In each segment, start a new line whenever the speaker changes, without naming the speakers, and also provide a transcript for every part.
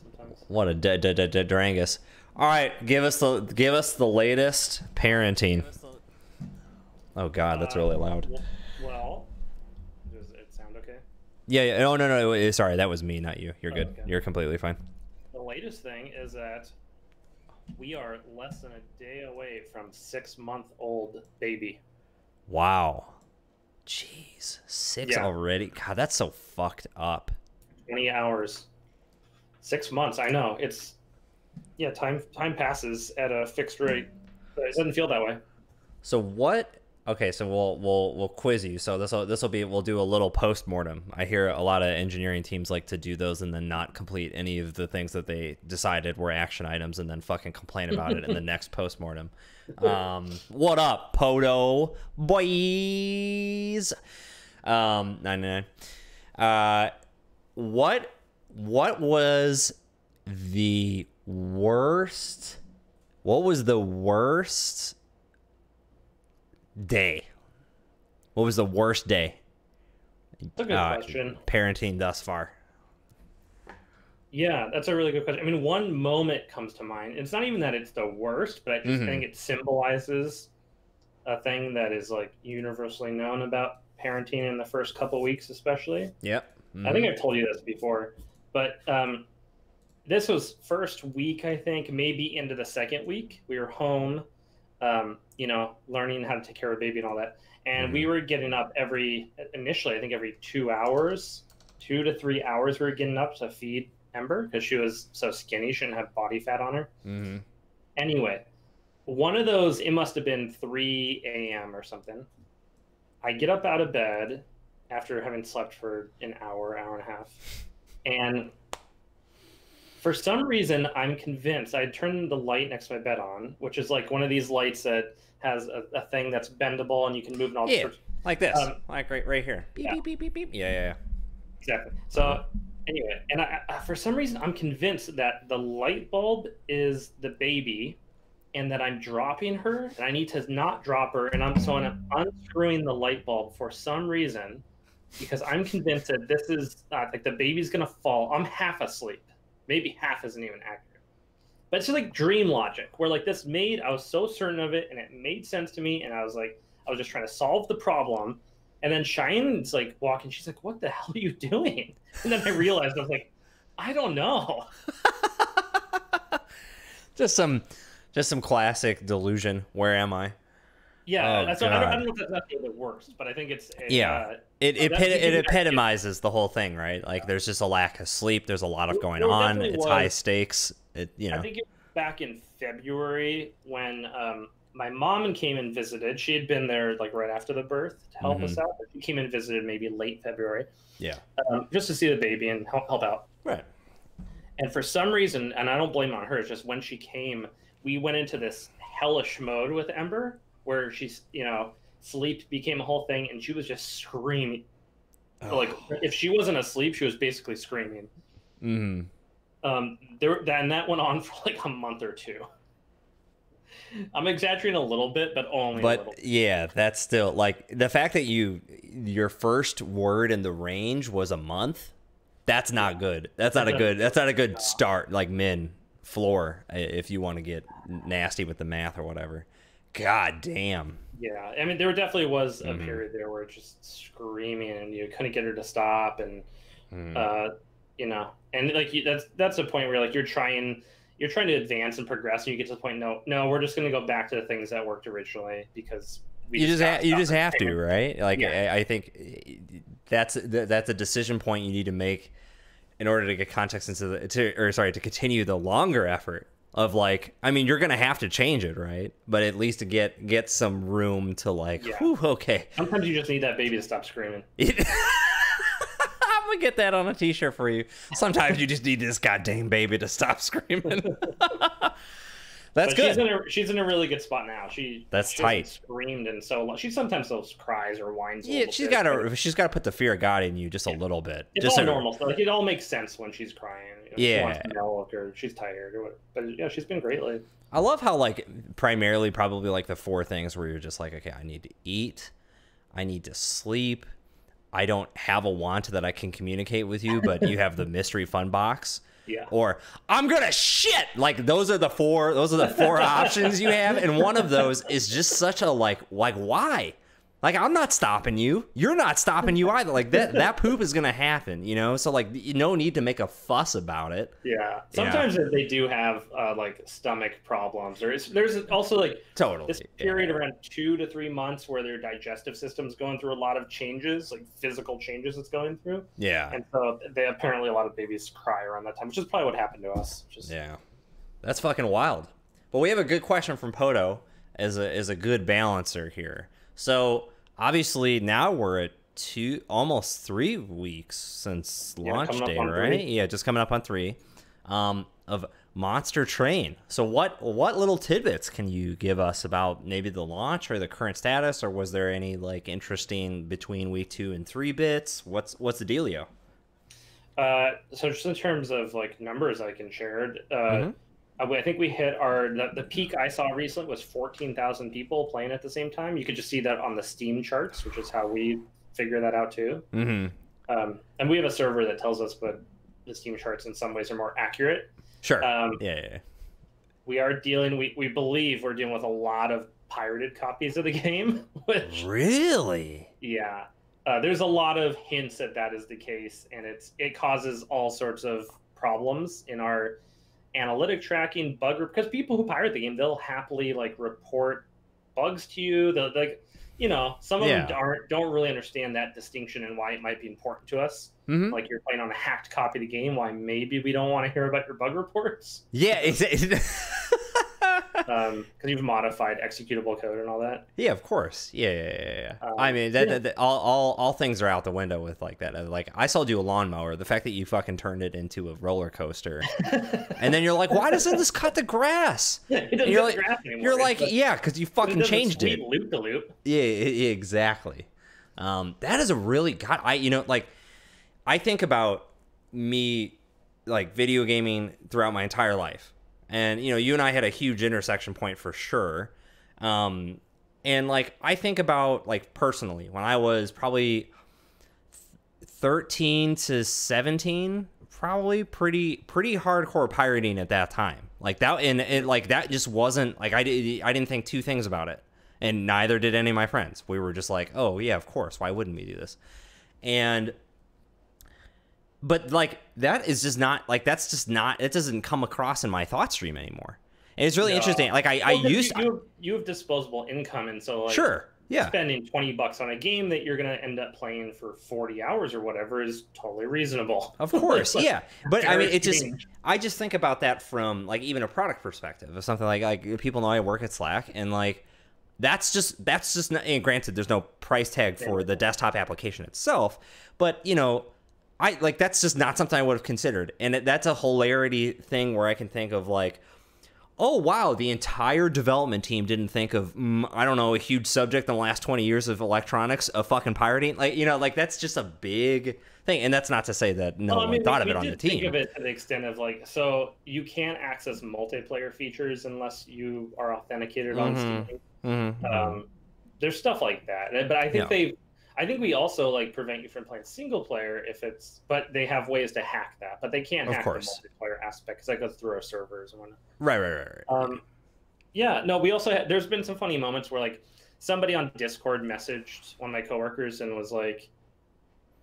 sometimes.
What a d- d- d- d- Durangus. All right, give us the give us the latest parenting. Oh God, that's really loud.
Uh, Well, does it sound okay?
Yeah, yeah. No, no, no. eh, Sorry, that was me, not you. You're
Oh,
good.
okay.
You're completely fine.
The latest thing is that we are less than a day away from six month old baby.
Wow. Jeez, six
Yeah.
already. God, that's so fucked up.
20 hours. Six months. I know. It's yeah. Time time passes at a fixed rate. But it doesn't feel that way.
So what? Okay, so we'll we'll we'll quiz you. So this will this will be we'll do a little post mortem. I hear a lot of engineering teams like to do those and then not complete any of the things that they decided were action items and then fucking complain about it in the next post mortem. Um, what up, Podo boys? Um, ninety nine. Uh, what what was the worst? What was the worst day? What was the worst day?
That's a good
uh,
question.
Parenting thus far.
Yeah, that's a really good question. I mean, one moment comes to mind. It's not even that it's the worst, but I just
Mhm.
think it symbolizes a thing that is like universally known about parenting in the first couple weeks, especially.
Yep.
I think I've told you this before, but um, this was first week, I think, maybe into the second week. We were home, um, you know, learning how to take care of a baby and all that. And we were getting up every, initially, I think every two hours, two to three hours, we were getting up to feed Ember because she was so skinny, she didn't have body fat on her.
hmm
Anyway, one of those, it must have been 3 a.m. or something. I get up out of bed after having slept for an hour, hour and a half. And for some reason, I'm convinced I turned the light next to my bed on, which is like one of these lights that has a, a thing that's bendable and you can move in all
Yeah.
sorts.
Like this.
Um,
like right right here. Beep
yeah.
beep beep beep beep. Yeah, yeah, yeah.
Exactly. So anyway, and I, I, for some reason, I'm convinced that the light bulb is the baby, and that I'm dropping her, and I need to not drop her, and I'm so I'm unscrewing the light bulb for some reason, because I'm convinced that this is uh, like the baby's gonna fall. I'm half asleep, maybe half isn't even accurate, but it's just like dream logic, where like this made I was so certain of it, and it made sense to me, and I was like, I was just trying to solve the problem. And then Cheyenne's like walking. She's like, "What the hell are you doing?" And then I realized I was like, "I don't know."
Just some just some classic delusion. Where am I?
Yeah,
Oh,
that's what, I, don't, I don't know if that's not the worst, but I think it's a,
Yeah.
Uh,
It it,
the thing
it epitomizes the whole thing, right? Like there's just a lack of sleep. There's a lot of going on. It's high stakes. It you know.
I think it was back in February when um, my mom came and visited. She had been there like right after the birth to help us out. But she came and visited maybe late February,
Yeah.
um, just to see the baby and help help out.
Right.
And for some reason, and I don't blame on her, it's just when she came, we went into this hellish mode with Ember where she's, you know, sleep became a whole thing and she was just screaming. So, like, if she wasn't asleep, she was basically screaming.
hmm
Um, there, that, and that went on for like a month or two. I'm exaggerating a little bit, but only a
But yeah, that's still like the fact that you your first word in the range was a month. That's not good. That's not a good. That's not a good start. Like min floor, if you want to get nasty with the math or whatever. God damn.
Yeah, I mean, there definitely was a
Mhm.
period there where just screaming and you couldn't get her to stop, and
Mm.
uh, you know, and like you, that's that's a point where like you're trying you're trying to advance and progress, and you get to the point, no, no, we're just going to go back to the things that worked originally because we
you just ha- you just have to, right? Like
Yeah.
I, I think that's that's a decision point you need to make in order to get context into the to, or sorry to continue the longer effort of like I mean you're gonna have to change it, right? But at least to get get some room to like,
Yeah.
whew, okay.
Sometimes you just need that baby to stop screaming.
I'm gonna get that on a t-shirt for you. Sometimes you just need this goddamn baby to stop screaming. That's
but she's in a she's in a really good spot now. She
That's
she
tight.
Screamed and so long. She sometimes still cries or whines. a
Yeah,
little
she's got to she's got to put the fear of God in you just a little bit.
It's
just
all
a-
normal. So like it all makes sense when she's crying. You know, She
Yeah.
wants milk or she's tired or what. But yeah, she's been great lately.
I love how like primarily probably like the four things where you're just like, okay, I need to eat, I need to sleep, I don't have a want that I can communicate with you, but you have the mystery fun box.
Yeah.
or I'm gonna shit. Like those are the four those are the four options you have, and one of those is just such a like like why? Like I'm not stopping you. You're not stopping you either. Like that that poop is gonna happen, you know. So like no need to make a fuss about it.
Yeah. Sometimes they do have uh, like stomach problems, or there's also like
Totally.
this period around two to three months where their digestive system's going through a lot of changes, like physical changes it's going through,
Yeah.
and so they apparently a lot of babies cry around that time, which is probably what happened to us. Just
Yeah, that's fucking wild. But we have a good question from Poto as a as a good balancer here. So obviously now we're at two, almost three weeks since
Yeah,
launch day, right?
three.
Yeah, just coming up on three. Um, of Monster Train. So what what little tidbits can you give us about maybe the launch or the current status, or was there any like interesting between week two and three bits? What's what's the dealio?
Uh, so just in terms of like numbers I can share, uh,
Mhm.
I I think we hit our the, the peak I saw recently was fourteen thousand people playing at the same time. You could just see that on the Steam charts, which is how we figure that out too.
Mm-hmm.
Um, and we have a server that tells us what the Steam charts in some ways are more accurate.
Sure.
Um,
yeah, yeah, yeah.
we are dealing, we, we believe we're dealing with a lot of pirated copies of the game, which
Really?
yeah, uh, there's a lot of hints that that is the case, and it's it causes all sorts of problems in our analytic tracking bug because people who pirate the game they'll happily like report bugs to you. They'll like you know some of them aren't don't really understand that distinction and why it might be important to us.
Mm-hmm.
Like you're playing on a hacked copy of the game, why maybe we don't want to hear about your bug reports
Yeah, it's, it's,
because you've modified executable code and all that.
yeah, of course. Yeah, yeah, yeah. yeah.
Um,
I mean, that,
yeah.
that, that- all, all, all things are out the window with like that. Uh, Like, I sold you a lawnmower. The fact that you fucking turned it into a roller coaster, and then you're like, why doesn't this cut the grass?
it doesn't
You're like,
grass anymore.
you're like, yeah, because you fucking changed it.
Loop the loop.
Yeah, yeah, exactly. Um, that is a really God. I you know like I think about me like video gaming throughout my entire life, and you know you and I had a huge intersection point for sure. Um, and like I think about like personally when I was probably thirteen to seventeen, probably pretty pretty hardcore pirating at that time. Like that, and it like that just wasn't like I did. I didn't think two things about it and neither did any of my friends. We were just like, "Oh yeah, of course. Why wouldn't we do this?" And but like that is just not like that's just not it doesn't come across in my thought stream anymore. And it's really
No.
interesting. Like I, I
Well, 'cause
used
you, you, have, you have disposable income, and so like
sure, yeah,
spending twenty bucks on a game that you're gonna end up playing for forty hours or whatever is totally reasonable.
Of course,
Like,
yeah. But I mean, it just. I just think about that from like even a product perspective of something like like people know I work at Slack and like that's just that's just not, and granted there's no price tag for the desktop application itself, but you know. I like that's just not something I would have considered, and it, that's a hilarity thing where I can think of like, oh wow, the entire development team didn't think of mm, I don't know a huge subject in the last twenty years of electronics of fucking pirating, like you know, like that's just a big thing, and that's not to say that no
Well, I
one
mean,
thought of it on the
did Think
team.
of it to the extent of like, so you can't access multiplayer features unless you are authenticated on
Mhm.
Steam.
Mhm.
Um, there's stuff like that, but I think
Yeah.
they, I think we also like prevent you from playing single player if it's, but they have ways to hack that, but they can't
Of
hack
course.
the multiplayer aspect because that goes through our servers and whatnot.
Right, right, right, right.
Um, yeah, no, we also had, there's been some funny moments where like somebody on Discord messaged one of my coworkers and was like,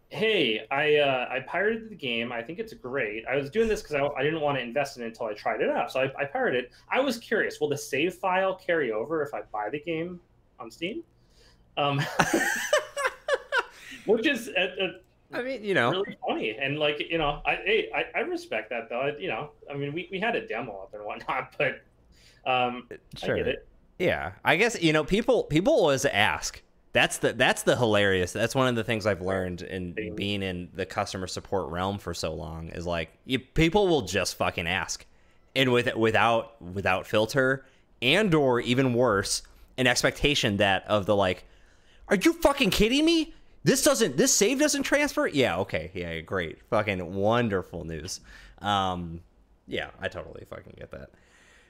"Hey, I uh, I pirated the game. I think it's great. I was doing this because I, I didn't want to invest in it until I tried it out. So I, I pirated. it. I was curious, will the save file carry over if I buy the game on Steam?" Um, which is a, a
I mean, you know,
really funny and like you know i hey, I, I respect that though I, you know i mean we, we had a demo up and whatnot but um
sure.
i get it
Yeah, I guess you know people people always ask. That's the that's the hilarious. That's one of the things I've learned in being in the customer support realm for so long is like you, people will just fucking ask, and with without without filter and or even worse, an expectation that of the like, are you fucking kidding me? This doesn't this save doesn't transfer? Yeah, okay, yeah, great, fucking wonderful news. Um, yeah, I totally fucking get that.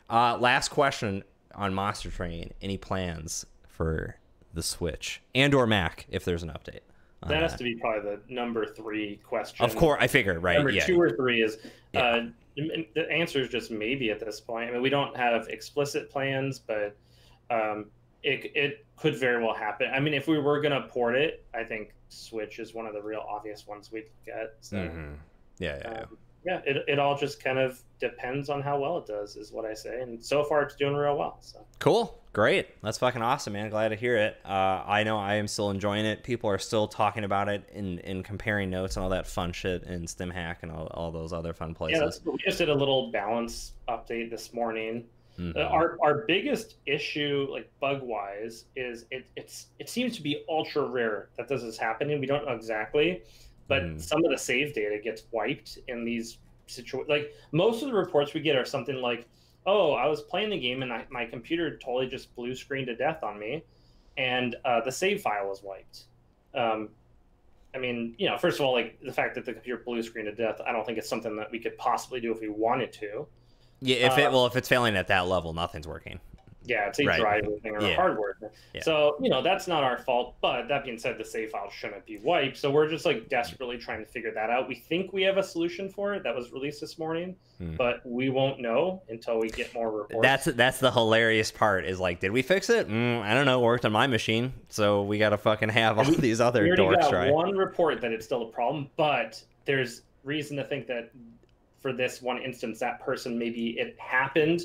Uh, last question on Monster Train. Any plans for the Switch and or Mac if there's an update?
that has to be probably the number three question
Of course, I figure right?
number
yeah.
two or three is
Yeah.
uh the answer is just maybe at this point. I mean, we don't have explicit plans, but um, it it could very well happen. I mean, if we were gonna port it, I think Switch is one of the real obvious ones we'd get. So,
Mhm. Yeah, yeah, yeah.
um, yeah, it it all just kind of depends on how well it does, is what I say. And so far, it's doing real well. So
Cool. Great. That's fucking awesome, man. Glad to hear it. Uh, I know I am still enjoying it. People are still talking about it and, and comparing notes and all that fun shit in StimHack and all, all those other fun places.
that's, we just did a little balance update this morning. Uh, our our biggest issue, like bug wise, is it it's it seems to be ultra rare that this is happening. We don't know exactly, but
Mm.
some of the save data gets wiped in these situations. Like most of the reports we get are something like, "Oh, I was playing the game and I, my computer totally just blue screen to death on me, and uh, the save file was wiped." Um, I mean, you know, first of all, like the fact that the computer blue screen to death, I don't think it's something that we could possibly do if we wanted to.
Yeah, if it
uh,
well, if it's failing at that level, nothing's working.
Yeah, it's a
Right.
driver thing or
Yeah.
hardware thing.
Yeah.
So, you know, that's not our fault. But that being said, the save file shouldn't be wiped. So we're just like desperately trying to figure that out. We think we have a solution for it that was released this morning,
Hmm.
but we won't know until we get more reports.
That's that's the hilarious part. Is like, did we fix it? Mm, I don't know. It worked on my machine, so we got to fucking have all these other
we
dorks
got
try.
one report that it's still a problem, but there's reason to think that for this one instance, that person maybe it happened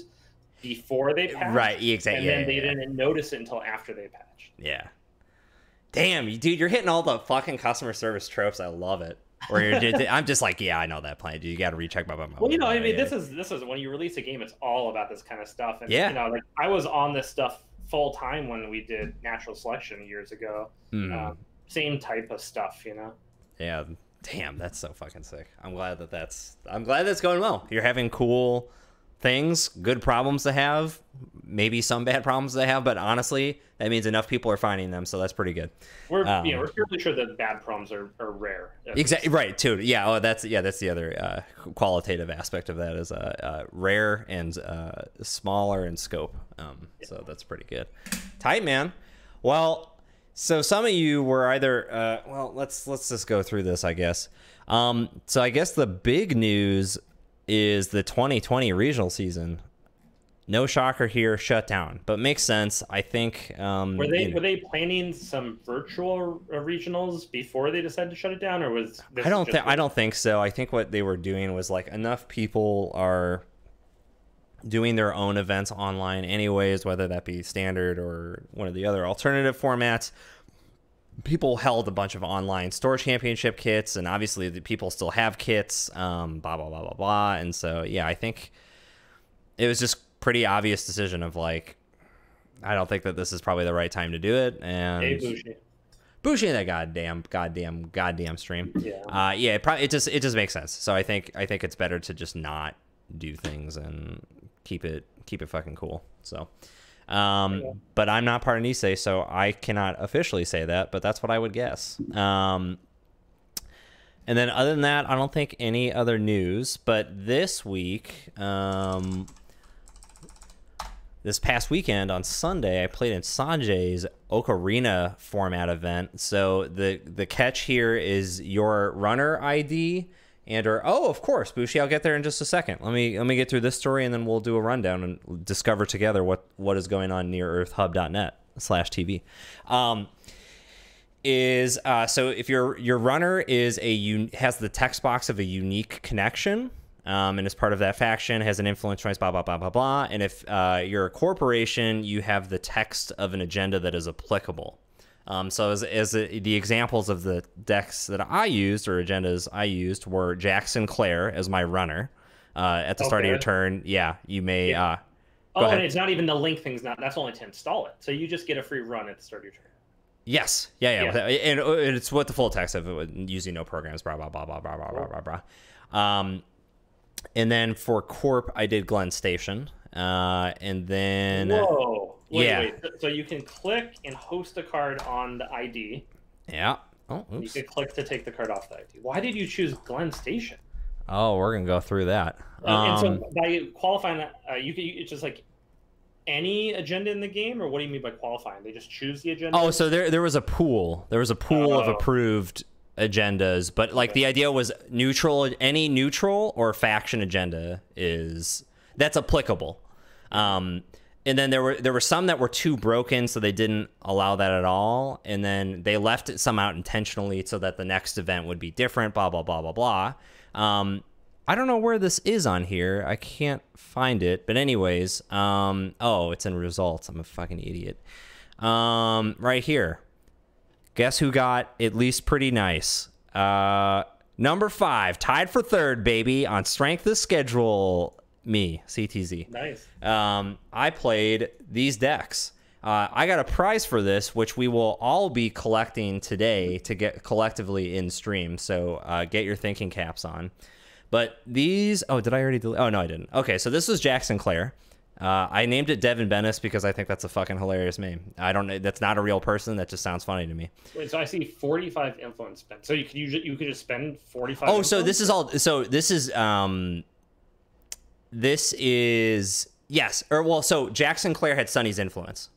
before they patched,
Right. Exactly.
and
Yeah.
then they
yeah.
didn't notice it until after they patched.
Yeah. Damn, dude, you're hitting all the fucking customer service tropes. I love it. Or you're just, I'm just like, yeah, I know that plan. Dude, you got to recheck my. my
Well, you know, I mean,
yeah.
this is this is when you release a game, it's all about this kind of stuff. And
Yeah.
you know, like I was on this stuff full time when we did natural selection years ago.
Mm,
Um, same type of stuff, you know.
yeah. Damn, that's so fucking sick. I'm glad that that's. I'm glad that's going well. You're having cool things, good problems to have, maybe some bad problems to have, but honestly, that means enough people are finding them, so that's pretty good.
We're
Um,
yeah, we're fairly sure that bad problems are, are rare.
Exactly right too. Yeah. Oh, that's yeah. That's the other uh, qualitative aspect of that is uh, uh, rare and uh, smaller in scope. Um, So that's pretty good. Tight man. Well, so some of you were either uh, well. Let's let's just go through this. I guess. Um, so I guess the big news is the 2020 regional season. No shocker here, shut down, but makes sense. I think. Um,
Were they
you know-
were they planning some virtual uh, regionals before they decided to shut it down, or was this
I don't think I don't think so. I think what they were doing was like enough people are doing their own events online anyways, whether that be standard or one of the other alternative formats. People held a bunch of online store championship kits, and obviously the people still have kits. Um, blah blah blah blah blah. And so yeah, I think it was just pretty obvious decision of like, I don't think that this is probably the right time to do it. And
Hey, Bushi.
Bushi that goddamn goddamn goddamn stream.
Yeah.
Uh, yeah, it probably it just it just makes sense. So I think I think it's better to just not do things and keep it keep it fucking cool. So, um,
Yeah.
but I'm not part of Nisei, so I cannot officially say that. But that's what I would guess. Um, and then other than that, I don't think any other news. But this week, um, this past weekend on Sunday, I played in Sanjay's Ocarina format event. So the the catch here is your runner ID and or oh, of course, Bushi. I'll get there in just a second. Let me let me get through this story and then we'll do a rundown and discover together what what is going on NearEarthHub.net slash TV. Um, is uh, so if your your runner is a un- has the text box of a unique connection um, and is part of that faction has an influence choice blah blah blah blah blah and if uh, you're a corporation you have the text of an agenda that is applicable um, so as, as a, the examples of the decks that I used or agendas I used were Jak Sinclair as my runner uh, at the start of your turn yeah you may
Yeah.
uh,
Oh,
ahead.
and it's not even the link thing's not. That's only to install it. So you just get a free run at the start of your turn.
Yes. Yeah, yeah.
Yeah.
And, uh, and it's what the full text of it using no programs, blah, blah, blah, blah, blah, blah, blah, blah, blah. Um, and then for Corp, I did Glenn Station. Uh, and then,
Whoa. Wait,
yeah.
wait. So- you can click and host a card on the ID.
yeah. Oh,
You can click to take the card off the ID. Why did you choose Glenn Station?
Oh, we're going to go through that.
Uh, and
Um,
so by qualifying, that, uh, you can it's just like any agenda in the game, or what do you mean by qualifying? They just choose the agenda.
oh, so there, there was a pool. There was a pool of
Oh.
approved agendas, but like the idea was neutral. Any neutral or faction agenda is that's applicable. Um, and then there were there were some that were too broken, so they didn't allow that at all. And then they left some out intentionally so that the next event would be different. Blah blah blah blah blah. Um, I don't know where this is on here. I can't find it. But anyways, um, oh, it's in results. I'm a fucking idiot. Um, right here. Guess who got at least pretty nice? Uh, number five, tied for third, baby, on strength of schedule. Me, CTZ.
Nice.
Um, I played these decks. Uh, I got a prize for this, which we will all be collecting today to get collectively in stream. So uh, get your thinking caps on. But these, oh, did I already? Del- oh no, I didn't. Okay, so this was Jak Sinclair. Uh, I named it Devin Bennis because I think that's a fucking hilarious name. I don't. Know. That's not a real person. That just sounds funny to me.
Wait, so I see forty-five influence spent. So you could you, you could just spend forty-five.
Oh, so this is all. So this is um. This is yes, or well, so Jak Sinclair had Sunny's influence.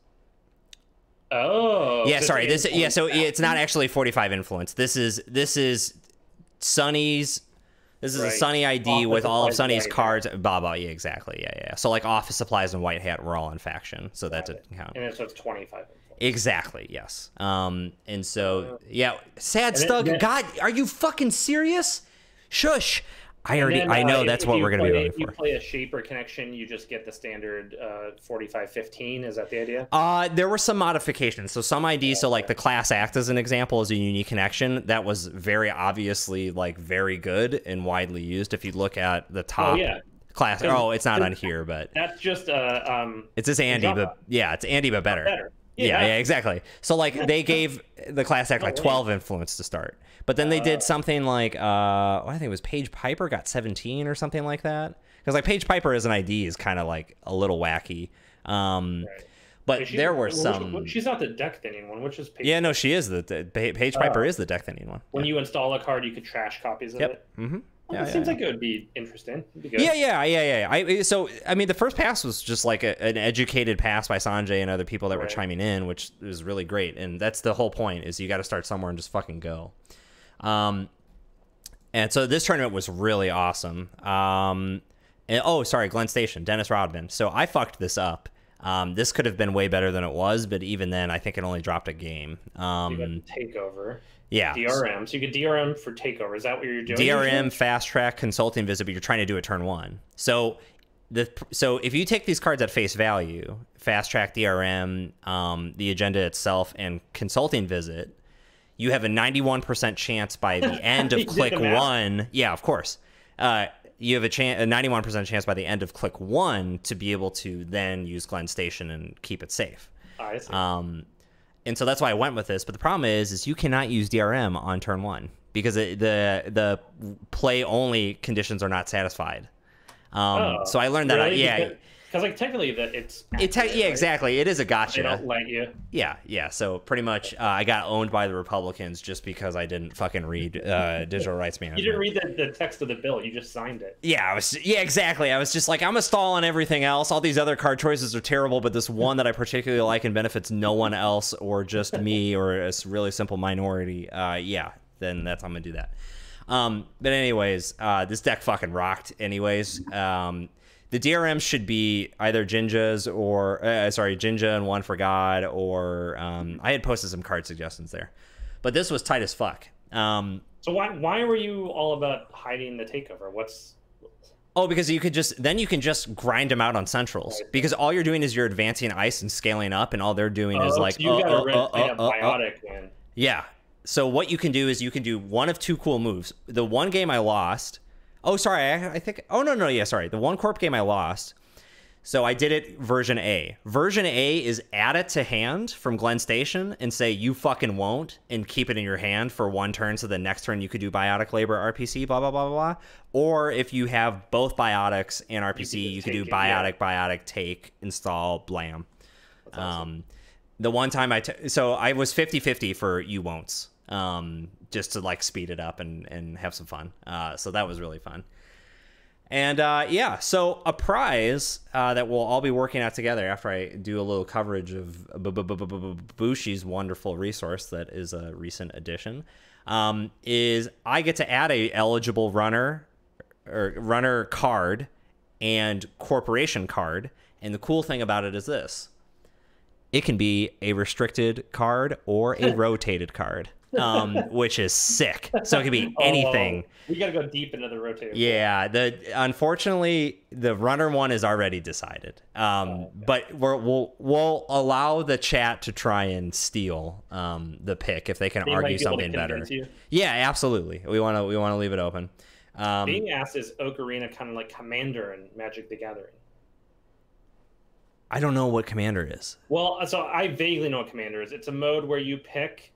Oh.
Yeah, sorry. This yeah, so it's not actually 45 influence. This is this is Sunny's this is a Sunny ID
Office
with all of Sunny's cards. Blah blah. Yeah, exactly. Yeah, yeah. So like Office Supplies and White Hat were all in faction, so that
it.
didn't count.
And so it's twenty-five. influence.
Exactly. Yes. Um. And so yeah, sad Stug. God, are you fucking serious? Shush. I already.
Then,
I
uh,
know
if-
that's what we're gonna be
play-
voting
If you
for.
play a shaper connection, you just get the standard uh, forty-five fifteen. Is that the idea?
Uh, there were some modifications. So some IDs, so like the class act as an example is a unique connection that was very obviously like very good and widely used. If you look at the top
Oh, yeah.
class, oh, it's not on here, but
That's just uh, um,
it's just Andy,
Java.
but yeah, it's Andy, but better.
better.
Yeah,
Yeah.
yeah, exactly. So like they gave the class act like 12 influence to start. But then they did something like uh I think it was Paige Piper got 17 or something like that. Cuz like Paige Piper as an ID is kind of like a little wacky. Um
Right.
but there were
which-
some
She's not the deck thinning one, which is paid.
Yeah, no, she is the, the Pa- Paige Piper is the deck thinning one.
When you install a card, you could trash copies of
Yep.
it.
Mm-hmm.
Well,
Yeah,
it
yeah,
seems
yeah.
like it would be interesting. Be.
Yeah, yeah, yeah, yeah. I so I mean the first pass was just like a, an educated pass by Sanjay and other people that were chiming in, which is really great. And that's the whole point is you got to start somewhere and just fucking go. Um, and so this tournament was really awesome. Um, and, oh, sorry, Glenn Station, Dennis Rodman. So I fucked this up. Um, this could have been way better than it was, but even then, I think it only dropped a game. Um,
takeover.
Yeah,
DRM. So you get DRM for takeover. Is that what you're doing?
DRM, fast track, consulting visit, but you're trying to do it turn one. So the so if you take these cards at face value, fast track, DRM, um, the agenda itself, and consulting visit, you have a 91% chance by the end of click one. Yeah, of course. Uh, you have a chance, a 91% chance by the end of click one to be able to then use Glenn Station and keep it safe.
I see.
Um, and so that's why I went with this. But the problem is, is you cannot use DRM on turn one because it, the the play only conditions are not satisfied. Um,
Oh,
so I learned that.
really?
yeah,
Because, like technically that it's
it te- yeah
right?
exactly. It is a gotcha.
They don't let you.
Yeah, yeah. So pretty much, uh, I got owned by the Republicans just because I didn't fucking read uh, digital rights management.
You didn't read the, the text of the bill. You just signed it.
Yeah, I was. Yeah, exactly. I was just like, I'm a stall on everything else. All these other card choices are terrible, but this one that I particularly like and benefits no one else or just me or a really simple minority. Uh, yeah, then that's I'm gonna do that. Um, but anyways, uh, this deck fucking rocked. Anyways, um, the DRM should be either Jinjas or uh, sorry, Jinja and one for God, or um, I had posted some card suggestions there, but this was tight as fuck. Um,
So why why were you all about hiding the takeover? What's
Oh, because you could just then you can just grind them out on centrals
Right.
because all you're doing is you're advancing ice and scaling up, and all they're doing is
Oh,
like
you
uh,
got a red play
uh,
a
uh, uh.
biotic win.
yeah. So what you can do is you can do one of two cool moves. The one game I lost. Oh, sorry. I, I think. Oh no, no, yeah, sorry. The one corp game I lost. So I did it version A. Version A is add it to hand from Glenn Station and say you fucking won't and keep it in your hand for one turn so the next turn you could do biotic labor RPC blah blah blah blah blah. Or if you have both biotics and RPC, you,
just
could do
take it, yeah.
biotic biotic take install blam.
Awesome.
Um, the one time I t- so I was 50-50 for you won'ts, um, just to like speed it up and and have some fun. Uh, so that was really fun. And uh, yeah, so a prize uh, that we'll all be working out together after I do a little coverage of Bushi's wonderful resource that is a recent addition. um, is I get to add a eligible runner or runner card and corporation card. And the cool thing about it is this it can be a restricted card or a rotated card, um, which is sick. So it could be anything.
Oh, we got to go deep into the rotator.
Yeah, the unfortunately the runner one is already decided. Um,
Oh, okay.
but we're, we'll we'll allow the chat to try and steal um, the pick if they can
They
argue something better. Yeah, absolutely. We want to we want to leave it open. Um,
Being asked is Ocarina kind of like Commander in Magic the Gathering?
I don't know what commander is.
Well, so I vaguely know what Commander is. It's a mode where you pick.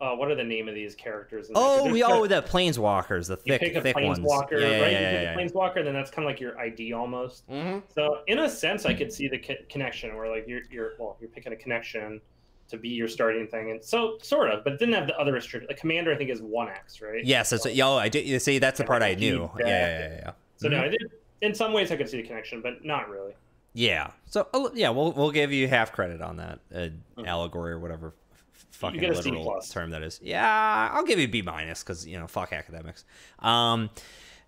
Uh, what are the name of these characters? in
Oh, we
all
oh the planeswalkers, the
you
thick
pick a
thick ones.
planeswalker,
Yeah, yeah,
right?
yeah,
you
yeah,
pick a planeswalker, then that's kind of like your ID almost.
yeah. Mhm.
So in a sense, I could see the co- connection where like you're you're well, you're picking a connection to be your starting thing, and so sort of, but it didn't have the other restriction. The commander, I think, is one X, right?
Yes, it's, yo, I did. You see, that's the part I knew. Yeah, yeah, yeah, yeah.
So
Mhm.
no, I did. In some ways, I could see the connection, but not really.
Yeah. So oh, yeah, we'll we'll give you half credit on that uh,
Okay.
allegory or whatever fucking
get a C
literal
plus.
term that is. Yeah, I'll give you B minus because you know fuck academics. Um.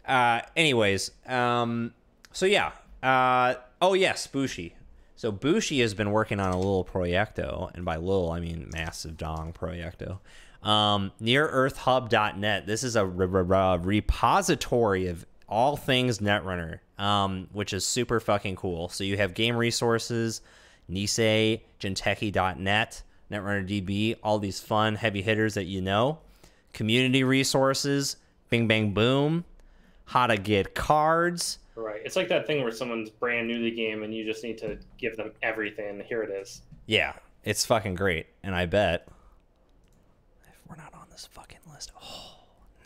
Uh. Anyways. Um. So yeah. Uh. Oh yes, Bushi. So Bushi has been working on a little proyecto, and by little I mean massive dong proyecto. Um, NearEarthHub.net. This is a re- re- re- repository of all things Netrunner, um, which is super fucking cool. So you have game resources, Nisei, Jinteki.net, Netrunner DB, all these fun heavy hitters that you know, community resources, Bing Bang Boom, how to get cards.
Right. It's like that thing where someone's brand new to the game, and you just need to give them everything. Here it is.
Yeah, it's fucking great. And I bet if we're not on this fucking list, oh,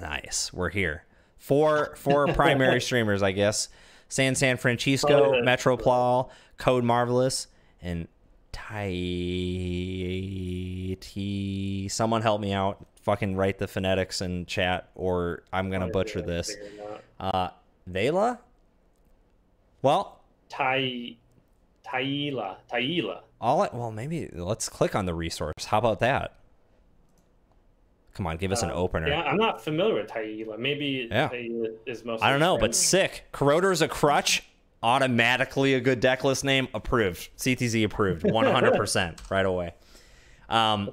nice, we're here. Four four primary streamers, I guess. San San Francisco, Metropol, Code Marvelous, and Tai Someone help me out. Fucking write the phonetics in chat, or I'm gonna butcher this.
figuring it out.
Uh, Vela. Well,
Tai, Taila, Taila.
All I, well, maybe let's click on the resource. How about that? Come on, give us an
Uh,
opener.
Yeah, I'm not familiar with Taila. Maybe
Yeah.
Taila is most.
I don't know, but sick. Corroder's a crutch. Automatically a good deck list name. Approved. CTZ approved. 100% right away. Um,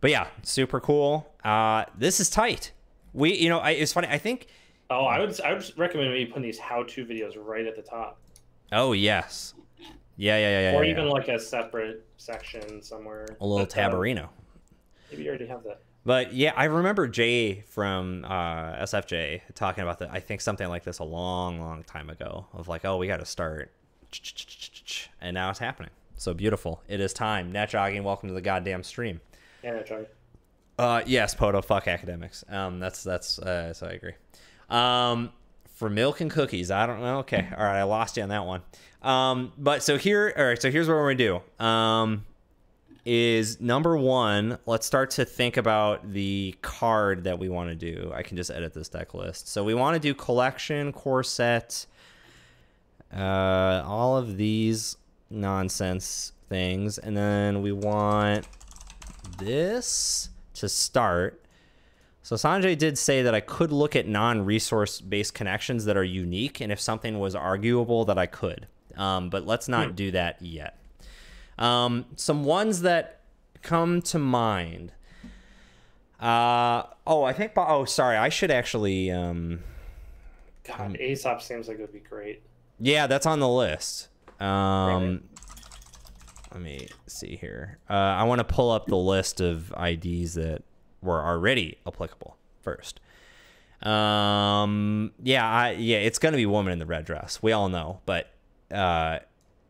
but yeah, super cool. Uh, this is tight. We, you know, I, it's funny. I think.
Oh, I would I would recommend maybe putting these how-to videos right at the top,
Oh yes. Yeah, yeah, yeah, yeah.
or
yeah.
even like a separate section somewhere.
a little
But, um,
tabarino.
maybe you already have that.
But yeah, I remember Jay from uh, SFJ talking about that. I think something like this a long, long time ago of like, oh, we got to start, and now it's happening. So beautiful. It is time. Nat jogging. Welcome to the goddamn stream.
Yeah, try.
Uh, yes, Poto. Fuck academics. Um, that's that's uh, so I agree. Um, for milk and cookies, I don't know. Okay, all right, I lost you on that one. Um, but so here, all right, so here's what we're gonna do. Um, is number one. Let's start to think about the card that we want to do. I can just edit this deck list. So we want to do collection, core set, uh, all of these nonsense things, and then we want this to start. So Sanjay did say that I could look at non-resource based connections that are unique, and if something was arguable, that I could. Um, but let's not do that yet. Um, some ones that come to mind. Uh, oh, I think. Oh, sorry. I should actually. Um,
God, Aesop seems like it would be great.
yeah, that's on the list. Um, let me see here. Uh, I want to pull up the list of IDs that were already applicable first. Um, yeah, I, yeah, it's gonna be woman in the red dress. We all know, but uh,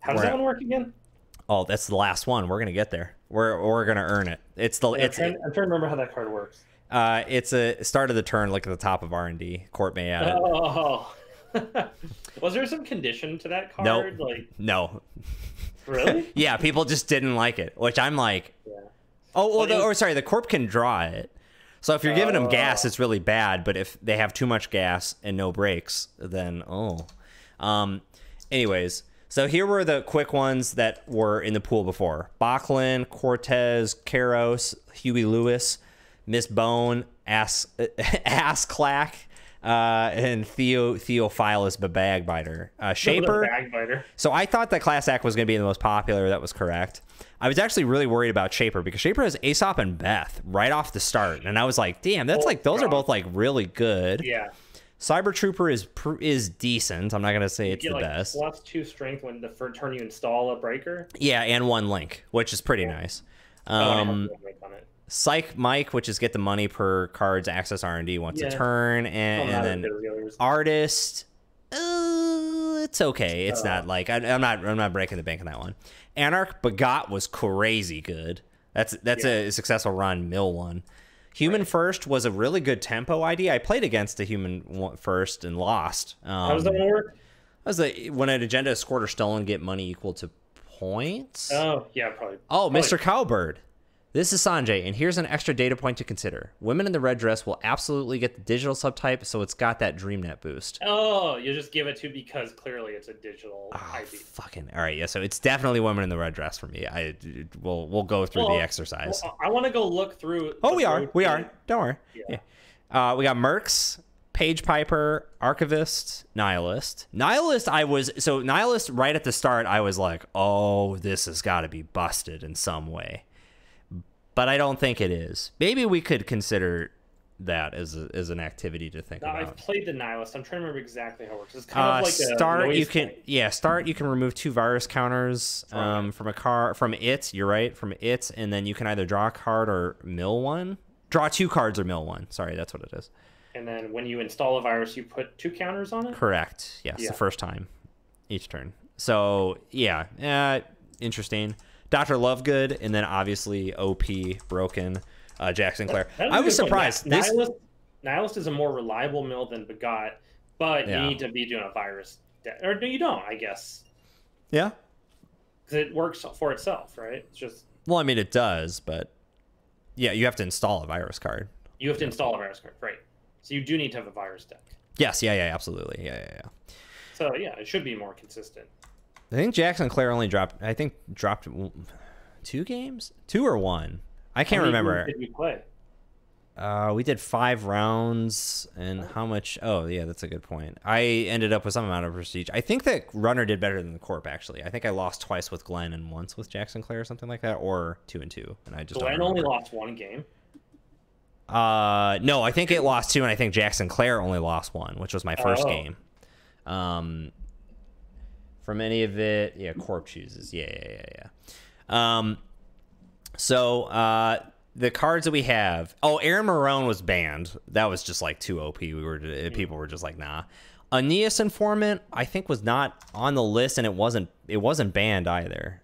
How does that one work again?
Oh, that's the last one. We're gonna get there. We're we're gonna earn it. It's the
Yeah, I'm,
it's
trying, I'm trying to remember how that card works.
uh it's a start of the turn. Look at the top of R and D. Court may add it.
Oh, was there some condition to that card?
Nope.
Like,
No,
really?
yeah, people just didn't like it, which I'm like,
yeah.
Oh, well, the, or sorry, the corp can draw it. So if you're giving them gas, it's really bad. But if they have too much gas and no brakes, then oh. Um. Anyways, so here were the quick ones that were in the pool before: Bachlin, Cortez, Karos, Huey Lewis, Miss Bone, Ass Ass Clack, uh, and Theo Theophilus Bagbiter. Uh, Shaper.
Bagbiter.
So I thought that Class Act was going to be the most popular. That was correct. I was actually really worried about Shaper because Shaper has Aesop and Beth right off the start, and I was like, damn, that's
Oh,
like those are both like really good.
Yeah.
Cyber Trooper is is decent. I'm not gonna say it's
you
the
like
best.
plus two strength when the first turn you install a breaker.
Yeah, and one link, which is pretty nice.
I have
Um,
to wait on it.
Psych Mike, which is get the money per card's access R and D once
Yeah.
a turn, and, and then
the
artist. Uh, it's okay. It's
Uh.
not like I, I'm not. I'm not breaking the bank on that one. Anarch Bhagat was crazy good. That's that's a successful run. Mill one. Human First was a really good tempo ID. I played against a Human First and lost. Um,
How does that one work?
that was the, when an agenda is scored or stolen, get money equal to points.
Oh, yeah, probably.
Oh,
probably.
Mr. Cowbird. This is Sanjay, and here's an extra data point to consider. Women in the red dress will absolutely get the digital subtype, so it's got that DreamNet boost.
Oh, you just give it to because clearly it's a digital
Oh,
ID.
fucking all right, yeah. So it's definitely women in the red dress for me. I we'll we'll go through
Well,
the exercise.
Well, I want to go look through.
oh, we are, we are. Don't worry.
Yeah.
Yeah. Uh, we got Mercs, Paige Piper, Archivist, Nihilist. Nihilist, I was so Nihilist right at the start. I was like, oh, this has got to be busted in some way, but I don't think it is. Maybe we could consider that as a, as an activity to think
No, I've played the nihilist. I'm trying to remember exactly how it works. It's kind
Uh,
of like a
start you can
thing.
yeah start you can remove two virus counters um, from a car from it you're right from it and then you can either draw a card or mill one draw two cards or mill one sorry that's what it is
And then when you install a virus, you put two counters on it.
correct yes
Yeah.
the first time each turn so yeah uh, interesting dr lovegood and then obviously op broken uh,
That is
i was
point.
surprised
Yeah,
this
Nihilist, Nihilist is a more reliable mill than Bhagat, but
Yeah.
you need to be doing a virus. De- or no, you don't, I guess.
yeah
Because it works for itself, right? It's just
well i mean it does but yeah you have to install a virus card
you have to install a virus card, right? So you do need to have a virus deck.
yes yeah yeah absolutely yeah yeah yeah
So yeah, it should be more consistent.
I think Jak Sinclair only dropped. I think dropped two games, two or one. I can't
How
remember.
Did you play?
Uh, we did five rounds, and how much? Oh, yeah, that's a good point. I ended up with some amount of prestige. I think that Runner did better than the Corp. Actually, I think I lost twice with Glenn and once with Jak Sinclair or something like that, or two and two, and I just
Glenn only lost one game.
Uh, no, I think it lost two, and I think Jak Sinclair only lost one, which was my first
Oh.
game. Um, from any of it, yeah, Corp chooses, yeah, yeah, yeah, yeah. Um, so uh, the cards that we have, oh, Aaron Marone was banned. That was just like too OP. We were people were just like, nah. Aeneas Informant, I think, was not on the list, and it wasn't it wasn't banned either,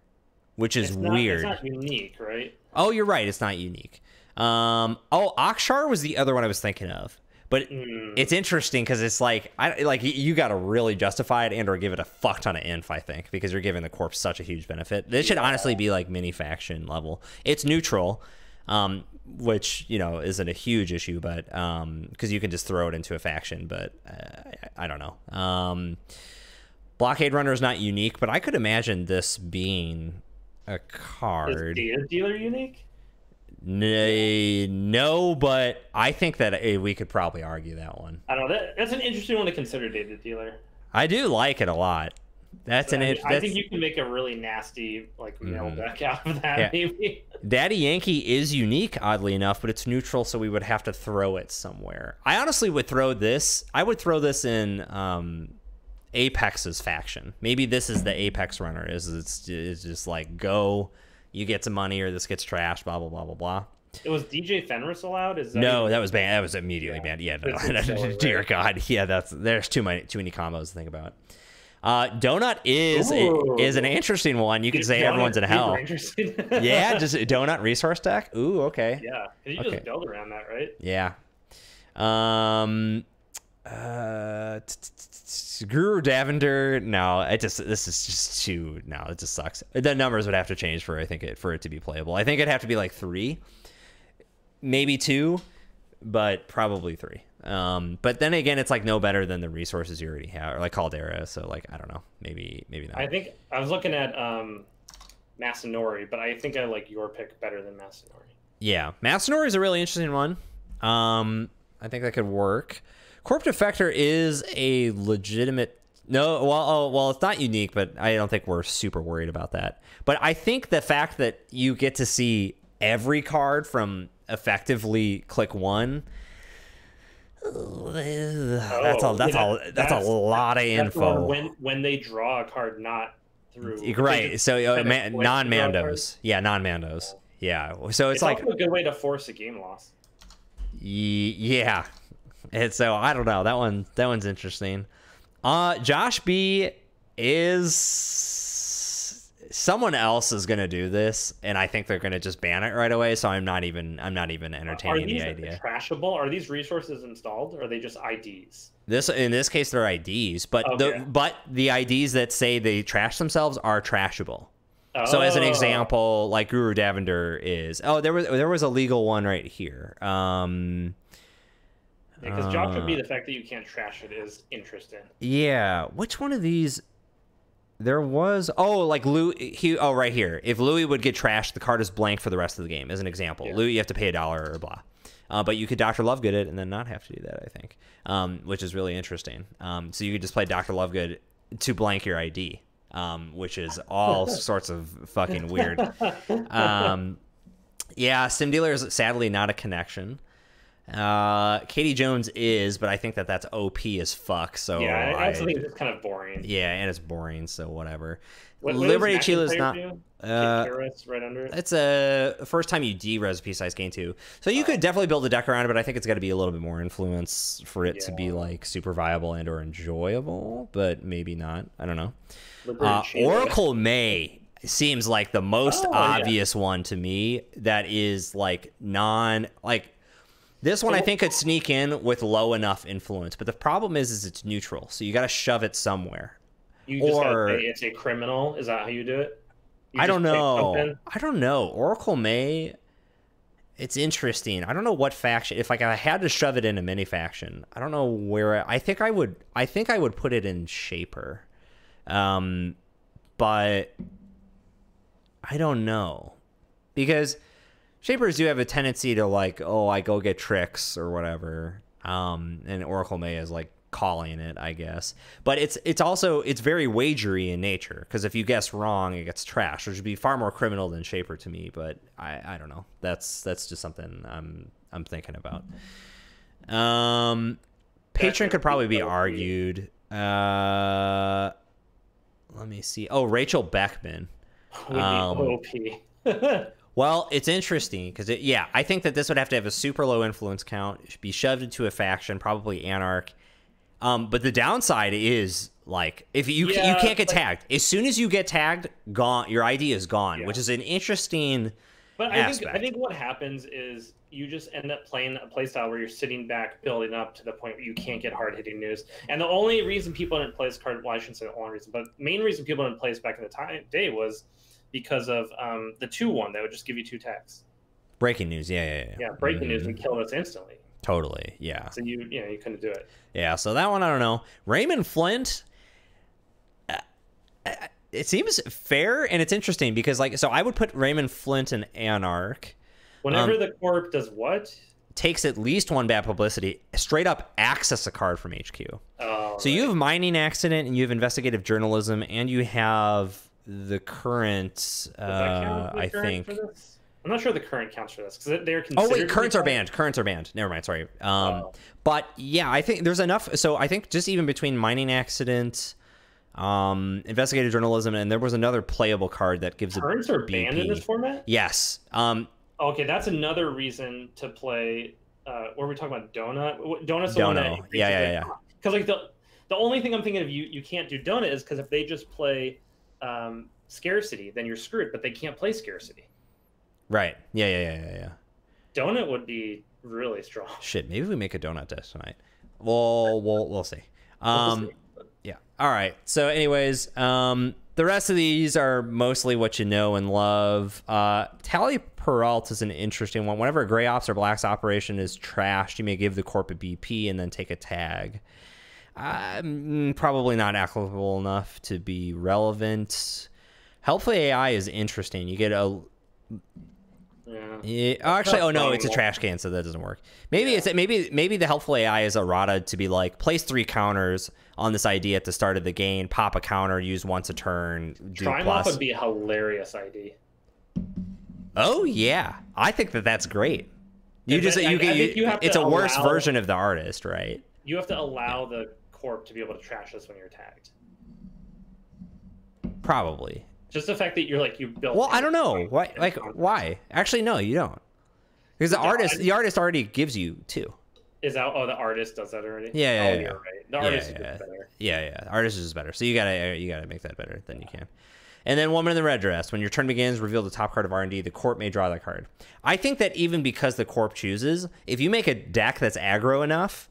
which is
It's not,
weird.
It's not unique, right?
Oh, you're right. It's not unique. Um, oh, Akshar was the other one I was thinking of. But
Mm.
it's interesting because it's like I like you got to really justify it and or give it a fuck ton of inf. I think because you're giving the corpse such a huge benefit. This should honestly be like mini faction level. It's neutral, um, which you know isn't a huge issue, but um, because you can just throw it into a faction. But uh, I, I don't know. Um, Blockade Runner is not unique, but I could imagine this being a
Is
card.
data dealer unique?
Nay, no, but I think that eh, we could probably argue that one.
I don't know. That, that's an interesting one to consider, David dealer.
I do like it a lot. That's an
I,
it.
I think you can make a really nasty like mail
Mhm.
deck out of that.
Yeah.
Maybe.
Daddy Yankee is unique, oddly enough, but it's neutral, so we would have to throw it somewhere. I honestly would throw this. I would throw this in um, Apex's faction. Maybe this is the Apex runner. Is it's, it's just like go, you get some money, or this gets trashed. Blah blah blah blah blah.
It was DJ Fenris allowed? Is that
No, that was banned. That was immediately
Yeah.
banned. Yeah, no.
silly,
dear
right?
God, yeah, that's there's too many too many combos to think about. Uh, Donut is
Ooh.
is an interesting one. You could say
Donut's
everyone's in hell. yeah, just donut resource deck. Ooh, okay.
yeah. You
Okay.
just build around that, right?
Yeah. Um. Uh. Guru Davinder. No, it just this is just too. No, it just sucks. The numbers would have to change for I think it for it to be playable. I think it'd have to be like three, maybe two, but probably three. Um. But then again, it's like no better than the resources you already have, or like Caldera. So like I don't know. Maybe maybe not.
I think I was looking at um, Masanori, but I think I like your pick better than Masanori.
Yeah, Masanori is a really interesting one. Um, I think that could work. Corp Defector is a legitimate. No, well, oh, well, it's not unique, but I don't think we're super worried about that. But I think the fact that you get to see every card from effectively click one. That's a
Oh,
that's
yeah,
a that's, a lot of info.
when when they draw a card not through
right. So uh, man, non
to draw a card.
mandos. Yeah, non mandos. Yeah. So it's,
It's,
like
a good way to force a game loss.
Ye- yeah. And so I don't know. That one that one's interesting. Uh Josh B is someone else is going to do this and I think they're going to just ban it right away, so I'm not even I'm not even entertaining the idea.
trashable? Are these resources installed? Or are they just IDs?
This in this case they're IDs, but
Okay.
the but the IDs that say they trash themselves are trashable. So as an
Oh.
example, like Guru Davinder is. Oh, there was there was a legal one right here. Um
because Josh would be
uh,
the fact that you can't trash it is interesting.
Yeah, which one of these? There was oh like Lewi he oh right here. If Lewi would get trashed, the card is blank for the rest of the game. As an example,
Yeah.
Lewi you have to pay a dollar or blah. Uh, but you could Doctor Lovegood it and then not have to do that. I think, um, which is really interesting. Um, so you could just play Doctor Lovegood to blank your ID, um, which is all sorts of fucking weird. Um, yeah, Sim Dealer is sadly not a connection. Uh, Kati Jones is, but I think that that's OP as fuck. So
yeah, I, also think it's kind of boring.
yeah, and it's boring, so whatever.
What- what is
Liberty Chile is not. Uh,
right under it.
it's a first time you de-res a piece size gain two, so you could definitely build a deck around it, but I think it's got to be a little bit more influence for it to be like super viable and or enjoyable, but maybe not. I don't know. Uh, Oracle May seems like the most
Oh, yeah.
obvious one to me. That is like non like this one. I think could sneak in with low enough influence, but the problem is, is it's neutral, so you got to shove it somewhere.
You just
or-
gotta say it's a criminal. Is that how you do it? You
I don't know. I don't know. Oracle May. It's interesting. I don't know what faction. If like I had to shove it in a mini faction, I don't know where. I think I would. I think I would put it in Shaper, um, but I don't know because Shapers do have a tendency to like, oh, I go get tricks or whatever. Um, and Oracle May is like calling it, I guess. But it's it's also it's very wagery in nature because if you guess wrong, it gets trashed, which would be far more criminal than Shaper to me. But I I don't know. That's that's just something I'm I'm thinking about. Um, patron could probably be argued. Uh, let me see. Oh, Rachel Beckman. Um,
OP.
Well, it's interesting because it, yeah, I think that this would have to have a super low influence count, it should be shoved into a faction, probably Anarch. Um, but the downside is like if you you can't get
like-
tagged as soon as you get tagged, gone. Your ID is gone,
Yeah.
which is an interesting.
But I think. I think what happens is you just end up playing a playstyle where you're sitting back, building up to the point where you can't get hard hitting news. And the only reason people didn't play this card, well, I shouldn't say the only reason, but main reason people didn't play this back in the time day was because of um, the two one that would just give you two tags.
Breaking news, yeah, yeah, yeah.
Yeah, breaking news
Mhm.
would kill us instantly.
Totally, yeah.
So you you know you couldn't do it.
Yeah, so that one I don't know. Raymond Flint. uh, uh, It seems fair and it's interesting because like so I would put Raymond Flint in Anarch.
Whenever
Um,
the corp does what?
Takes at least one bad publicity. Straight up access a card from HQ.
Oh,
So you have mining accident and you have investigative journalism and you have the current. Uh, I
current
think.
I'm not sure the current counts for this because they're considered. Oh wait,
currents are banned. Currents are banned. Never mind. Sorry. Um,
Oh.
but yeah, I think there's enough. So I think just even between mining accident, um, investigative journalism, and there was another playable card that gives
Currents
a
are banned in this format.
Yes. Um,
Okay, that's another reason to play. Uh, what were we talking about? Donut. Donut's the one that
Yeah, yeah, yeah.
Because like the the only thing I'm thinking of you you can't do donut is because if they just play um, scarcity, then you're screwed. But they can't play scarcity.
right. Yeah, yeah, yeah, yeah, yeah.
Donut would be really strong.
Shit. Maybe we make a donut test tonight. Well, we'll we'll see. Um, Yeah. All right. So, anyways, um, the rest of these are mostly what you know and love. Uh, Tallie Perrault is an interesting one. Whenever a gray ops or blacks operation is trashed, you may give the corp a BP and then take a tag. Um, probably not applicable enough to be relevant. Helpful AI is interesting. You get a
Yeah.
Oh, Actually, oh no, it's a trash can, so that doesn't work. Maybe
Yeah.
it's maybe maybe the helpful AI is errata to be like place three counters on this idea at the start of the game, pop a counter, use once a turn, do
Try 'em
plus.
off would be a hilarious ID.
Oh yeah, I think that that's great. You
Yeah,
just
but
you
I-
get
I
you,
have
it's a worse
allow-
version of the artist, right?
You have to allow the corp to be able to trash this when you're tagged.
Probably.
Just the fact that you're like you built.
Well, I don't know. Why? Like why? Actually, no, you don't. Because the
Yeah,
artist, the artist already gives you two.
Is that oh the artist does that already?
Yeah, yeah,
oh,
yeah.
you're right. The artist
yeah.
is just better.
Yeah, yeah. Artist is better. So you gotta you gotta make that better than you can. And then woman in the red dress. When your turn begins, reveal the top card of R and D. The corp may draw that card. I think that even because the corp chooses, if you make a deck that's aggro enough,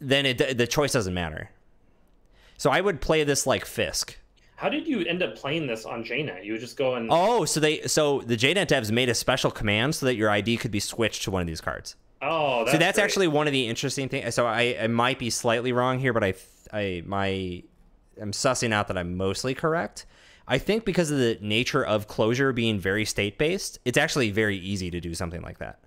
then it the choice doesn't matter. So I would play this like Fisk.
How did you end up playing this on JNet? You would just go and
Oh, so they so the JNet devs made a special command so that your ID could be switched to one of these cards.
oh, that's
so that's
great.
actually one of the interesting things. So I, I might be slightly wrong here, but I I my I'm sussing out that I'm mostly correct. I think because of the nature of Clojure being very state based, it's actually very easy to do something like that.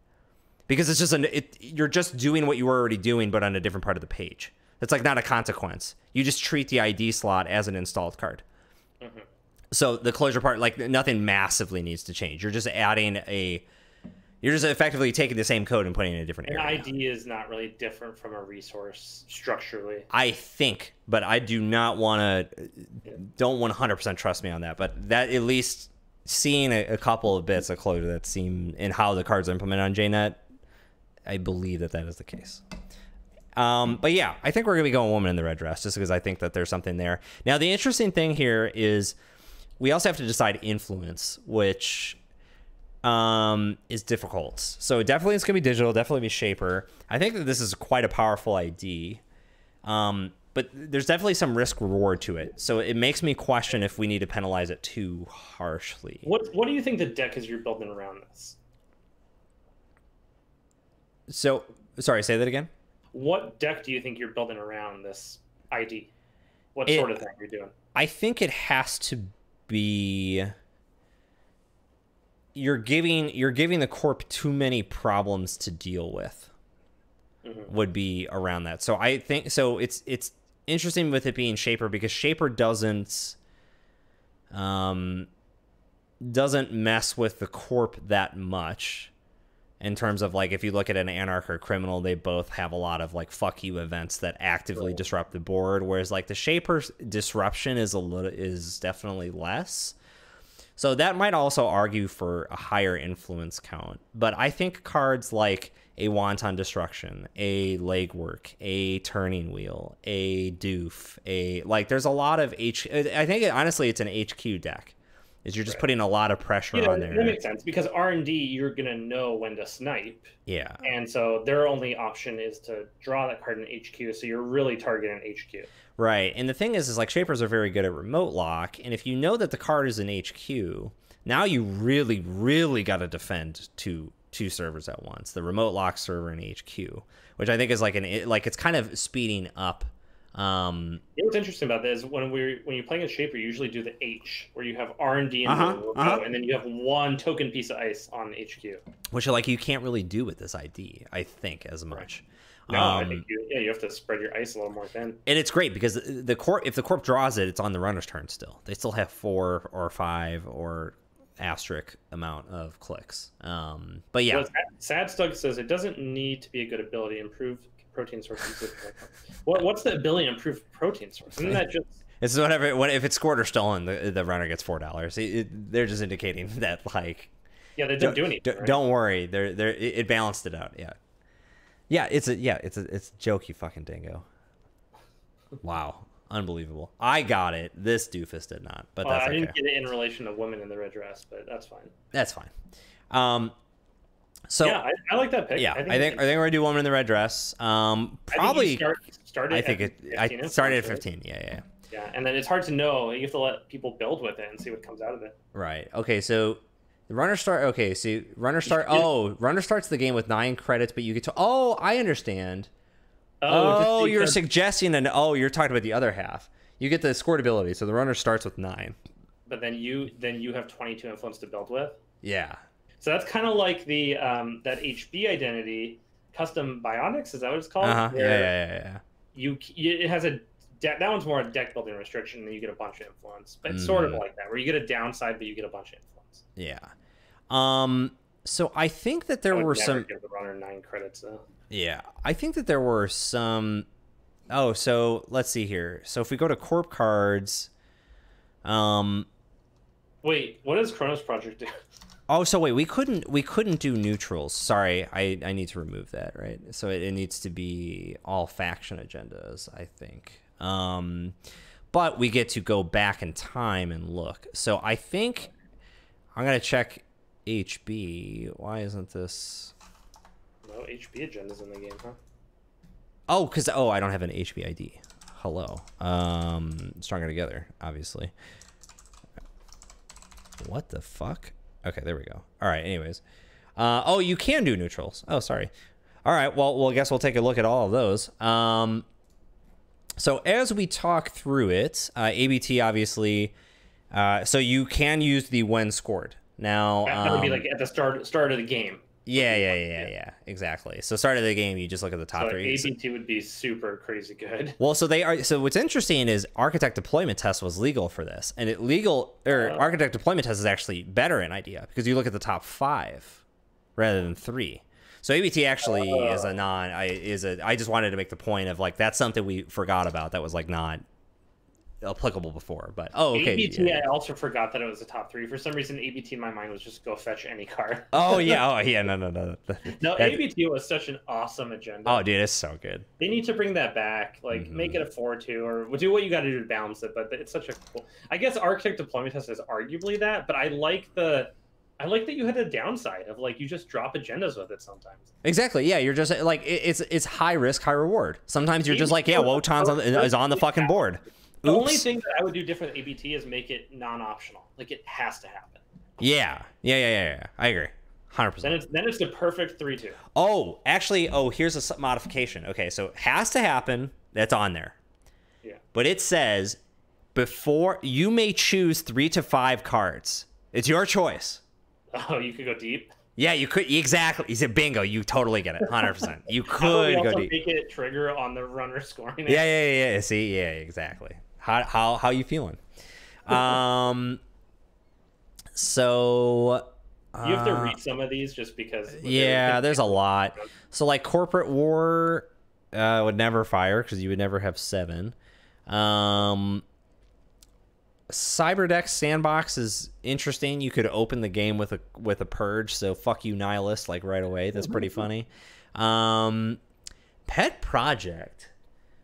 Because it's just an it, you're just doing what you were already doing, but on a different part of the page. It's like not a consequence. You just treat the ID slot as an installed card. Mm-hmm. So the Clojure part, like nothing massively needs to change. You're just adding a, you're just effectively taking the same code and putting it in a different
an
area.
ID is not really different from a resource structurally.
I think, but I do not want to, don't 100% trust me on that. But that at least seeing a, a couple of bits of Clojure that seem in how the cards are implemented on JNet, I believe that that is the case. Um, but yeah, I think we're gonna be going woman in the red dress just because I think that there's something there. Now the interesting thing here is we also have to decide influence, which um, is difficult. So definitely it's gonna be digital, definitely be shaper. I think that this is quite a powerful ID. Um, but there's definitely some risk reward to it. So it makes me question if we need to penalize it too harshly.
What What do you think the deck is you're building around this?
So sorry, say that again.
What deck do you think you're building around this ID? What
It-
sort of thing you're doing?
I think it has to be you're giving you're giving the corp too many problems to deal with
Mhm.
would be around that. So I think so it's it's interesting with it being Shaper because Shaper doesn't um doesn't mess with the corp that much in terms of like if you look at an anarch or criminal they both have a lot of like fuck you events that actively disrupt the board whereas like the shaper disruption is a little is definitely less. So that might also argue for a higher influence count but i think cards like a wanton destruction a legwork a turning wheel a doof a like there's a lot of h i think honestly it's an hq deck is you're just
Right.
putting a lot of pressure
You know,
on there
that makes sense because R and D you're gonna know when to snipe,
yeah
and so their only option is to draw that card in HQ. So you're really targeting HQ.
Right. And the thing is, is like shapers are very good at remote lock. And if you know that the card is in HQ, now you really, really got to defend two two servers at once. The remote lock server and HQ, which I think is like an like it's kind of speeding up. Um,
You know what's interesting about that is when we're when you're playing a shaper, you usually do the H, where you have R and D and
Uh-huh, uh-huh.
and then you have one token piece of ice on HQ.
which like you can't really do with this ID, I think, as much.
No, I
Um,
think you, yeah, you have to spread your ice a little more thin.
and it's great because the the corp if the corp draws it, it's on the runner's turn still. They still have four or five or asterisk amount of clicks. Um, but yeah,
Well, Sad Stug says it doesn't need to be a good ability. Improve protein sources. what, what's the ability to improve protein source? Isn't that just
It's whatever. What if it's scored or stolen? The, the runner gets four dollars. They're just indicating that like
yeah? They didn't do anything.
don't,
right?
don't worry. They're they're it, balanced it out. Yeah, yeah. It's a yeah. It's a it's a joke. You fucking dingo. Wow, unbelievable. I got it. This doofus did not, but
Uh,
that's
I
okay.
didn't get it in relation to women in the red dress, but that's fine.
That's fine. Um, so
yeah, I, I like that pick.
yeah, I think I think, we're gonna do woman in the red dress. Um,
I think
probably.
start, started
I think it. I started at fifteen. Yeah, yeah.
Yeah, and then it's hard to know. You have to let people build with it and see what comes out of it.
Right. Okay. So the runner start. Okay. See, runner start. Oh, runner starts the game with nine credits, but you get to. Oh, I understand.
just
Oh, you're
because-
suggesting an. Oh, you're talking about the other half. You get the scored ability, so the runner starts with nine.
but then you then you have 22 influence to build with.
Yeah.
So that's kind of like the um, that HB identity Custom Biotics. Is that what it's called?
Uh-huh. Yeah, yeah, yeah, yeah.
You it has a de- that one's more a deck building restriction, and you get a bunch of influence. But it's sort of
Mhm.
like that, where you get a downside, but you get a bunch of influence.
Yeah. Um. So I think that there were some.
give the runner nine credits though.
Yeah, I think that there were some. Oh, so let's see here. So if we go to corp cards, um.
Wait, what does Chronos Project do?
Oh, so wait, we couldn't we couldn't do neutrals. Sorry, I I need to remove that. Right. So it, it needs to be all faction agendas. I think. Um, but we get to go back in time and look. So I think I'm gonna check HB. Why isn't this?
No HB agendas in the game, huh?
Oh, because oh, I don't have an HB ID. Hello. Um, stronger together, obviously. What the fuck? Okay, there we go. All right. Anyways, uh, oh, you can do neutrals. Oh, sorry. All right. Well, well, I guess we'll take a look at all of those. Um, so as we talk through it, uh, ABT obviously. Uh, so you can use the when scored. Now
That, would be
um,
like at the start start of the game.
Yeah, yeah, yeah, yeah, yeah, exactly. So start of the game, you just look at the top
So
three.
ABT would be super crazy good.
Well, so they are. So what's interesting is architect deployment test was legal for this, and it legal or
Oh.
architect deployment test is actually better in idea because you look at the top five rather than three. So ABT actually
Oh.
is a oh. non. I is a. I just wanted to make the point of like that's something we forgot about that was like not applicable before. But oh, okay.
ABT,
yeah.
I also forgot that it was the top three. For some reason, ABT in my mind was just go fetch any card.
Oh yeah. Oh yeah. No no no.
No,
That-
ABT was such an awesome agenda.
Oh dude, it's so good.
They need to bring that back. Like,
Mhm.
make it a four-two, or do what you got to do to balance it. But it's such a cool. I guess architect deployment test is arguably that, but I like the. I like that you had a downside of like you just drop agendas with it sometimes.
Exactly. Yeah, you're just like it- it's it's high risk, high reward. Sometimes you're just like, yeah, Wotan's on the, is on the fucking board.
The only thing that I would do different with ABT is make it non-optional. Like it has to happen.
Yeah, yeah, yeah, yeah. yeah. I agree, hundred
Then
percent.
it's then it's the perfect three-two.
Oh, actually, oh, here's a modification. Okay, so it has to happen. That's on there,
Yeah.
but it says before you may choose three to five cards. It's your choice.
Oh, you could go deep.
Yeah, you could exactly. You said bingo. You totally get it, hundred percent. You could go deep.
make it trigger on the runner scoring.
Yeah, yeah, yeah, yeah. See, yeah, exactly. How how how you feeling? Um. So.
You have to
uh,
read some of these just because.
Yeah, there's a lot. So like corporate war uh, would never fire because you would never have seven. Um, Cyberdex sandbox is interesting. You could open the game with a with a purge. So fuck you, nihilist, like right away. That's pretty funny. Um, Pet Project.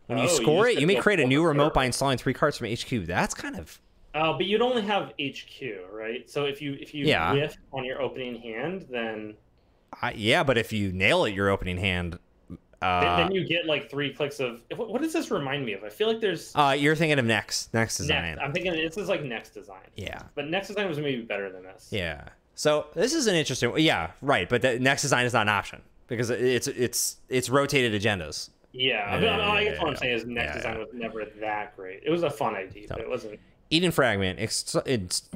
When you
Oh, you
score
just
it, you may create a new remote by installing three cards from HQ. That's kind of
Oh, but you'd only have HQ, right? So if you if you
Yeah.
whiff on your opening hand, then
I, yeah. But if you nail it, your opening hand.
then,
Uh,
then you get like three clicks of. What, what does this remind me of? I feel like there's
uh, you're thinking of next next design.
next. I'm thinking this is like next design,
Yeah.
but next design was maybe better than this.
Yeah. So this is an interesting. Yeah, right. But the next design is not an option because it's it's it's rotated agendas.
Yeah, I, mean,
Yeah,
I
yeah,
guess what I'm
yeah.
saying is next
Yeah,
design
yeah.
was never that great. It was a fun idea, but it wasn't.
Eden fragment. Ex-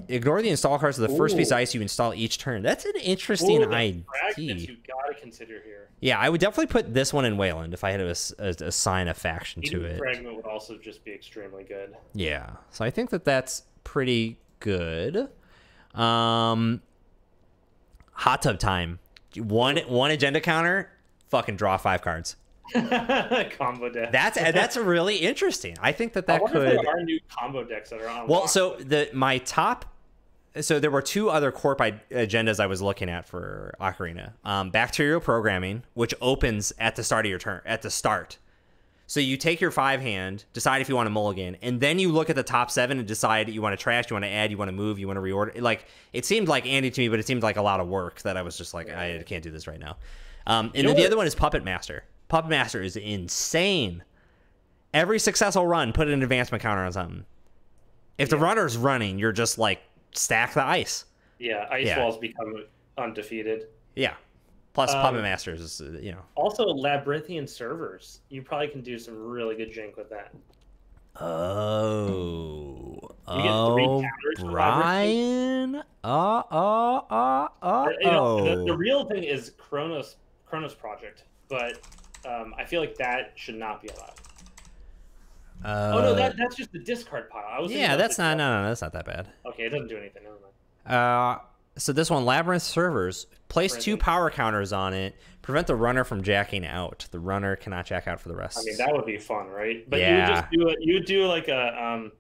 ignore the install cards of the first piece of ice you install each turn. That's an interesting
Ooh,
idea.
you gotta consider here.
Yeah, I would definitely put this one in Wayland if I had to ass- assign a faction to it.
Eden
it.
fragment would also just be extremely good.
Yeah. So I think that that's pretty good. Um, hot tub time. One one agenda counter. Fucking draw five cards.
combo deck.
That's that's really interesting. I think that that could.
if are new combo decks that are on.
Well, so the my top, so there were two other corp I- agendas I was looking at for Ocarina. Um, bacterial programming, which opens at the start of your turn, at the start. So you take your five hand, decide if you want to mulligan, and then you look at the top seven and decide you want to trash, you want to add, you want to move, you want to reorder. Like it seemed like Andy to me, but it seemed like a lot of work that I was just like, I can't do this right now. Um, and then the other one is Puppet Master. Puppet Master is insane. Every successful run, put an advancement counter on something. If the
Yeah.
runner's running, you're just like stack the ice.
yeah, ice
yeah.
walls become undefeated.
Yeah. Plus,
Um,
Puppet Masters is uh, you know.
Also, labyrinthine servers. You probably can do some really good jank with that.
Oh.
You get three
Oh,
counters.
Brian. Uh, uh, uh, uh,
You know, the, the
oh.
real thing is Chronos Chronos Project, but um, I feel like that should not be allowed.
Uh,
oh no, that that's just the discard pile. I was
yeah, that's not, no, no, that's not that bad.
Okay, it doesn't do anything. Never mind.
Uh, so this one, Labyrinth servers, place two power counters on it, prevent the runner from jacking out. The runner cannot jack out for the rest.
I mean, that would be fun, right? But you
Yeah.
would just do it. You do like a um,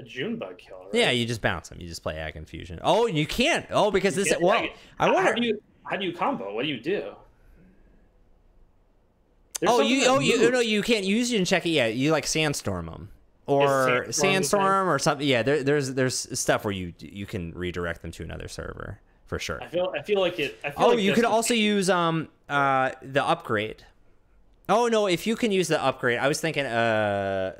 a June bug kill, right?
yeah, you just bounce them. You just play Ag Infusion. Oh, you can't. Oh, because this. Well. I
How
wonder.
do you how do you combo? What do you do? There's
Oh, you. Oh, you.
moves.
No, you can't use it and check it. Yeah, you like sandstorm them. Or
sandstorm
sandstorm or something. Yeah, there, there's there's stuff where you you can redirect them to another server for sure.
I feel I feel like it. I feel
Oh,
like
you could also use um uh the upgrade. Oh no, if you can use the upgrade, I was thinking uh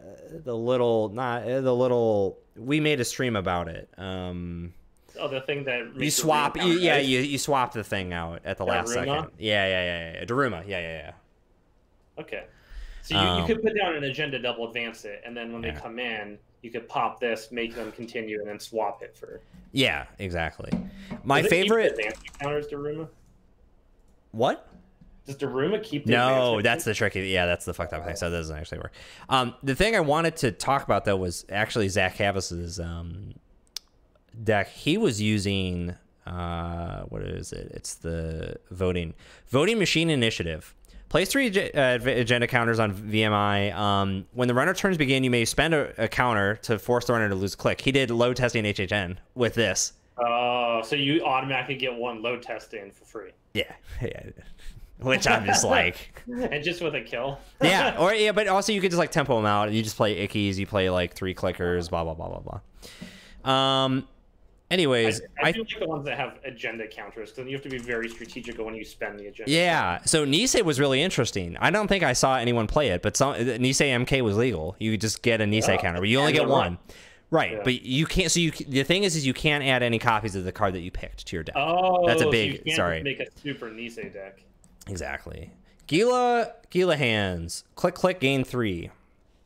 the little not uh, the little we made a stream about it. Um
Oh, the thing that
you swap you, yeah,
right?
you you swap the thing out at the last
Daruma?
second. Yeah, yeah, yeah, yeah. Daruma. Yeah, yeah, yeah.
Okay. So you,
Um,
you could put down an agenda, double advance it, and then when
Yeah.
they come in, you could pop this, make them continue, and then swap it for.
Yeah, exactly. My
Does
favorite
the advancement counters, Daruma.
what?
Does Daruma keep the
No, that's the tricky. Yeah, that's the fucked up thing. So that doesn't actually work. Um, the thing I wanted to talk about though was actually Zach Havas's um, deck. He was using uh, what is it? It's the voting voting machine initiative. Place three uh, agenda counters on VMI. Um, when the runner turns begin, you may spend a, a counter to force the runner to lose click. He did load testing HHN with this.
Oh, so you automatically get one load testing for free,
Yeah, yeah. Which I'm just like.
and just with a kill.
yeah, or yeah, but also you could just like tempo them out. You just play ickies, you play like three clickers, blah blah blah blah blah. Um, anyways,
I
I,
do like the ones that have agenda counters because you have to be very strategic when you spend the agenda.
yeah. So Nisei was really interesting. I don't think I saw anyone play it, but some Nisei MK was legal. You could just get a Nisei
Yeah.
counter, but you only
And
get one.
run.
Right,
Yeah.
but you can't. So you the thing is, is you can't add any copies of the card that you picked to your deck.
Oh,
That's a
so
big-
you can't
sorry.
Make a super Nisei deck.
Exactly. Gila Gila hands. Click click gain three.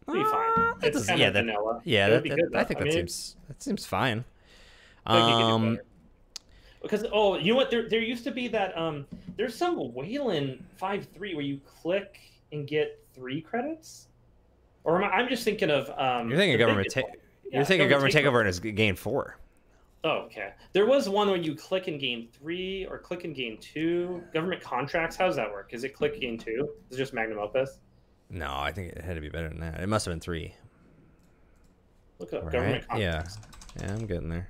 Be fine.
Uh, that
It's
does-
kind
yeah, that-
vanilla.
Yeah, that, that-
good,
I think that
mean,
seems that seems fine. Um.
Because oh, you know what? There there used to be that um. There's some Wayland five three where you click and get three credits. Or am I, I'm just thinking of um.
you're thinking government. Ta-
one.
you're thinking government takeover and it's gain four.
Oh, okay. There was one where you click and gain three or click and gain two. Government contracts. How does that work? Is it click gain two? Is it just magnum opus?
No, I think it had to be better than that. It must have been three.
Look up
Right?
government
Yeah. Yeah, I'm getting there.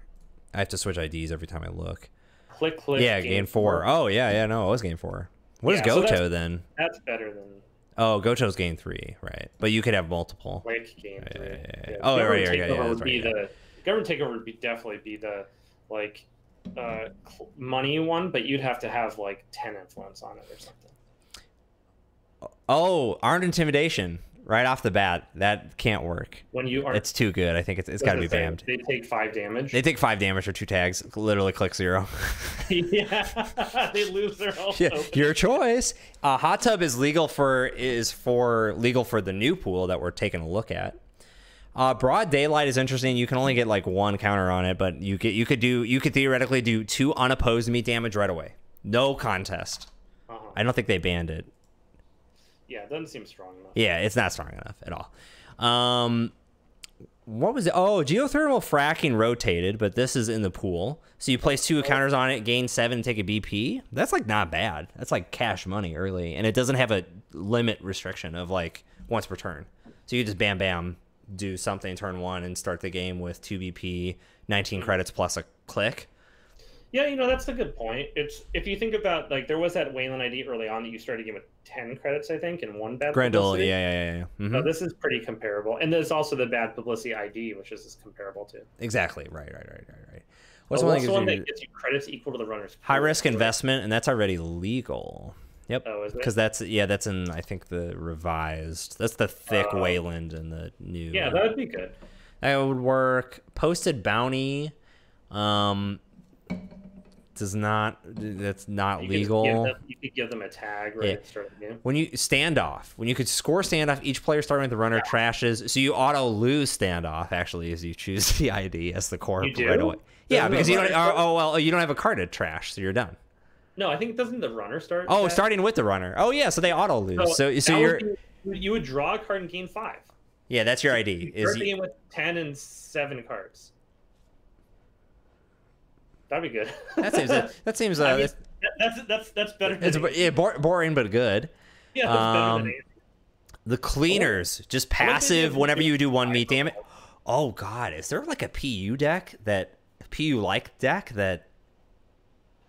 I have to switch IDs every time I look.
Click click.
yeah, gain four. Oh yeah, yeah, no, it was gain four. What is
Yeah, so
Goto
that's-
then?
That's better than
Oh, Goto's gain three, right? But you could have multiple.
click gain
Yeah,
three.
yeah, yeah, yeah.
Yeah,
Oh, right,
government
right, yeah, yeah,
would be the government takeover would be definitely be the like uh cl- money one, but you'd have to have like ten influence on it or something.
Oh, armed intimidation right off the bat. That can't work.
When you are,
It's too good. I think it's it's got to be banned.
They take five damage.
They take five damage for two tags. Literally click zero.
yeah, they lose their whole.
Yeah, your choice. Uh, hot tub is legal for is for legal for the new pool that we're taking a look at. Uh, broad daylight is interesting. You can only get like one counter on it, but you get you could do you could theoretically do two unopposed meat damage right away. No contest.
Uh-huh.
I don't think they banned it.
Yeah, it doesn't seem strong enough.
Yeah, it's not strong enough at all. Um, what was it? Oh, geothermal fracking rotated, but this is in the pool. So you place two counters on it, gain seven, take a BP. That's like not bad. That's like cash money early, and it doesn't have a limit restriction of like once per turn. So you just bam bam do something turn one and start the game with two BP, 19 credits plus a click.
Yeah, you know that's a good point. It's if you think about like there was that Wayland ID early on that you started getting with ten credits, I think, and one bad
GRNDL,
publicity.
yeah, yeah, yeah, yeah. Mhm.
So this is pretty comparable, and there's also the bad publicity ID, which is comparable too.
Exactly. Right, right, right, right, right. What's
Oh,
the one
what's
that
the one
gives you
you credits equal to the runner's
high risk
right?
investment, and that's already legal. Yep.
Oh.
Because that's yeah, that's in I think the revised. That's the thick
Oh.
Wayland and the new.
Yeah, that would be good.
that would work. Posted bounty. Um, does not. That's not
You
legal.
them- you could give them a tag right
Yeah.
at the start of the game.
when you standoff, when you could score standoff, each player starting with the runner trashes, so you auto lose standoff actually as you choose the ID as the core right away. Yeah, because you don't. Oh, oh well, you don't have a card to trash, so you're done.
No, I think doesn't the runner start?
Oh,
that?
starting with the runner. Oh yeah, so they auto lose. So so,
that
you're
would be- you would draw a card and gain five.
yeah, that's your ID.
You
Is
the game with ten and seven cards. That'd be good.
that seems that seems uh,
I mean,
that's,
that's that's better.
It's yeah, boring but good.
yeah, that's better
um,
than.
The cleaners, just
don't think
passive whenever you do one meat damage. Oh god, is there like a PU deck that PU like deck that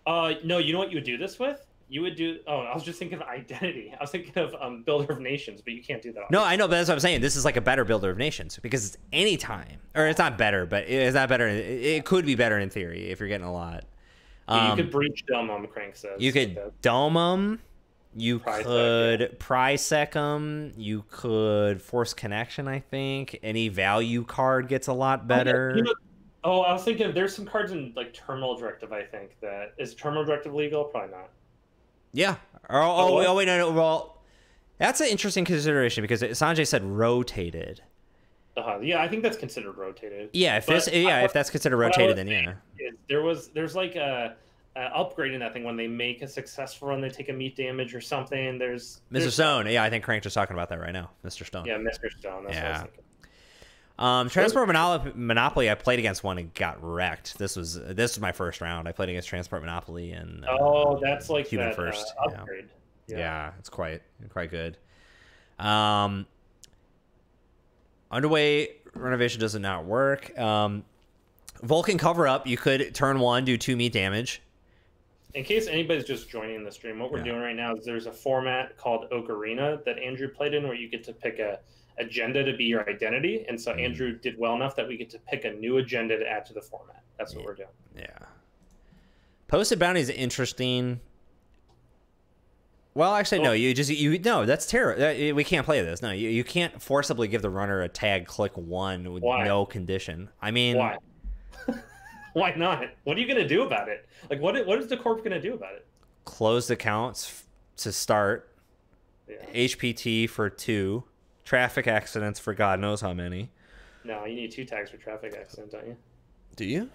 Uh, no, you know what you would do this with? You would do. Oh, I was just thinking of identity. I was thinking of um, Builder of Nations, but you can't do that.
No, I know, but that's what I'm saying. This is like a better builder of nations because it's any time, or it's not better, but it's not better. It, could be better in theory if you're getting a lot.
Yeah, you
Um,
could breach Dome on Crank says.
you could
Okay.
dome them. You could prisec them. You could force connection. I think any value card gets a lot
Oh, yeah,
better.
you know- oh, I was thinking there's some cards in like Terminal Directive. I think that is Terminal Directive legal. Probably not.
Yeah. Oh,
Oh,
oh, oh, wait, no, no. Well, that's an interesting consideration because Sanjay said rotated.
Uh-huh. Yeah, I think that's considered rotated.
Yeah, if
But
this, yeah,
I-
if that's considered rotated, then yeah.
there was there's like a, a upgrade in that thing when they make a successful run, they take a meat damage or something. There's
Mr.
there's-
Stone. Yeah, I think Crank's just talking about that right now. Mr. Stone.
Yeah, Mr. Stone. That's what I
Yeah. Um, Transport Monop- Monopoly. I played against one and got wrecked. This was this was my first round. I played against Transport Monopoly and uh,
Oh, that's like
Human
that
First,
uh,
yeah.
upgrade.
yeah. it's quite quite good. Um, underway renovation does not not work. Um, Vulcan cover up. You could turn one, do two meat damage.
In case anybody's just joining the stream, what we're
Yeah.
doing right now is there's a format called Ocarina that Andrew played in where you get to pick a agenda to be your identity. And so
Mhm.
Andrew did well enough that we get to pick a new agenda to add to the format. That's what
Yeah.
we're doing.
Yeah. Posted bounty is interesting. Well, actually, no. You just you no. That's terrible. We can't play this. No, you, you can't forcibly give the runner a tag. Click one with
Why?
no condition. I mean,
Why? Why not? What are you gonna do about it? Like, what? What is the corp gonna do about it?
closed accounts f- to start.
Yeah.
HPT for two. Traffic accidents for God knows how many.
No, you need two tags for traffic accident, don't you?
Do you?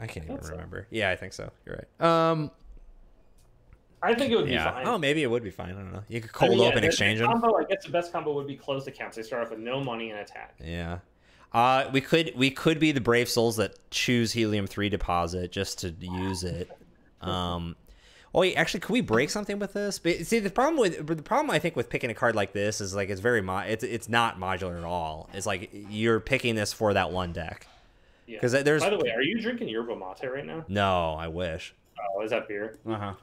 I can't even
Hope so.
remember. Yeah, I think so. You're right. Um.
I think it would be fine.
Oh, maybe it would be fine. I don't know. You could
I
cold
mean, yeah,
open
the- the
exchange them.
Combo, I guess the best combo would be closed accounts. They start off with no money and attack.
Yeah. Uh, we could we could be the brave souls that choose helium three deposit just to use it. Um, oh wait, actually, could we break something with this? But see, the problem with the problem I think with picking a card like this is like it's very mo- it's it's not modular at all. It's like you're picking this for that one deck.
Yeah.
'Cause there's-
By the way, are you drinking yerba mate right now?
No, I wish.
Oh, is that beer?
Uh huh.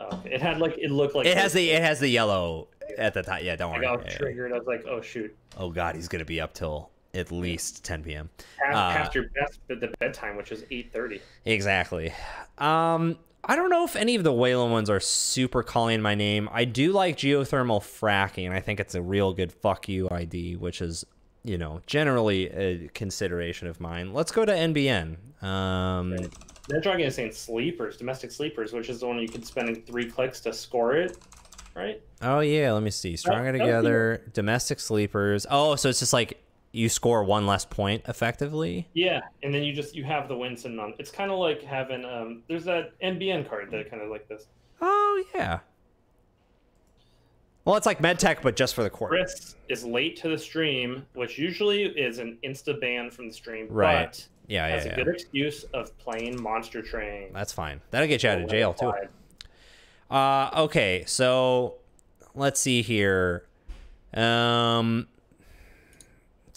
Oh. It had like it looked like
It has the it has the yellow at the top. Yeah, don't worry.
I got
Yeah, yeah.
triggered. I was like, oh shoot,
Oh god, he's gonna be up till at least 10 p.m.
past,
Uh,
past your best the bedtime, which is eight thirty.
Exactly. Um, I don't know if any of the Wayland ones are super calling my name. I do like geothermal fracking. I think it's a real good fuck you ID, which is, you know, generally a consideration of mine. Let's go to NBN. Um,
They're talking about saying sleepers, domestic sleepers, which is the one you can spend three clicks to score it, right?
oh yeah, let me see. Stronger together, domestic sleepers. Oh, so it's just like you score one less point effectively.
Yeah, and then you just you have the wins and none. It's kind of like having um. There's that NBN card that kind of like this.
Oh yeah. Well, it's like MedTech, but just for the court.
Chris is late to the stream, which usually is an insta ban from the stream,
Right.
but
Yeah, yeah,
has a
yeah.
good excuse of playing Monster Train.
That's fine. That'll get you out of jail too. Uh, okay, so let's see here. Um,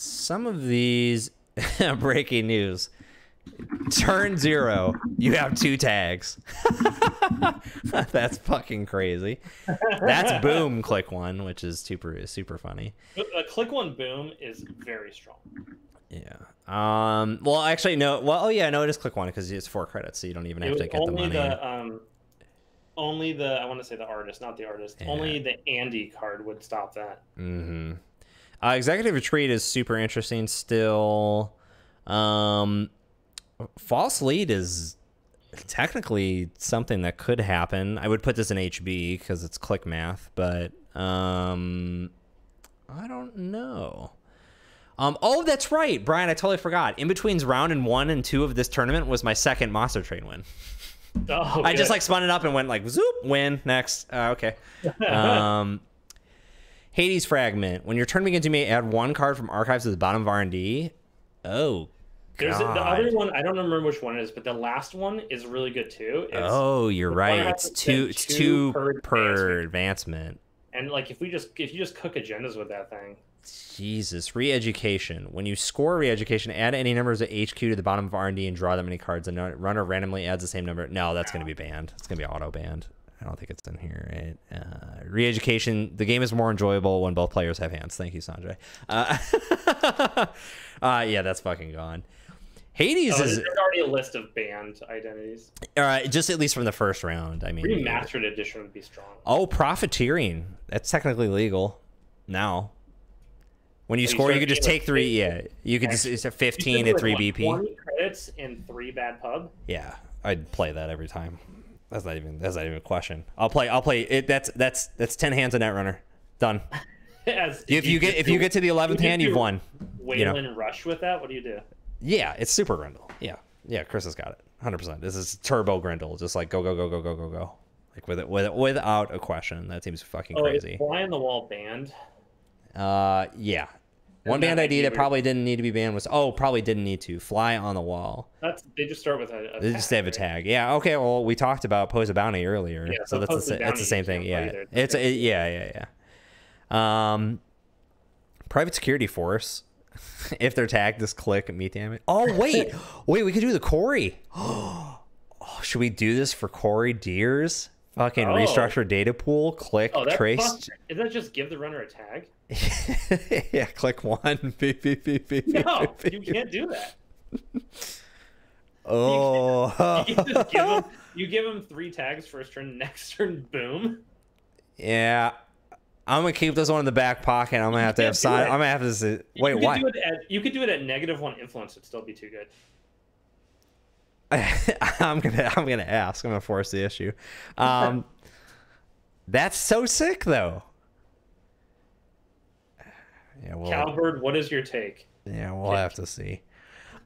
some of these breaking news. Turn zero, you have two tags. That's fucking crazy. That's boom. Click one, which is super super funny.
A click one boom is very strong.
Yeah. Um. Well, actually, no. Well, oh yeah, no. It is click one because it's four credits, so you don't even have to get the
only
money.
the um, only the I want to say the artist, not the artist.
Yeah.
Only the Andy card would stop that.
Mm-hmm. Uh, Executive Retreat is super interesting still. Um, False Lead is technically something that could happen. I would put this in HB because it's click math, but um, I don't know. Um, oh, that's right, Brian. I totally forgot. In between's round and one and two of this tournament was my second monster train win.
Oh,
I just like spun it up and went like zoop, win next. Uh, okay. Um, Hades fragment. When your turn begins, you may add one card from archives to the bottom of R and D. Oh,
There's a, the other one. I don't remember which one it is, but the last one is really good too. It's,
Oh, you're right. It's two, it's
two
two
per
per, advancement.
And like if we just if you just cook agendas with that thing,
Jesus, re-education. When you score re-education, add any numbers of HQ to the bottom of R&D and draw that many cards. And a runner randomly adds the same number. No, that's going to be banned. It's going to be auto banned. I don't think it's in here, right? Uh, re-education. The game is more enjoyable when both players have hands. Thank you, Sanjay. Uh, uh, yeah, that's fucking gone. Hades
oh,
is
there's already a list of banned identities.
uh, just at least from the first round. I mean,
Remastered edition would be strong.
Oh, profiteering. That's technically legal now. When you
Oh, you
score, you could just take three. Yeah, you could just it's a 15
could
and three
like,
BP.
20 credits and three bad pub.
Yeah, I'd play that every time. That's not even that's not even a question. I'll play. I'll play it. That's that's that's ten hands of Netrunner. Done.
As
If you get if you get to the eleventh hand, you've won. you know.
Rush with that, what do you do?
Yeah, it's super GRNDL. Yeah, yeah. Chris has got it. Hundred percent. This is turbo GRNDL. Just like go go go go go go go. Like with it with without a question. That seems fucking
Oh,
crazy.
fly on the wall banned?
Uh, yeah. One band
might
ID that probably didn't need to be banned was oh probably didn't need to fly on the wall.
That's they just start with a. a
They just
tag,
have a
right?
tag. Yeah. Okay. Well, we talked about pose a bounty earlier,
Yeah,
so
so
that's the,
pose a
sa- that's the same thing. Yeah.
either.
It's it, yeah yeah yeah. Um, private security force. if they're tagged, just click meet damage. Oh wait, wait, we could do the Corey. Oh, should we do this for Corey Deers? Fucking
Oh.
restructure data pool. Click
Oh,
trace.
Is that just give the runner a tag?
yeah, click one. Beep, beep, beep, beep,
No,
beep,
you can't do that.
Oh,
You just give him, you give him three tags first turn, next turn, boom.
yeah. I'm gonna keep this one in the back pocket. I'm gonna have to have sign. I'm gonna have to. Say,
You
wait?
Do it at, you could do it at negative one influence. It'd still be too good.
I'm gonna. I'm gonna ask. I'm gonna force the issue. Um, that's so sick, though. Yeah, well,
what is your take?
yeah, we'll have to see.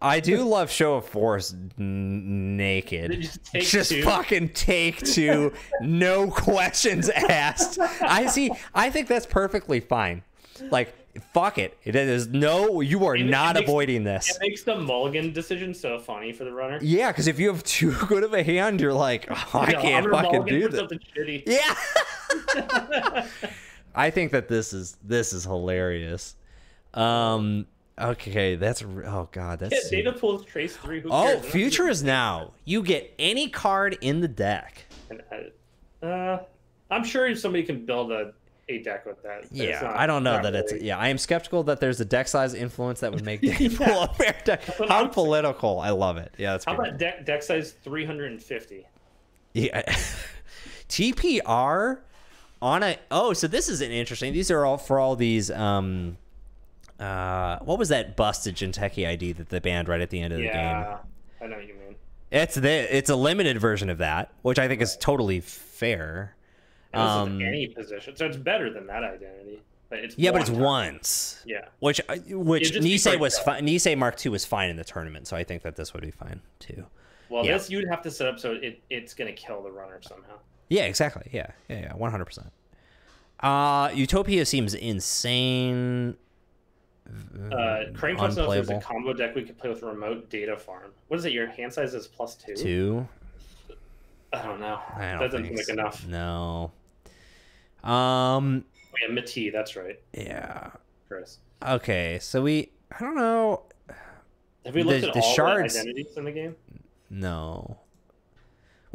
I do love show of force n- naked.
Just
just fucking take two, no questions asked. I see. I think that's perfectly fine. Like, fuck it. It is no. You are
It- it
not
makes-
avoiding this.
It makes the mulligan decision so funny for the runner.
Yeah, because if you have too good of a hand, you're like, oh, I
I'm
can't fucking do this. Yeah. I think that this is this is hilarious. Um. Okay, that's oh god, that's Yeah,
data pools trace through. Who
oh
cares?
Future is now. You get any card in the deck.
gonna. Uh, I'm sure somebody can build a a deck with that.
Yeah,
not-
I don't know that it's yeah. I am skeptical that there's a deck size influence that would make
Yeah.
Deadpool a fair deck. How
I'm saying.
political! I love it. Yeah, that's
How about deck deck size 350?
Yeah. TPR on a oh, so this is an interesting. These are all for all these um uh what was that busted Jinteki ID that they banned right at the end of the game?
Yeah, I know what you mean.
It's the it's a limited version of that, which I think is totally fair.
And
Um,
any position, so it's better than that identity. But it's
Yeah, but it's
one.
once.
Yeah,
Which uh, which
It'd just be
Nisei was fine. Nisei Mark II was fine in the tournament, so I think that this would be fine too.
well,
Yeah.
this you'd have to set up so it, it's gonna kill the runner somehow.
Yeah, exactly. Yeah, yeah, yeah, one hundred percent. Uh, Utopia seems insane.
Uh, Crane wants to know if there's a combo deck we could play with remote data farm. What is it? Your hand size is plus two.
Two.
I don't know.
I don't
that doesn't make
so.
enough.
No. Um.
Oh, yeah, Mati, that's right,
Yeah.
Chris.
Okay. So we. I don't know.
Have we
The-
looked at
the
all
shards-
the identities in the game?
No.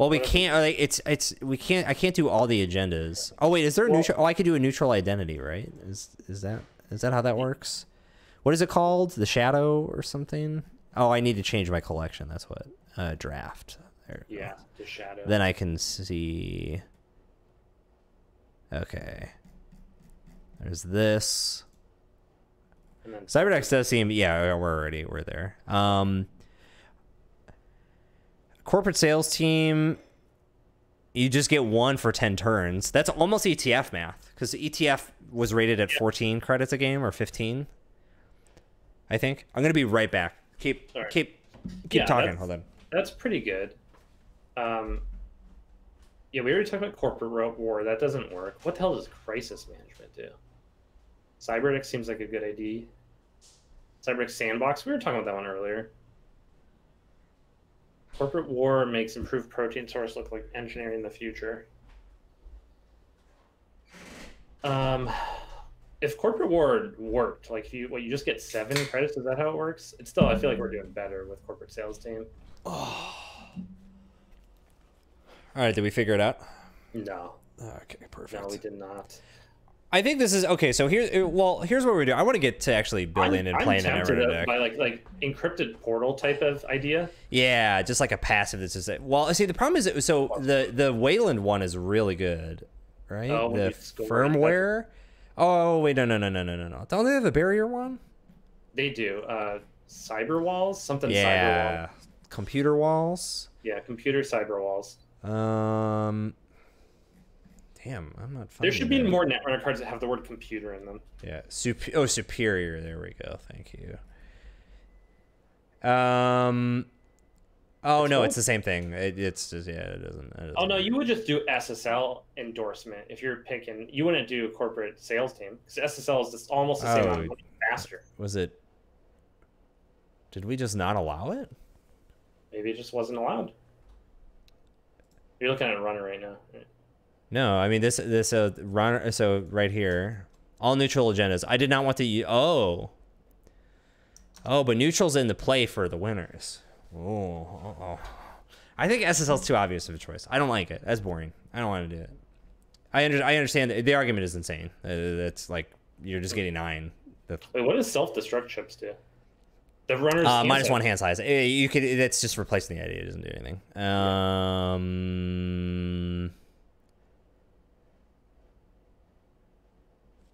Well, we can't. Like, it's it's we can't. I can't do all the agendas. Oh wait, is there a
Well-
neutral? Oh, I could do a neutral identity, right? Is is that is that how that works? What is it called? The shadow or something? Oh, I need to change my collection. That's what. Uh, draft. There.
Yeah, the shadow.
Then I can see. Okay. There's this.
and then
Cyberdex does seem yeah we're already we're there. Um, corporate sales team, you just get one for 10 turns. That's almost ETF math because the ETF was rated at 14 credits a game or 15. I think. I'm going to be right back. Keep
Sorry.
keep keep
Yeah,
talking. Hold on.
That's pretty good. Um, yeah, we already talked about corporate war. That doesn't work. What the hell does crisis management do? Cyberdex seems like a good idea. Cyberdex sandbox. We were talking about that one earlier. Corporate war makes improved protein source look like engineering in the future. Um, if corporate war worked, like if you what you just get seven credits, is that how it works? It's still I feel like we're doing better with corporate sales team.
All right, did we figure it out?
No,
Okay, perfect.
no, we did not.
I think this is okay. So here, well, here's what we're doing. I want to get to actually building and playing an Everett deck.
by like like encrypted portal type of idea.
Yeah, just like a passive that's just well. See, the problem is, that, so the the Wayland one is really good, right?
Oh,
the
it,
firmware. Oh wait, no, no, no, no, no, no, no. Don't they have a barrier one?
They do uh, cyber walls, something cyber
Yeah,
wall.
computer walls.
Yeah, computer cyber walls.
Um, damn, I'm not.
There should be
it.
more Netrunner cards that have the word computer in them.
Yeah, Sup- oh, superior. There we go. Thank you. Um. Oh
It's
no,
cool.
it's the same thing. It, it's just yeah, it doesn't. It doesn't
Oh no, you would just do SSL endorsement if you're picking. You wouldn't do corporate sales team because SSL is just almost the same
Oh.
amount faster.
was it. Did we just not allow it?
Maybe it just wasn't allowed. You're looking at a runner right now. right?
No, I mean this this uh run so right here, all neutral agendas. I did not want to oh. Oh, but neutral's in the play for the winners. Oh, oh. I think SSL's too obvious of a choice. I don't like it. That's boring. I don't want to do it. I under, I understand that the argument is insane. Uh, that's like you're just getting nine. The,
Wait, what does self destruct chips do? The runners
uh, minus one hand size. Eh, You could. That's just replacing the idea. It doesn't do anything. Um.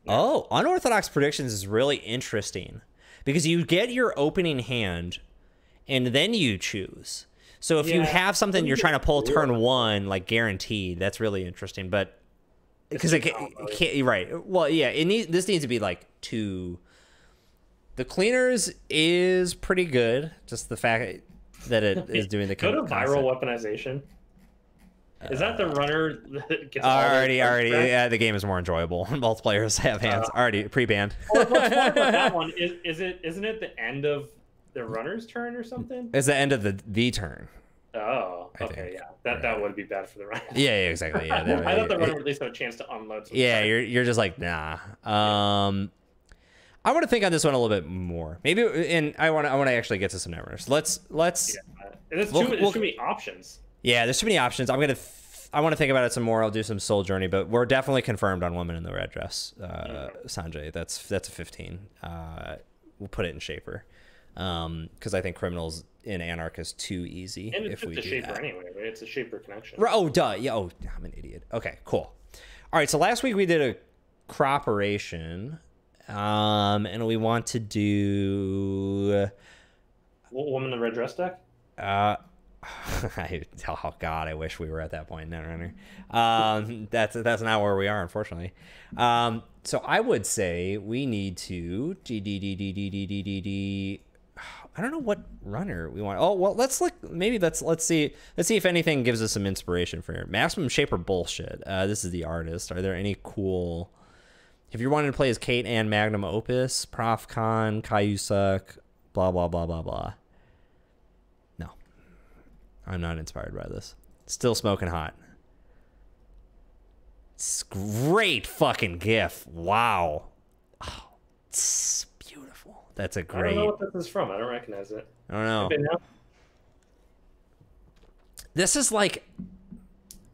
Oh, unorthodox predictions is really interesting because you get your opening hand, and then you choose. So if you have something you're trying to pull turn
on
one, like guaranteed, that's really interesting. But because it, can't, it can't, you're right. Well, yeah, it needs this needs to be like two. The cleaners is pretty good. Just the fact that it is doing the
Go to viral weaponization. Is that the runner that gets
Already, already, yeah. The game is more enjoyable when both players have hands.
Uh,
already pre-banned.
Well, what's smart about that one is, is it isn't it the end of the runner's turn or something?
It's the end of the the turn.
Oh,
I
okay,
think.
yeah, that that would be bad for the runner.
Yeah, yeah exactly. Yeah, that-
I thought the runner would at least have a chance to unload. Some
yeah,
cards.
you're you're just like nah. Um, I want to think on this one a little bit more. Maybe, and I want to I want to actually get to some numbers. Let's let's.
Yeah. There's
We'll-
too, there's
we'll-
too many options.
Yeah, there's too many options. I'm gonna. I want to think about it some more. I'll do some soul journey, but we're definitely confirmed on woman in the red dress. Uh, Sanjay, that's that's a 15. Uh, we'll put it in shaper, um, because I think criminals in anarch is too easy.
And it's
if we
a
do
shaper
that.
anyway, right? It's a shaper connection.
Oh, duh. Yeah. Oh, I'm an idiot. Okay, cool. All right. So last week we did a cooperation, um, and we want to do.
Wo- Woman in the red dress deck.
Uh, I, oh God, I wish we were at that point, Netrunner. Um, that's that's not where we are, unfortunately. Um, so I would say we need to I don't know what runner we want. Oh well, let's look. Maybe let's let's see let's see if anything gives us some inspiration for here. Maximum Shaper bullshit. Uh, this is the artist. Are there any cool? If you're wanting to play as Kate and Magnum Opus, Prof Con, Kaiusuk, blah blah blah blah blah. I'm not inspired by this. Still smoking hot. It's great fucking gif. Wow. Oh, it's beautiful. That's a
I don't
great.
know what this is from. I don't recognize it.
I don't know. This is like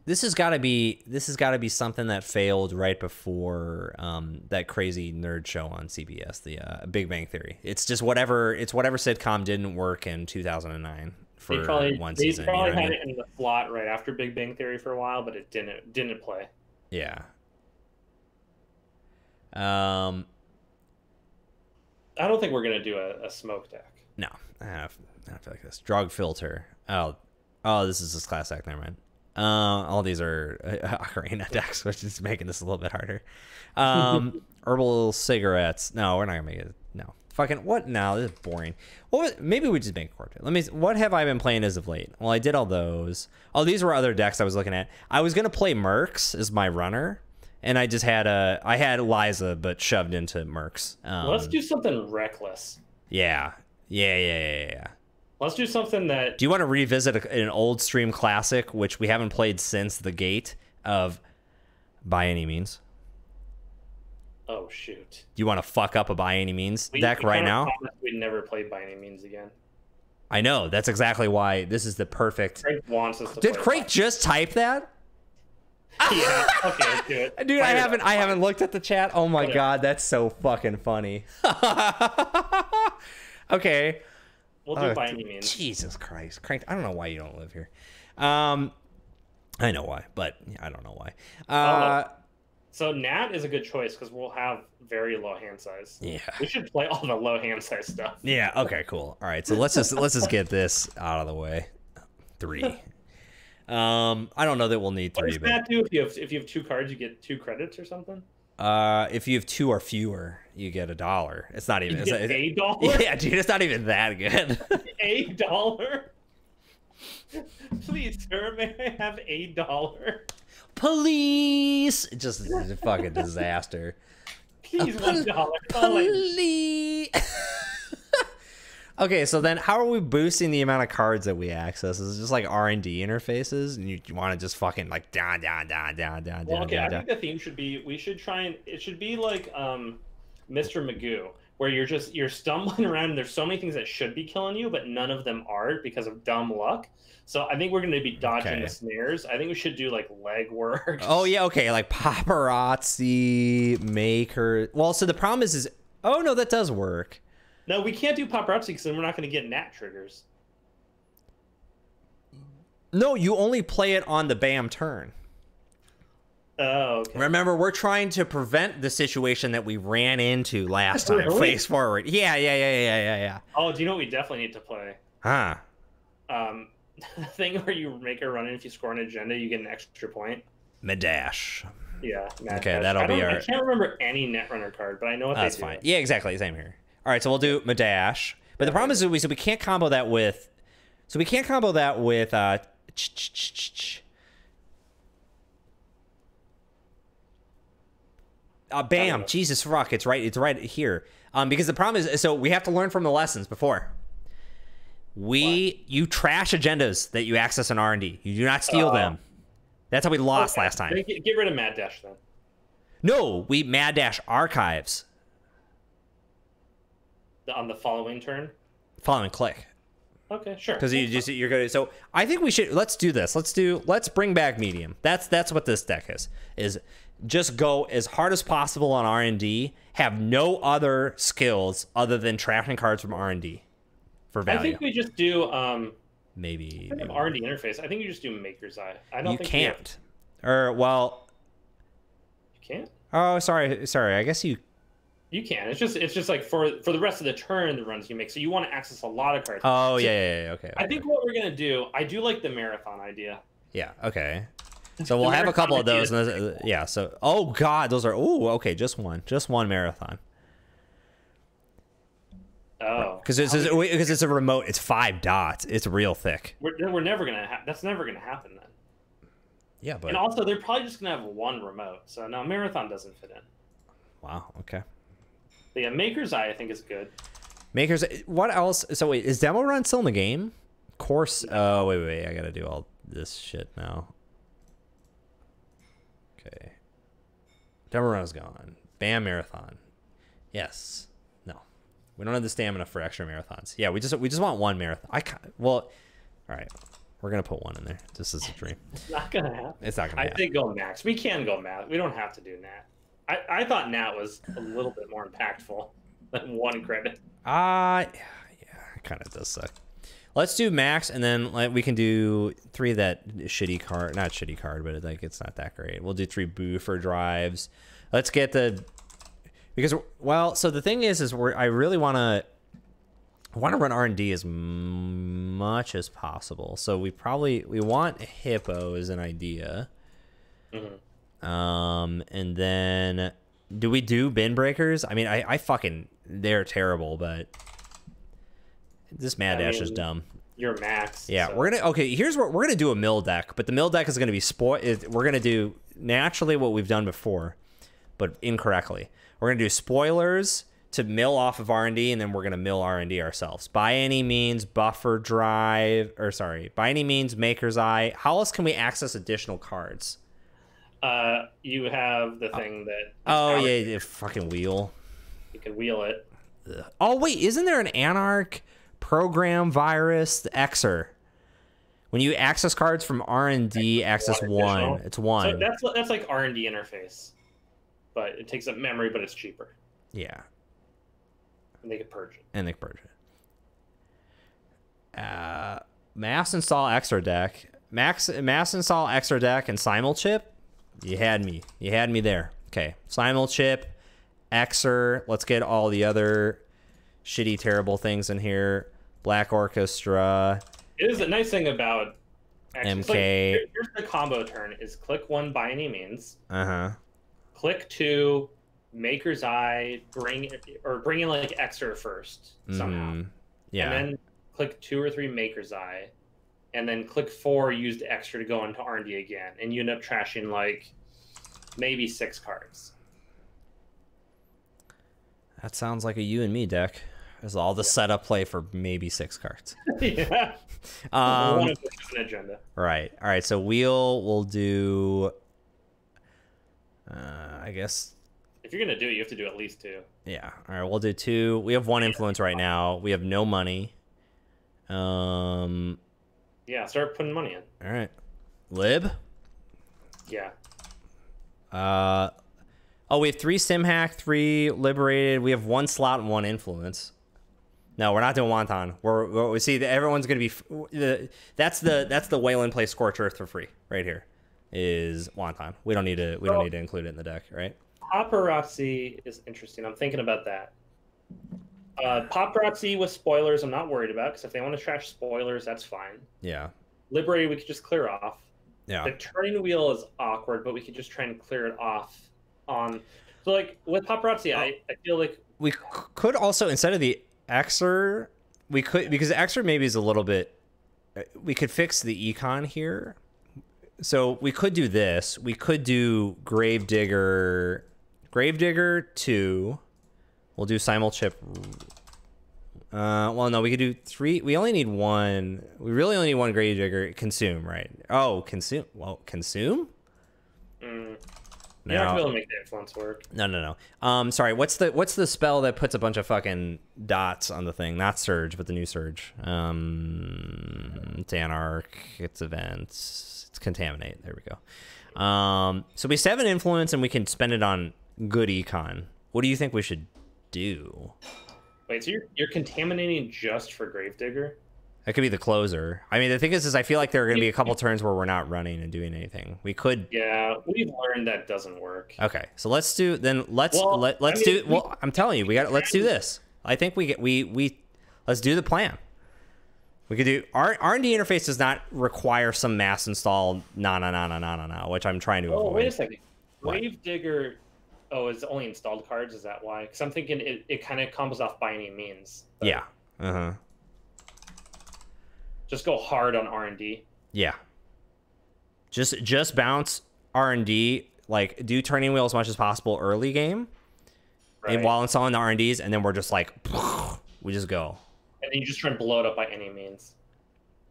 this has got to be this has got to be something that failed right before um, that crazy nerd show on CBS, the uh, Big Bang Theory. It's just whatever it's whatever sitcom didn't work in 2009 for
They probably
one
they
season. you know
probably
I
had
mean?
it in the slot right after Big Bang Theory for a while, but it didn't didn't play.
Yeah. Um.
I don't think we're gonna do a, a smoke deck.
No, I have. I don't feel like this. Drug filter. Oh, Oh, this is this class act. Never mind. Uh, all these are uh, Ocarina decks, which is making this a little bit harder. Um, herbal cigarettes. No, we're not gonna make it. No, fucking what? now? this is boring. What? Maybe we just a quartet. Let me. What have I been playing as of late? Well, I did all those. Oh, these were other decks I was looking at. I was gonna play Mercs as my runner, and I just had a. I had Liza, but shoved into Mercs. Um,
Let's do something reckless.
Yeah, yeah, yeah, yeah, yeah.
Let's do something that.
Do you want to revisit a, an old stream classic, which we haven't played since the gate of by any means?
Oh shoot!
Do you want to fuck up a by any means
We-
deck
we
right now?
We'd never play by any means again.
I know that's exactly why this is the perfect.
Craig wants us to.
Did Craig just type that?
yeah. Okay, let's do it.
Dude, I haven't
up.
I haven't looked at the chat. Oh my god, that's so fucking funny. okay.
We'll do it by any means.
Jesus Christ, Craig! I don't know why you don't live here. Um, I know why, but I don't know why. Uh,
So Nat is a good choice because we'll have very low hand size.
yeah.
We should play all the low hand size stuff.
Yeah. Okay. Cool. All right. So let's just let's just get this out of the way. Three. Um, I don't know that we'll need
What
three,
does
but
Nat do if you have if you have two cards, you get two credits or something?
uh, if you have two or fewer, you get a dollar. It's not even. It's not,
a dollar.
yeah, dude, it's not even that good.
A dollar. Please, sir, may I have a dollar?
Police. Just a fucking disaster.
Please, one dollar.
Police. okay, so then how are we boosting the amount of cards that we access? Is it just like R and D interfaces, and you, you want to just fucking like down, down, down, down, down,
Well,
down,
okay, I
down, down?
think the theme should be we should try and it should be like um, Mr. Magoo, where you're just you're stumbling around and there's so many things that should be killing you, but none of them are because of dumb luck. So I think we're going to be dodging
Okay.
the snares. I think we should do like leg work.
Oh yeah, okay, like paparazzi maker. Well, so the problem is, is oh no, that does work.
No, we can't do paparazzi because then we're not going to get nat triggers.
No, you only play it on the bam turn.
Oh, okay.
Remember, we're trying to prevent the situation that we ran into last time.
Really?
Face forward. Yeah, yeah, yeah, yeah, yeah, yeah.
Oh, do you know what we definitely need to play?
Huh.
Um, the thing where you make a run and if you score an agenda, you get an extra point.
Mad Dash.
Yeah. Nat
Okay,
Dash.
that'll be our-
I can't remember any Netrunner card, but I know what
That's
they do.
fine. Yeah, exactly. Same here. All right, so we'll do Mad Dash. But the problem is we so we can't combo that with so we can't combo that with uh ch- ch- ch- ch- ch- Uh, bam! Jesus fuck! It's right. It's right here. Um, because the problem is, so we have to learn from the lessons before. We you trash agendas that you access in R and D. You do not steal
Oh.
them. That's how we lost
Okay,
last time.
Get, get rid of Mad Dash then.
No, we mad dash archives.
The- On the following turn.
Following click.
Okay, sure.
because you just you're gonna so i think we should let's do this let's do let's bring back medium that's that's what this deck is is just go as hard as possible on r&d have no other skills other than trashing cards from r&d for value.
I think we just do um
maybe, maybe.
R and D interface. I think you just do Maker's Eye. I don't
you
think
can't or well
You, you can't.
oh sorry sorry i guess you
You can. It's just it's just like for for the rest of the turn the runs you make. So you want to access a lot of cards.
oh
So
yeah yeah, yeah okay,
I
okay.
think what we're gonna do. I do like the marathon idea.
yeah okay so we'll have a couple of those and yeah so oh god those are oh okay just one just one marathon
Oh,
Because it's because it's a remote. It's five dots. It's real thick.
we're, we're never gonna. Ha- that's never gonna happen then.
Yeah, but
And also, they're probably just gonna have one remote. So no, marathon doesn't fit in.
wow. Okay.
But yeah, Maker's Eye I think is good.
Makers. What else? So wait, is demo run still in the game? Course. Oh wait, wait, wait. I gotta do all this shit now. Okay. Run gone. Bam marathon. Yes. No. We don't have the stamina for extra marathons. Yeah, we just we just want one marathon. I ca- well. All right. We're gonna put one in there. This is a dream.
It's not gonna happen.
It's not gonna happen.
I
happen.
think go max. We can go max. We don't have to do Nat. I, I thought Nat was a little bit more impactful than one credit.
Uh yeah, it kind of does suck. Let's do max, and then like we can do three of that shitty card, not shitty card, but like it's not that great. We'll do three buffer drives. Let's get the because well, so the thing is, is we're I really want to. Want to run R and D as much as possible. So we probably we want hippo as an idea.
Mhm.
Um, and then do we do bin breakers? I mean, I, I fucking they're terrible, but this Mad Dash is dumb.
You're max.
Yeah,
so-
we're gonna okay. Here's what we're gonna do a mill deck, but the mill deck is gonna be spoil. We're gonna do naturally what we've done before, but incorrectly. We're gonna do spoilers to mill off of R and D, and then we're gonna mill R and D ourselves. By any means, buffer drive, or sorry, by any means, Maker's Eye. How else can we access additional cards?
Uh, you have the thing that.
Oh yeah, yeah, fucking wheel.
You can wheel it.
Ugh. Oh wait, isn't there an Anarch program virus the Xer? When you access cards from R and D, access
one
one. It's
So
one.
that's that's like R and D interface, but it takes up memory, but it's cheaper,
yeah,
and they can purge it.
and they can purge it. Uh, mass install Xer deck. Max mass install Xer deck and Simulchip. You had me. You had me there. Okay, Simulchip, Xer. Let's get all the other shitty, terrible things in here. Black Orchestra.
It is a nice thing about. Actually, like,
MK.
here- here's the combo turn: is click one by any means,
Uh huh.
click two, Maker's Eye, bring or bring in like Xer first somehow,
Mhm. Yeah.
and then click two or three Maker's Eye, and then click four, use the extra to go into R and D again, and you end up trashing like maybe six cards.
that sounds like a you and me deck. Is all the setup play for maybe six cards.
yeah,
Um,
one of which is an agenda.
right. All right. So wheel will do. Uh, I guess.
If you're gonna do it, you have to do at least two.
Yeah. All right. We'll do two. We have one influence right now. We have no money. Um.
Yeah, start putting money in.
All right. Lib.
Yeah.
Uh. Oh, we have three sim hack, three liberated. We have one slot and one influence. No, we're not doing wonton. We're, we're we see that everyone's gonna be f- the that's the that's the Wayland play Scorch Earth for free right here is wonton. We don't need to we don't need to include it in the deck, right?
Paparazzi is interesting. I'm thinking about that. Uh, paparazzi with spoilers, I'm not worried about because if they want to trash spoilers, that's fine.
Yeah,
Liberated, we could just clear off.
yeah,
The turning wheel is awkward, but we could just try and clear it off on. So, like with paparazzi, I, I feel like
we could also instead of the Xer, we could because Xer maybe is a little bit. uh, We could fix the econ here, so we could do this. We could do Gravedigger, Gravedigger two. We'll do Simulchip. Uh, well, no, we could do three. We only need one. We really only need one Gravedigger. Consume, right? Oh, consume. Well, consume.
Mm, you're not gonna be able to make the influence work.
No, no, no. Um, sorry. What's the what's the spell that puts a bunch of fucking dots on the thing? Not surge, but the new surge. Um, it's anarch. It's events. It's contaminate. There we go. Um, so we have an influence, and we can spend it on good econ. What do you think we should do?
Wait, so you're, you're contaminating just for Gravedigger?
That could be the closer. I mean, the thing is, is I feel like there are going to be a couple turns where we're not running and doing anything. We could.
Yeah, we've learned that doesn't work.
Okay, so let's do then. Let's
Well,
let let's
I mean,
do. Well, I'm telling you, we got. Let's do this. I think we get we we let's do the plan. We could do our R and D interface does not require some mass install. No, no, no, no, no, no, no. Which I'm trying to
Oh,
avoid.
wait a second.
What?
Wave Digger. Oh, is only installed cards? Is that why? Because I'm thinking it, it kind of combos off by any means. But
Yeah. Uh huh.
Just go hard on R and D.
Yeah. Just just bounce R and D. Like do turning wheel as much as possible early game,
Right?
and while installing the R and Ds, and then we're just like, we just go.
and then you just try and blow it up by any means.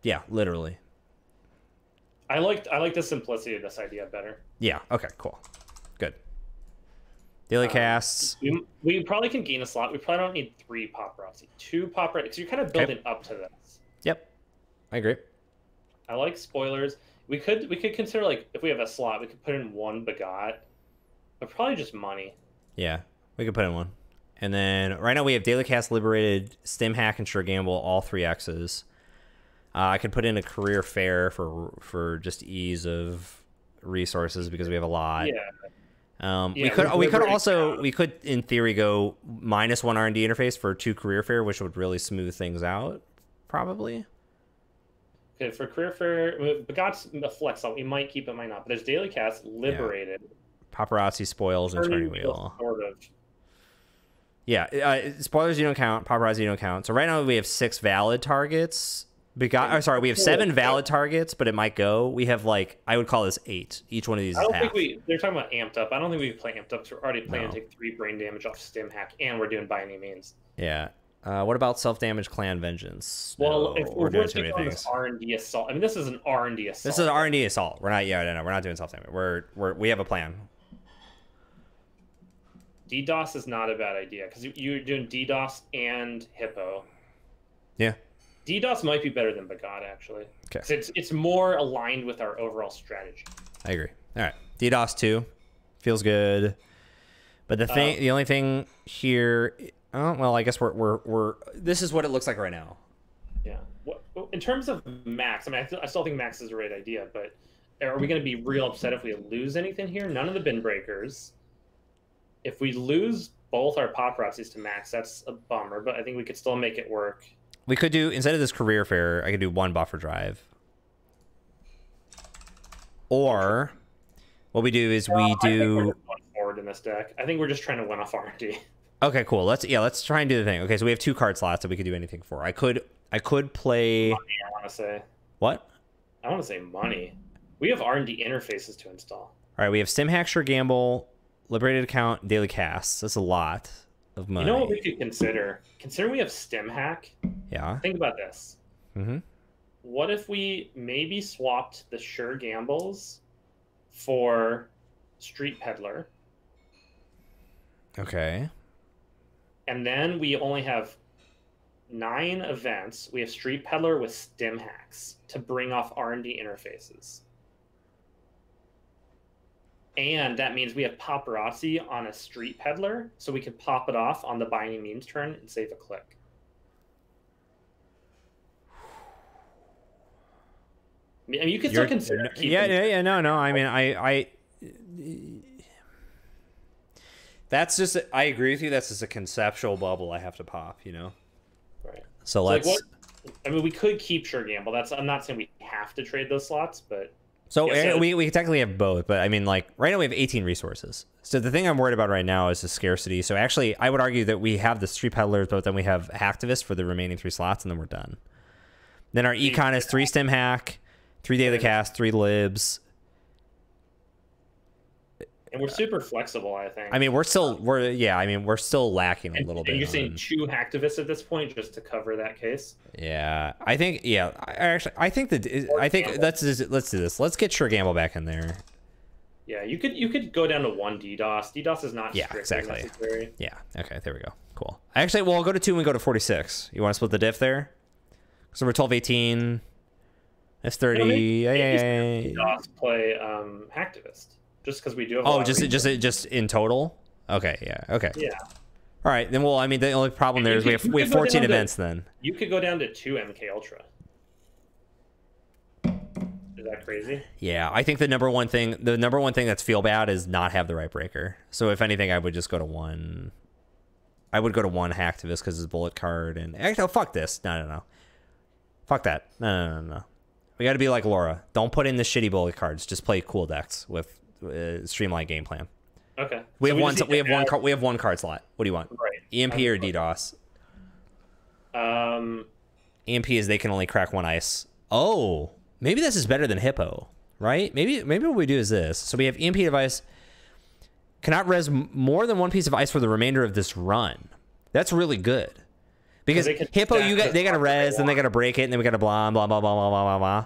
Yeah, literally.
I liked I like the simplicity of this idea better.
Yeah. Okay. Cool. Good. Daily
Um,
casts.
We, we probably can gain a slot. We probably don't need three pop paparazzi. Two paparazzi. Because you're kind of
Okay.
building up to this.
Yep. I agree.
I like spoilers. We could we could consider like if we have a slot, we could put in one begot, but probably just money.
Yeah, we could put in one. And then right now we have Daily Cast Liberated, Stim Hack, and Sure Gamble, all three X's. Uh, I could put in a career fair for for just ease of resources because we have a lot.
Yeah.
Um, we
Yeah,
could
we're
we could also we could in theory go minus one R and D interface for two career fair, which would really smooth things out. Probably.
Okay, for career fair, Begat's a flex. We might keep it, might not. But there's daily cast, liberated,
Paparazzi spoils and turning wheel.
sort of.
Yeah, uh, spoilers you don't count. Paparazzi you don't count. So right now we have six valid targets. Begot, or sorry, we have seven valid targets, but it might go. We have like I would call this eight. Each one of these
I don't
half.
think we. They're talking about amped up. I don't think we can play amped up. because we're already planning
No.
to take three brain damage off stim hack, and we're doing by any means.
Yeah. Uh, what about self damage clan vengeance?
Well,
No,
if
we're doing too many things.
R and D assault, I mean, this is an R and D assault.
This is an R and D assault. We're not. Yeah, no, no, we're not doing self damage. We're we're we have a plan.
DDoS is not a bad idea because you're doing DDoS and Hippo.
Yeah.
DDoS might be better than Begat actually.
Okay.
It's it's more aligned with our overall strategy.
I agree. All right. DDoS two feels good, but the thing,
Uh,
the only thing here, oh, well, I guess we're we're we're. This is what it looks like right now.
Yeah. What, in terms of max, I mean, I, th- I still think max is the right idea, but are we going to be real upset if we lose anything here? None of the bin breakers. If we lose both our paparazzis to max, that's a bummer, but I think we could still make it work.
We could do instead of this career fair, I could do one buffer drive. Or what we do is we
Uh, I think we're
do
forward in this deck. I think we're just trying to win off R&D.
Okay, cool. Let's yeah, let's try and do the thing. Okay, so we have two card slots that we could do anything for. I could I could play Money,
I want to say.
what?
I want to say money. We have R&D interfaces to install.
All right, we have Stim Hack, Sure Gamble, Liberated Account, Daily Casts. That's a lot of money.
You know what we could consider? Consider we have stim hack.
yeah.
Think about this.
Mm-hmm.
What if we maybe swapped the Sure Gambles for Street Peddler,
Okay.
And then we only have nine events. We have Street Peddler with stim hacks to bring off R and D interfaces, and that means we have paparazzi on a Street Peddler, so we can pop it off on the by any means turn and save a click. I mean, you could still consider
yeah, yeah, yeah. No, no. I mean, I, I. That's just. I agree with you. That's just a conceptual bubble I have to pop. You know.
Right.
So
So,
let's.
what, I mean, we could keep Sure Gamble. That's I'm not saying we have to trade those slots, but
So
Yes,
eh, we we technically have both, but I mean, like right now we have 18 resources. So the thing I'm worried about right now is the scarcity. So actually, I would argue that we have the street peddlers, but then we have hacktivists for the remaining three slots, and then we're done. Then our econ is three stim hack, three day of the cast, three libs.
And we're super flexible. I think.
I mean, we're still we're yeah. I mean, we're still lacking a
and,
little
and
bit.
you're saying
on-
two hacktivists at this point just to cover that case.
yeah, I think yeah. I actually I think that I think
Gamble.
let's just- let's do this. Let's get sure gamble back in there.
Yeah, you could you could go down to one DDoS. DDoS is not
Yeah, exactly.
necessary.
Yeah. Okay. There we go. Cool. Actually, well, I'll go to two and go to 46. You want to split the diff there? So we're 12, 18. That's 30.
You know, maybe-
yeah, yeah, yeah, yeah.
DDoS play um, hacktivist just because we do have. a
Oh,
lot
just just just in total. Okay. Yeah. Okay.
yeah.
All right. Then, well, I mean, the only problem there is we have we have 14
down to-
events then.
You could go down to two MK Ultra. Is that crazy?
Yeah, I think the number one thing, the number one thing that's feel bad is not have the right breaker. So if anything, I would just go to one. I would go to one hacktivist because it's bullet card and actually, oh, fuck this. No, no, no. Fuck that. No, no, no, no. We got to be like Laura. Don't put in the shitty bullet cards. Just play cool decks with uh, streamlined game plan.
Okay.
We
So
have one.
just
We have one
add-
card. We have one card slot. What do you want?
Right.
EMP or DDoS?
Um.
EMP is they can only crack one ice. Oh, maybe this is better than Hippo, right? Maybe maybe what we do is this. So we have EMP device cannot res more than one piece of ice for the remainder of this run. That's really good. Because
can
Hippo, you got they got to
that they
then they got to break it, and then we got to blah blah blah blah blah blah blah blah.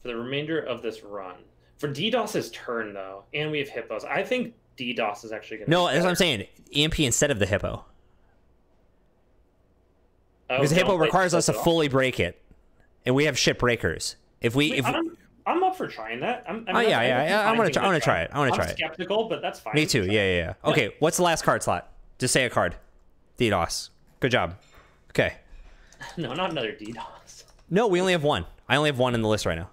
for the remainder of this run. For DDoS's turn, though, and we have hippos, I think DDoS is actually going to.
No, that's what I'm saying. EMP instead of the Hippo, oh, because the Hippo requires us to fully break it, and we have ship breakers. If we if
I'm, I'm up for trying that. I'm, I
Oh,
mean,
yeah, yeah,
I
yeah, I'm gonna try- I'm gonna try it. I'm gonna try it.
skeptical, but that's fine.
me too, yeah yeah yeah. Okay, what's the last card slot? Just say a card. DDoS. Good job. Okay.
No, not another DDoS.
No, we only have one. I only have one in the list right now.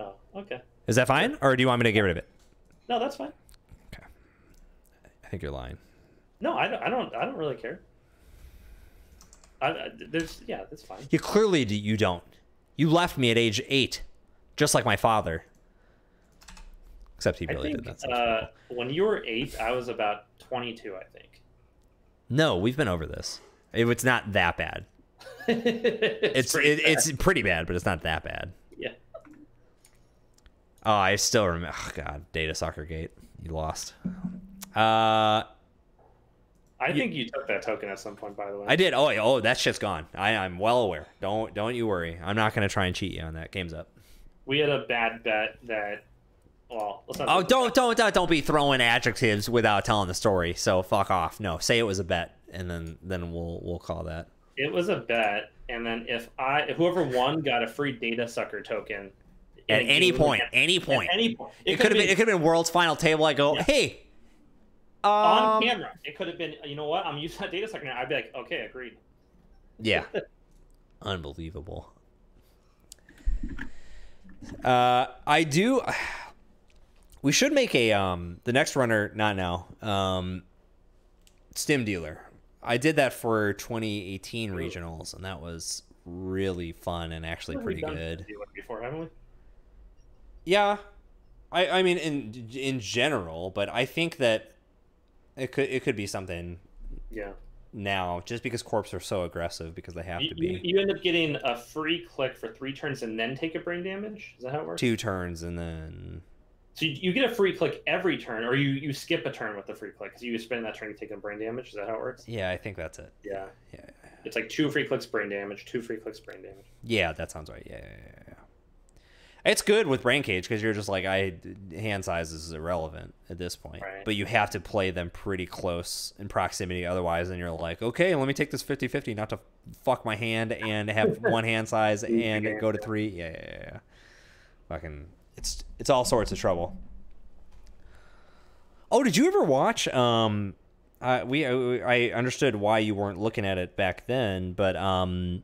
Oh, okay.
Is that fine, or do you want me to get rid of it?
No, that's fine. Okay.
I think you're lying.
No, I don't. I don't. I don't really care. I, I, there's yeah, that's fine.
You clearly do, you don't. You left me at age eight, just like my father. Except he
I
really
think
did that.
uh, when you were eight, I was about 22. I think.
No, we've been over this. It- It's not that bad. It's
pretty
it, it's pretty bad, but it's not that bad. Oh, I still remember. Oh God, Data Soccer Gate. You lost. Uh,
I think you took that token at some point, by the way.
I did. Oh, oh, that shit's gone. I, I'm well aware. Don't don't you worry. I'm not gonna try and cheat you on that. Game's up.
we had a bad bet that. Well.
Oh, don't don't don't don't be throwing adjectives without telling the story. So fuck off. No, say it was a bet, and then then we'll we'll call that.
It was a bet, and then if I, if whoever won, got a free data sucker token.
At any point,
at-
any
At
point.
any point.
It could have been. It could have been world's final table. I go,
Yeah.
hey, um,
on camera. It could have been. You know what? I'm using that data sucker now. I'd be like, okay, agreed.
Yeah. Unbelievable. Uh, I do. We should make a um the next runner not now um stim dealer. I did that for 2018
Ooh.
regionals and that was really fun and actually pretty good.
Before, haven't we?
Yeah, I I mean in in general, but I think that it could it could be something
Yeah.
now just because corps are so aggressive because they have
You,
to be
you end up getting a free click for three turns and then take a brain damage. Is that how it works?
two turns and then
So you, you get a free click every turn, or you, you skip a turn with the free click because you spend that turn to take a brain damage. Is that how it works?
yeah, I think that's it.
Yeah.
Yeah.
It's like two free clicks brain damage, two free clicks brain damage.
Yeah, that sounds right. Yeah, yeah, yeah. It's good with brain cage because you're just like I hand size is irrelevant at this point,
Right.
but you have to play them pretty close in proximity. Otherwise, then you're like, okay, let me take this 50-50 not to fuck my hand and have one hand size and go to three. Yeah, yeah, yeah, yeah. Fucking, it's it's all sorts of trouble. Oh, did you ever watch? Um, uh, we I understood why you weren't looking at it back then, but um,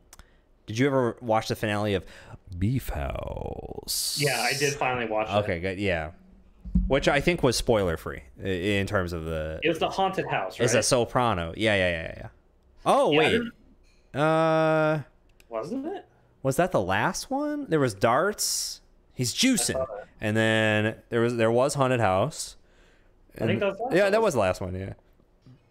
did you ever watch the finale of Beef House?
Yeah, I did finally watch it.
Okay, good. Yeah, which I think was spoiler free in terms of the.
It was the haunted house, right?
Is a soprano? Yeah, yeah, yeah, yeah. Oh
Yeah,
wait, uh,
Wasn't it?
was that the last one? There was darts. He's juicing, and then there was there was haunted house.
I think
And-
that was the last
yeah,
one.
that was the last one. Yeah.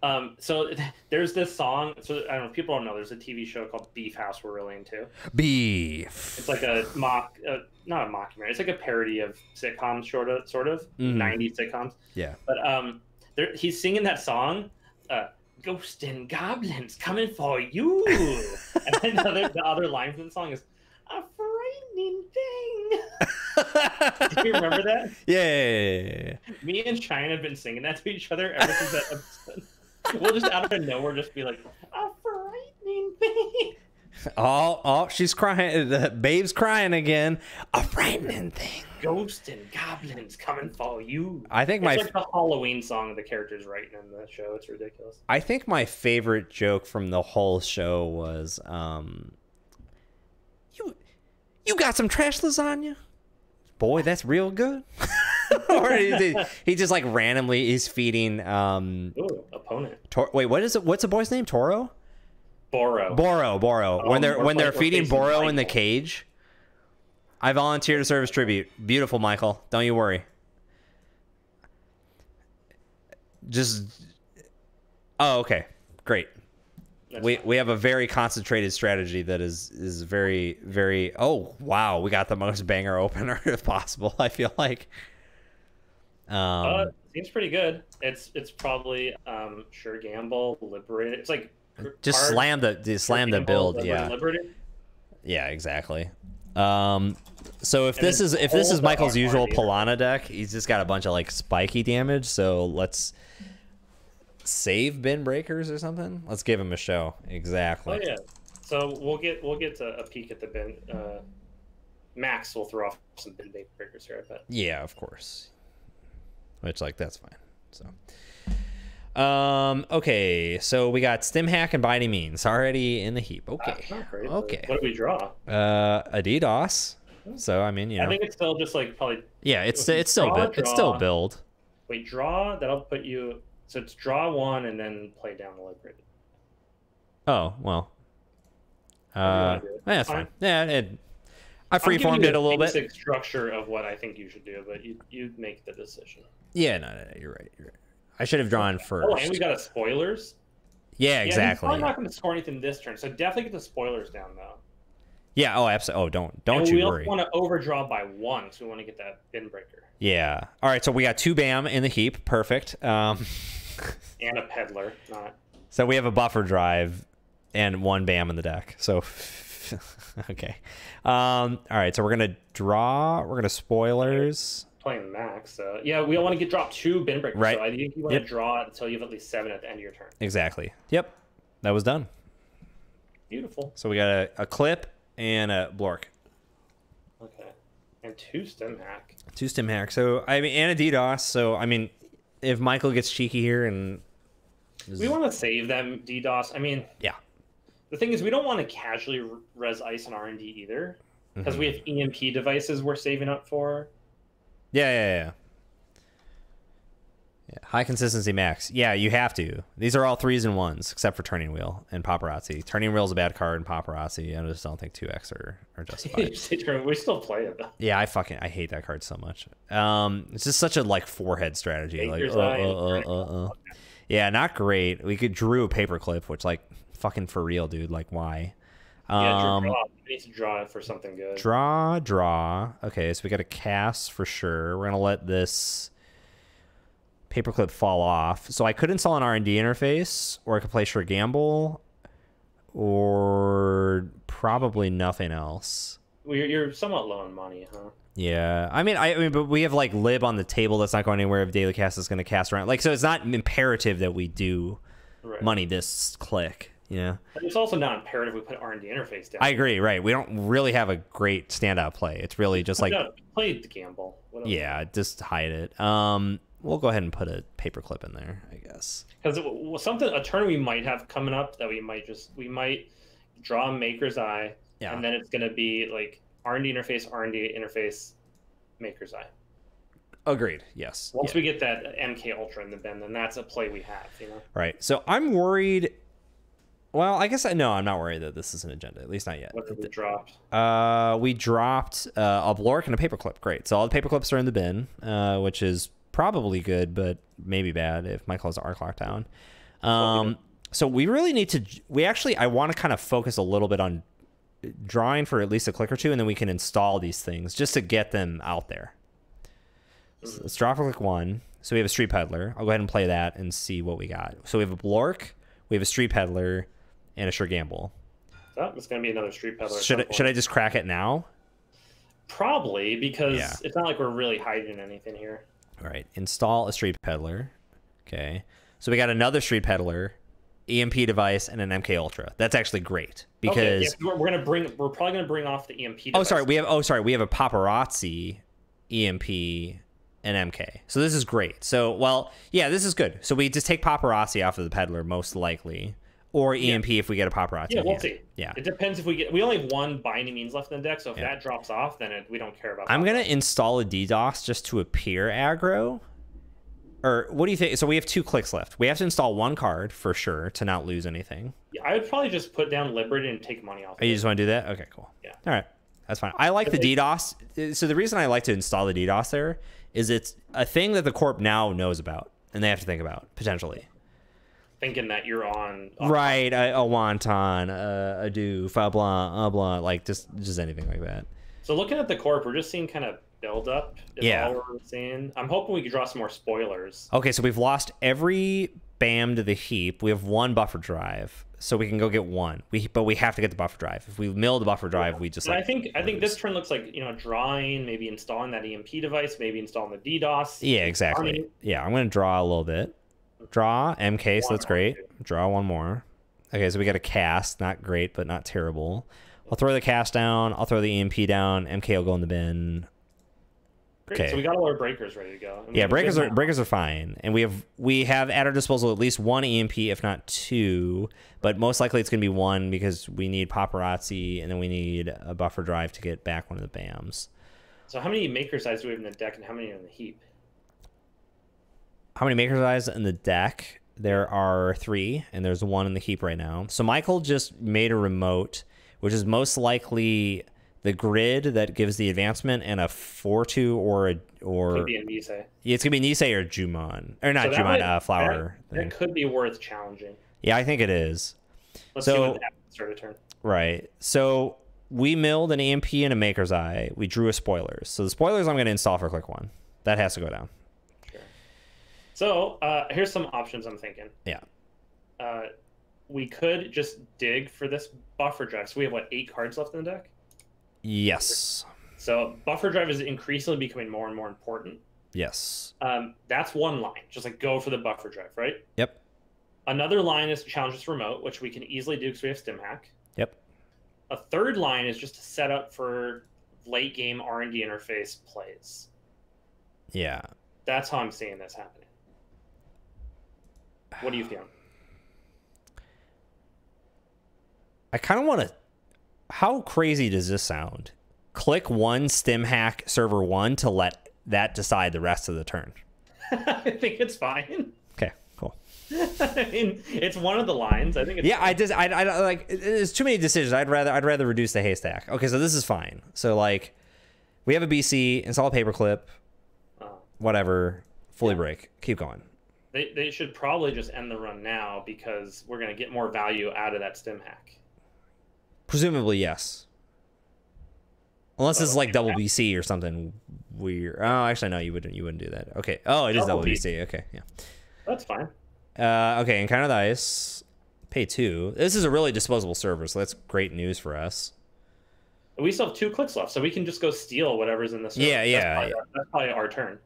Um, so there's this song. So I don't know. If people don't know. There's a TV show called Beef House. We're really into.
Beef.
It's like a mock, uh, not a mockumentary. It's like a parody of sitcoms, sort of, sort of
Mhm.
'90s sitcoms.
Yeah.
But um, there, he's singing that song, uh, "Ghosts and Goblins coming for you," and then the other, the other line from the song is "A frightening thing." Do you remember that?
Yeah.
Me and Cheyenne have been singing that to each other ever since that episode. We'll just out of nowhere just be like, "A frightening thing."
Oh, oh, she's crying. The babe's crying again. A frightening thing.
Ghosts and goblins coming for you.
I think
It's
my
like the Halloween song of the characters writing in the show. It's ridiculous.
I think my favorite joke from the whole show was um you you got some trash lasagna? Boy, that's real good. or he, he just like randomly is feeding um
Ooh, opponent.
Tor- wait, what is it? What's the boy's name? Toro?
Boro.
Boro, Boro.
Oh,
when they're when they're feeding Boro in the cage. I volunteer to serve as tribute. Beautiful, Michael. Don't you worry. Just Oh, okay. Great.
That's
We
fine.
we have a very concentrated strategy that is is very very Oh, wow. We got the most banger opener if possible, I feel like. Um
uh, seems pretty good. It's it's probably um sure gamble liberated. It's like
just
card,
slam the just slam the build, yeah.
Liberated.
Yeah, exactly. Um, so if
And
this is if this is Michael's usual. Polana deck, he's just got a bunch of like spiky damage. So let's save bin breakers or something. Let's give him a show. Exactly.
Oh yeah. So we'll get we'll get to a peek at the bin. Uh, Max will throw off some bin breakers here. I bet.
Yeah, of course. Which like that's fine. So. Um. Okay. So we got stim hack and by any means already in the heap. Okay.
That's not great.
Okay.
What do we draw?
Uh, a DDoS. So I mean, you
I think it's still just like probably
yeah, it's it's still
draw.
It's still build.
wait draw. That'll put you So it's draw one and then play down the liberated.
Oh well. Uh,
wanna do it.
yeah, that's
Fine.
fine. Yeah, it, I
I'm
freeformed it a little bit.
basic Structure of what I think you should do, but you you make the decision.
Yeah, no, no, no, you're right. You're right. I should have drawn first.
Oh, and we got a spoilers.
yeah, exactly.
Yeah, probably not going to score anything this turn, so definitely get the spoilers down though.
Yeah. Oh, absolutely. Oh, don't don't
and
you
we
worry.
also want to overdraw by one, so we want to get that bin breaker
Yeah. All right. So we got two bam in the heap. Perfect. Um,
and a peddler. Not
so we have a buffer drive and one bam in the deck. So okay. Um, all right. So we're gonna draw. We're gonna spoilers.
playing max. So yeah, we don't want to get dropped two bin breakers.
Right.
So I think you want
Yep.
to draw until you have at least seven at the end of your turn.
Exactly. Yep. That was done.
Beautiful.
So we got a, a clip and a blork.
Okay. And two stim hack.
Two stim hack. So I mean, and a DDoS. So I mean, if Michael gets cheeky here and
We want to save them DDoS. I mean,
yeah,
the thing is, we don't want to casually res ice and R and D either, because
Mm-hmm.
we have EMP devices we're saving up for.
yeah, yeah, yeah. Yeah, high consistency max. Yeah, you have to. These are all threes and ones, except for turning wheel and paparazzi. Turning wheel is a bad card, and paparazzi. I just don't think two X are, are justified.
we still play it though.
yeah, I fucking I hate that card so much. Um, it's just such a like forehead strategy. Like, uh, uh, uh, uh, uh. yeah, not great. We could drew a paperclip, which like fucking for real, dude. Like why?
Yeah,
Um,
draw. We need to draw for something good.
Draw, draw. Okay, so we got a cast for sure. We're gonna let this paperclip fall off. So I could install an R and D interface, or I could play sure gamble, or probably nothing else.
Well, you're, you're somewhat low on money, huh?
Yeah, I mean, I, I mean, but we have like lib on the table that's not going anywhere. If daily cast is going to cast around, like, so it's not imperative that we do
Right.
money this click. You know,
it's also not imperative we put R and D interface down.
I agree. Right, we don't really have a great standout play. It's really just like
no, play the gamble.
Yeah, just hide it. Um, we'll go ahead and put a paperclip in there, I guess.
because something a turn we might have coming up that we might just we might draw Maker's Eye,
Yeah.
and then it's gonna be like R and D interface, R and D interface, Maker's Eye.
Agreed. Yes.
Once
Yeah.
we get that MK Ultra in the bin, then that's a play we have. You know,
Right. So I'm worried. Well, I guess I no, I'm not worried that this is an agenda. At least not yet.
what did we drop?
Uh, we dropped uh, a blork and a paperclip. Great. So all the paperclips are in the bin, uh, which is probably good, but maybe bad if Michael has Ark Lockdown. Um, so we really need to. We actually, I want to kind of focus a little bit on drawing for at least a click or two, and then we can install these things just to get them out there. So let's draw for click one. So we have a street peddler. I'll go ahead and play that and see what we got. So we have a blork, we have a street peddler, and a sure gamble.
Oh, it's gonna be another street peddler.
Should I, should I just crack it now?
Probably because
Yeah.
it's not like we're really hiding anything here.
All right, install a street peddler. Okay, so we got another street peddler, EMP device, and an MK Ultra. That's actually great because.
okay, yeah, we're, we're gonna bring. We're probably gonna bring off the EMP.
oh, sorry, we have. Oh, sorry, we have a paparazzi, EMP, and MK. So this is great. So well, yeah, this is good. So we just take paparazzi off of the peddler most likely, or EMP if we get a paparazzi.
Yeah, we'll
hand.
see.
Yeah.
It depends if we get. We only have one by any means left in the deck, so if
Yeah.
that drops off, then it, we don't care about.
I'm gonna install a DDoS just to appear aggro. Or what do you think? So we have two clicks left. We have to install one card for sure to not lose anything.
Yeah, I would probably just put down Liberty and take money off.
Oh, you just want to do that? Okay, cool.
Yeah.
All right. That's fine. I like the DDoS. Uh, so the reason I like to install the DDoS there is it's a thing that the corp now knows about and they have to think about potentially.
Thinking that you're on.
Right. A, a wonton, a, a doof, a blanc, a blanc, like just just anything like that.
So looking at the corp, we're just seeing kind of build up.
Yeah.
We're seeing. I'm hoping we can draw some more spoilers.
Okay, so we've lost every BAM to the heap. We have one buffer drive, so we can go get one. We but we have to get the buffer drive. If we mill the buffer drive, we just like
I think I think this turn looks like you know drawing, maybe installing that EMP device, maybe installing the DDoS.
Yeah, exactly.
Army.
Yeah, I'm gonna draw a little bit. Draw MK, so that's great. Draw one more. Okay, so we got a cast, not great, but not terrible. I'll throw the cast down. I'll throw the EMP down. MK will go in the bin.
Great.
okay.
So we got all our breakers ready to go.
Yeah, breakers are breakers are fine, and we have we have at our disposal at least one EMP, if not two. But most likely it's gonna be one because we need paparazzi, and then we need a buffer drive to get back one of the BAMs.
So how many Maker's Eyes do we have in the deck, and how many in the heap?
How many Maker's Eyes in the deck? There are three, and there's one in the heap right now. So Michael just made a remote, which is most likely the grid that gives the advancement and a four two or a or
Could be a Nisei.
it's gonna be Nisei or Jumon or not
So
Jumon uh, flower
That, that could be worth challenging.
Yeah, I think it is.
Let's see
So-
what happens start turn.
Right. So we milled an EMP and a Maker's Eye. We drew a spoilers. So the spoilers I'm gonna install for click one. That has to go down.
So uh, here's some options I'm thinking.
Yeah.
Uh, we could just dig for this buffer drive. So we have what eight cards left in the deck.
Yes.
So buffer drive is increasingly becoming more and more important.
Yes.
Um, that's one line. Just like go for the buffer drive, right?
Yep.
Another line is challenge this remote, which we can easily do because we have stim hack.
Yep.
A third line is just to set up for late game R and D interface plays.
Yeah.
That's how I'm seeing this happening. What do you feel?
I kind of want to. How crazy does this sound? Click one stim hack server one to let that decide the rest of the turn.
I think it's fine.
Okay, cool.
I mean, it's one of the lines. I think it's
Yeah, I just I, I don't- like there's too many decisions. I'd rather I'd rather reduce the haystack. Okay, so this is fine. So like, we have a BC, install a paperclip,
uh,
whatever, fully
Yeah.
break, keep going.
They, they should probably just end the run now because we're going to get more value out of that stim hack.
Presumably, yes. Unless it's
Oh,
like double. BC or something weird. Oh, actually, no, you wouldn't. You wouldn't do that. Okay. Oh, it is
Double
double BC. Okay, yeah.
That's fine.
Uh, okay, encounter the ice. Pay two. This is a really disposable server, so that's great news for us.
We still have two clicks left, so we can just go steal whatever's in the server.
Yeah,
That's probably,
yeah.
That's probably our turn.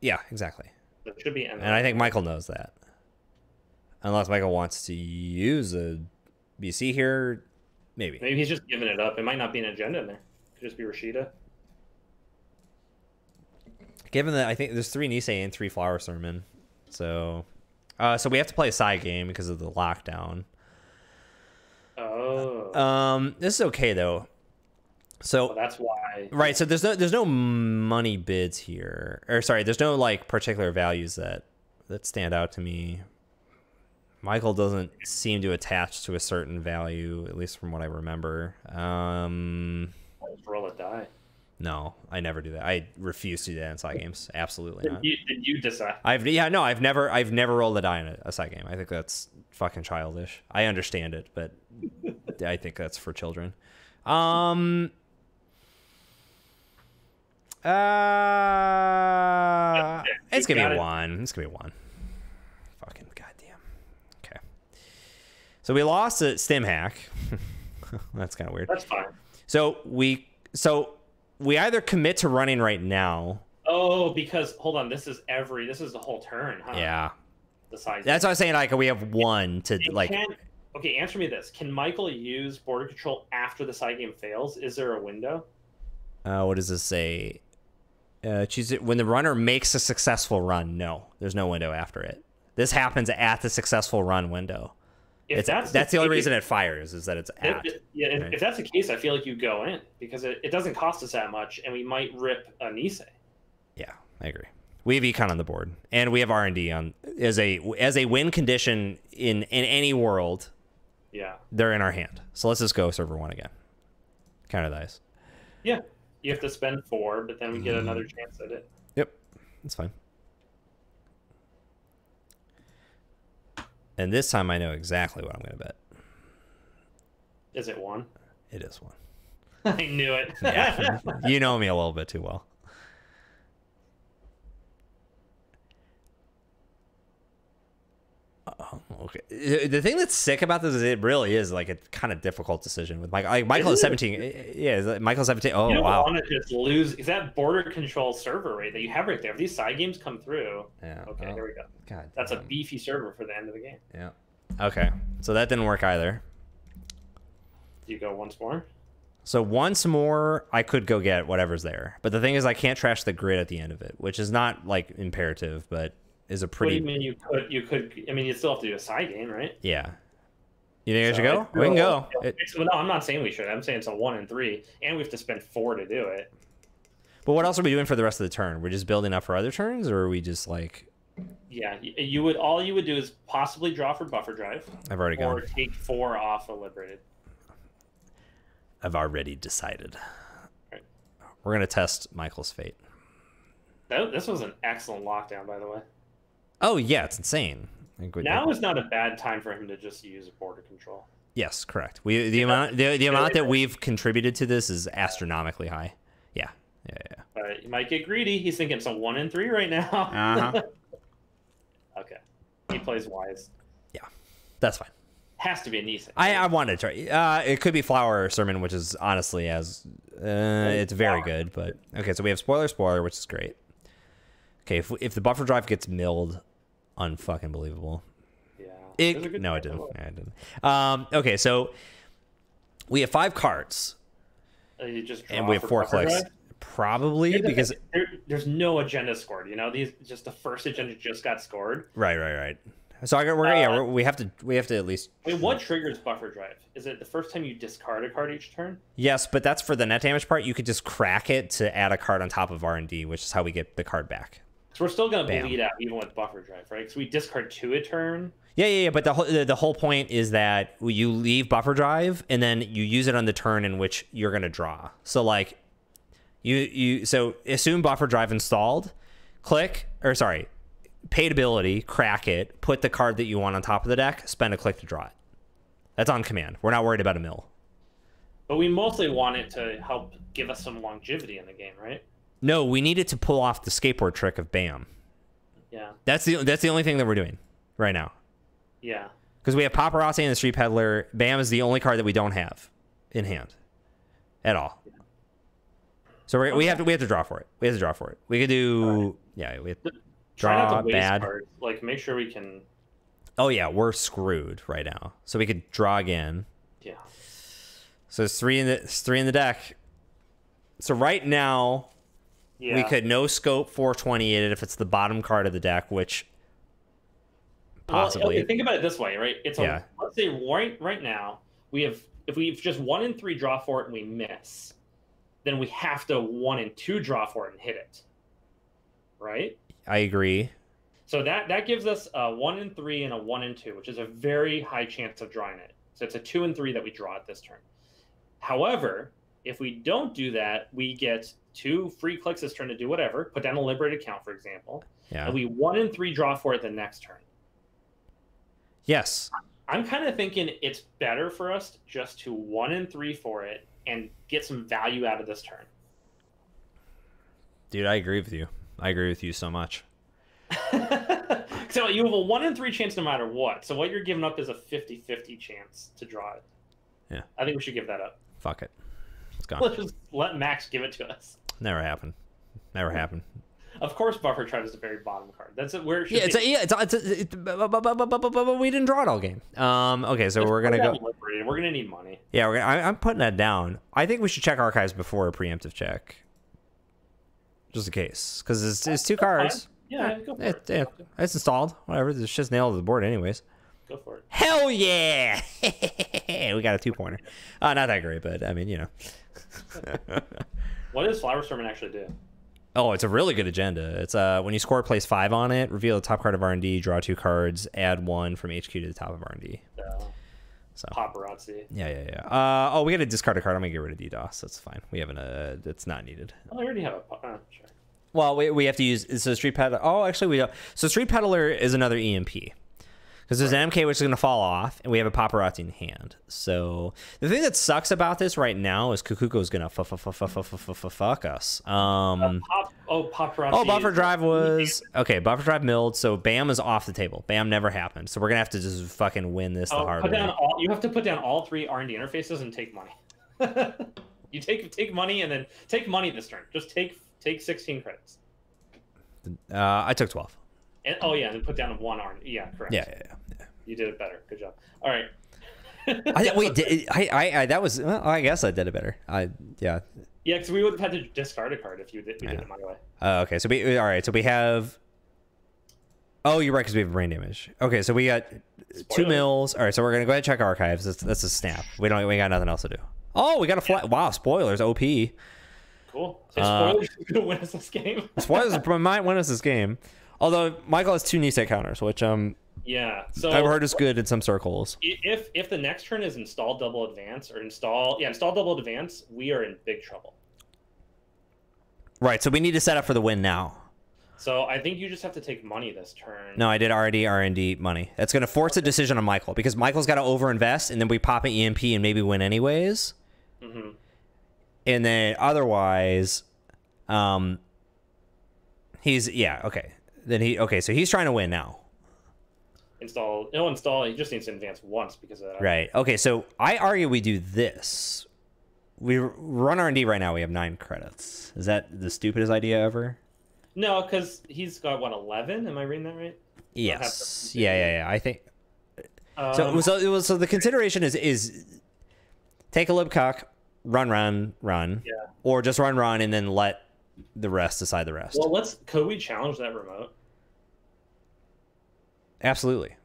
Yeah, exactly.
It should be.
And I think Michael knows that. Unless Michael wants to use a BC here, maybe.
Maybe he's just giving it up. It might not be an agenda in there. It Could just be Rashida.
Given that I think there's three Nisei and three Flower Sermon, so uh, so we have to play a side game because of the lockdown.
Oh,
Um, this is okay though. So
well, that's why.
Right. So there's no there's no money bids here, or sorry, there's no like particular values that that stand out to me. Michael doesn't seem to attach to a certain value, at least from what I remember. Um,
Just roll a die.
no, I never do that. I refuse to do that in side games. Absolutely
Did
not.
you, did you decide?
I've yeah no, I've never I've never rolled a die in a, a side game. I think that's fucking childish. I understand it, but I think that's for children. Um. Uh, it's gonna be
it.
one. It's gonna be one. Fucking goddamn. Okay. So we lost a stim hack. that's kind of weird.
That's fine.
So we so we either commit to running right now.
Oh, because hold on, this is every. This is the whole turn, huh?
Yeah.
The size.
That's what I was saying. Like we have one to like.
can, okay, answer me this: Can Michael use border control after the side game fails? Is there a window?
Uh, what does this say? Uh, choose it when the runner makes a successful run. No, there's no window after it. This happens at the successful run window.
If
It's, that's, the,
case-
only reason it fires is that it's
if-
at.
if- yeah, if,
right?
if that's the case, I feel like you go in because it, it doesn't cost us that much, and we might rip a Nisei.
Yeah, I agree. We have econ on the board, and we have R and D on as a as a win condition in in any world.
Yeah,
They're in our hand. So let's just go server one again. Counter the dice.
yeah. You have to spend four, but then we get
Mm.
another chance at it.
Yep, that's fine. And this time I know exactly what I'm going to bet.
Is it one?
It is one.
I knew it.
Yeah, you know me a little bit too well. Oh, okay. The thing that's sick about this is it really is like a kind of difficult decision with Michael. Like Michael is
seventeen. Eh,
eh, yeah, is it- Michael's seventeen. Oh
you don't
wow.
want to just lose. Is that border control server rate that you have right there? If these side games come through,
Yeah.
okay,
oh,
here we go.
God.
That's a beefy server for the end of the game.
Yeah. Okay. So that didn't work either.
Do you go once more?
So once more, I could go get whatever's there. But the thing is, I can't trash the grid at the end of it, which is not like imperative, but is a
What do
pretty
you mean you could? You could. I mean, you still have to do a side game, right?
yeah. You think I should go? We can go. It-
it's- no, I'm not saying we should. I'm saying it's a one and three, and we have to spend four to do it.
but what else are we doing for the rest of the turn? We're just building up for other turns, or are we just like
Yeah, you would all you would do is possibly draw for buffer drive
I've already
or
gone.
take four off a liberated.
I've already decided.
Right.
We're gonna test Michael's fate.
That, this was an excellent lockdown, by the way.
Oh yeah, it's insane. I we-
Now is not a bad time for him to just use border control.
yes, correct. We the amount the, the amount that we've contributed to this is astronomically high. Yeah, yeah, yeah.
But he might get greedy. He's thinking some one and three right now.
Uh-huh.
okay, he plays wise.
Yeah, that's fine.
Has to be a Nisei.
I, I wanted to try. Uh, it could be flower sermon, which is honestly as uh, it's very
flower.
good. But okay, so we have spoiler spoiler, which is great. Okay, if if the buffer drive gets milled, unfucking believable.
yeah.
It, no,
I
didn't. Yeah, it didn't. Um, okay, so we have five cards,
you just
and we have four clicks.
drive.
Probably
Here's
because
there, there's no agenda scored. You know, these just the first agenda just got scored.
right, right, right. So I got we're, yeah,
Uh,
we're, we have to we have to at least
Wait, what triggers buffer drive? Is it the first time you discard a card each turn?
yes, but that's for the net damage part. You could just crack it to add a card on top of R and D, which is how we get the card back.
So we're still gonna
Bam.
bleed out even with buffer drive, right? Because we discard two a turn.
Yeah, yeah, yeah. But the whole the, the whole point is that you leave buffer drive and then you use it on the turn in which you're gonna draw. So like, you you so assume buffer drive installed, click or sorry, paid ability, crack it, put the card that you want on top of the deck, spend a click to draw it. That's on command. We're not worried about a mill.
But we mostly want it to help give us some longevity in the game, right?
No, we needed to pull off the skateboard trick of bam.
Yeah.
That's the that's the only thing that we're doing right now.
Yeah.
Because we have Paparazzi and the Street Peddler. Bam is the only card that we don't have in hand at all. So we're, we have to we have to draw for it. We have to draw for it. We could do yeah. We have,
Try not
Draw,
to waste
bad.
cards. Like make sure we can.
oh yeah, we're screwed right now. So we could draw again.
Yeah.
So it's three in the it's three in the deck. So right now
Yeah.
we could no scope 428 it if it's the bottom card of the deck, which
Well,
possibly.
okay, think about it this way, right? It's a,
Yeah.
let's say right right now we have if we've just one and three draw for it and we miss, then we have to one and two draw for it and hit it. Right?
I agree.
So that that gives us a one and three and a one and two, which is a very high chance of drawing it. So it's a two and three that we draw at this turn. However, if we don't do that, we get two free clicks this turn to do whatever. Put down a liberated count, for example,
Yeah.
and we one and three draw for it the next turn.
yes.
I'm kind of thinking it's better for us just to one and three for it and get some value out of this turn.
Dude, I agree with you. I agree with you so much.
so you have a one in three chance no matter what. So what you're giving up is a 50-50 chance to draw it.
Yeah.
I think we should give that up.
Fuck it. It's gone.
Let's just let Max give it to us.
Never happened. Never happened.
Of course, Buffer Drive is the very bottom card. That's it. Where it should
Yeah, it's
be.
a, yeah, it's, a, it's, a, it, but, but, but, but, we didn't draw it all game. Um, okay, so we're gonna go.
Liberated. We're gonna need money.
Yeah, we're gonna, I, I'm putting that down. I think we should check archives before a preemptive check, just in case, because it's, it's two cards.
Yeah, go for
It,
it.
yeah, it's installed. Whatever. It's just nailed to the board, anyways.
Go for it.
Hell yeah! we got a two pointer. Uh, not that great, but I mean, you know.
What does Flower Sermon actually do?
Oh, it's a really good agenda. It's uh when you score place five on it, reveal the top card of R and D, draw two cards, add one from HQ to the top of R and D.
Uh,
So
paparazzi.
yeah, yeah, yeah. Uh, oh, we got to discard a card. I'm gonna get rid of DDoS. That's fine. We haven't. Uh, it's not needed.
Oh, I already have a. Uh, sure.
Well, we, we have to use so Street Peddler. Oh, actually, we don't. So Street Peddler is another EMP because there's an MK which is going to fall off, and we have a paparazzi in hand. So the thing that sucks about this right now is Kakugo is going to fuck us. Um.
Pop. Oh, paparazzi.
Oh, buffer drive was okay. Buffer drive milled, so Bam is off the table. Bam never happened, so we're gonna have to just fucking win this the
Oh,
hard way.
all. You have to put down all three R and D interfaces and take money. you take take money and then take money this turn. Just take take sixteen credits.
Uh, I took twelve.
And, oh yeah, and then put down one R. Yeah, correct.
Yeah, yeah, yeah.
You did it better. Good job. All right.
I, wait, did, I, I, I, that was. Well, I guess I did it better. I, yeah.
Yeah, because we would have had to discard a card if you did, we
I
did it my way.
Uh, okay, so we all right. So we have. Oh, you're right because we have brain damage. Okay, so we got two mills. All right, so we're gonna go ahead and check archives. That's, that's a snap. We don't. We got nothing else to do. Oh, we got a flat. Wow, spoilers. OP.
Cool. So
Uh,
spoilers are gonna win us this game.
Spoilers might win us this game. Although Michael has two Nisei counters, which um
Yeah. So
I've heard is good in some circles.
if if the next turn is install double advance or install yeah install double advance, we are in big trouble.
Right, so we need to set up for the win now.
So I think you just have to take money this turn.
No, I did R&D, R&D money. That's going to force a decision on Michael because Michael's got to overinvest and then we pop an EMP and maybe win anyways.
hmm
And then otherwise, um, he's, yeah, okay. Then he, okay, so he's trying to win now.
Install no install. He just needs to advance once because of that.
Right. Okay, so I argue we do this. We run R&D right now. We have nine credits. Is that the stupidest idea ever?
No, because he's got what eleven. Am I reading that right?
Yes. Yeah, yeah, yeah. I think so.
Um,
So was. So the consideration is is take a libcock, run, run, run,
Yeah.
or just run, run, and then let the rest decide the rest.
Well, let's. Could we challenge that remote?
Absolutely.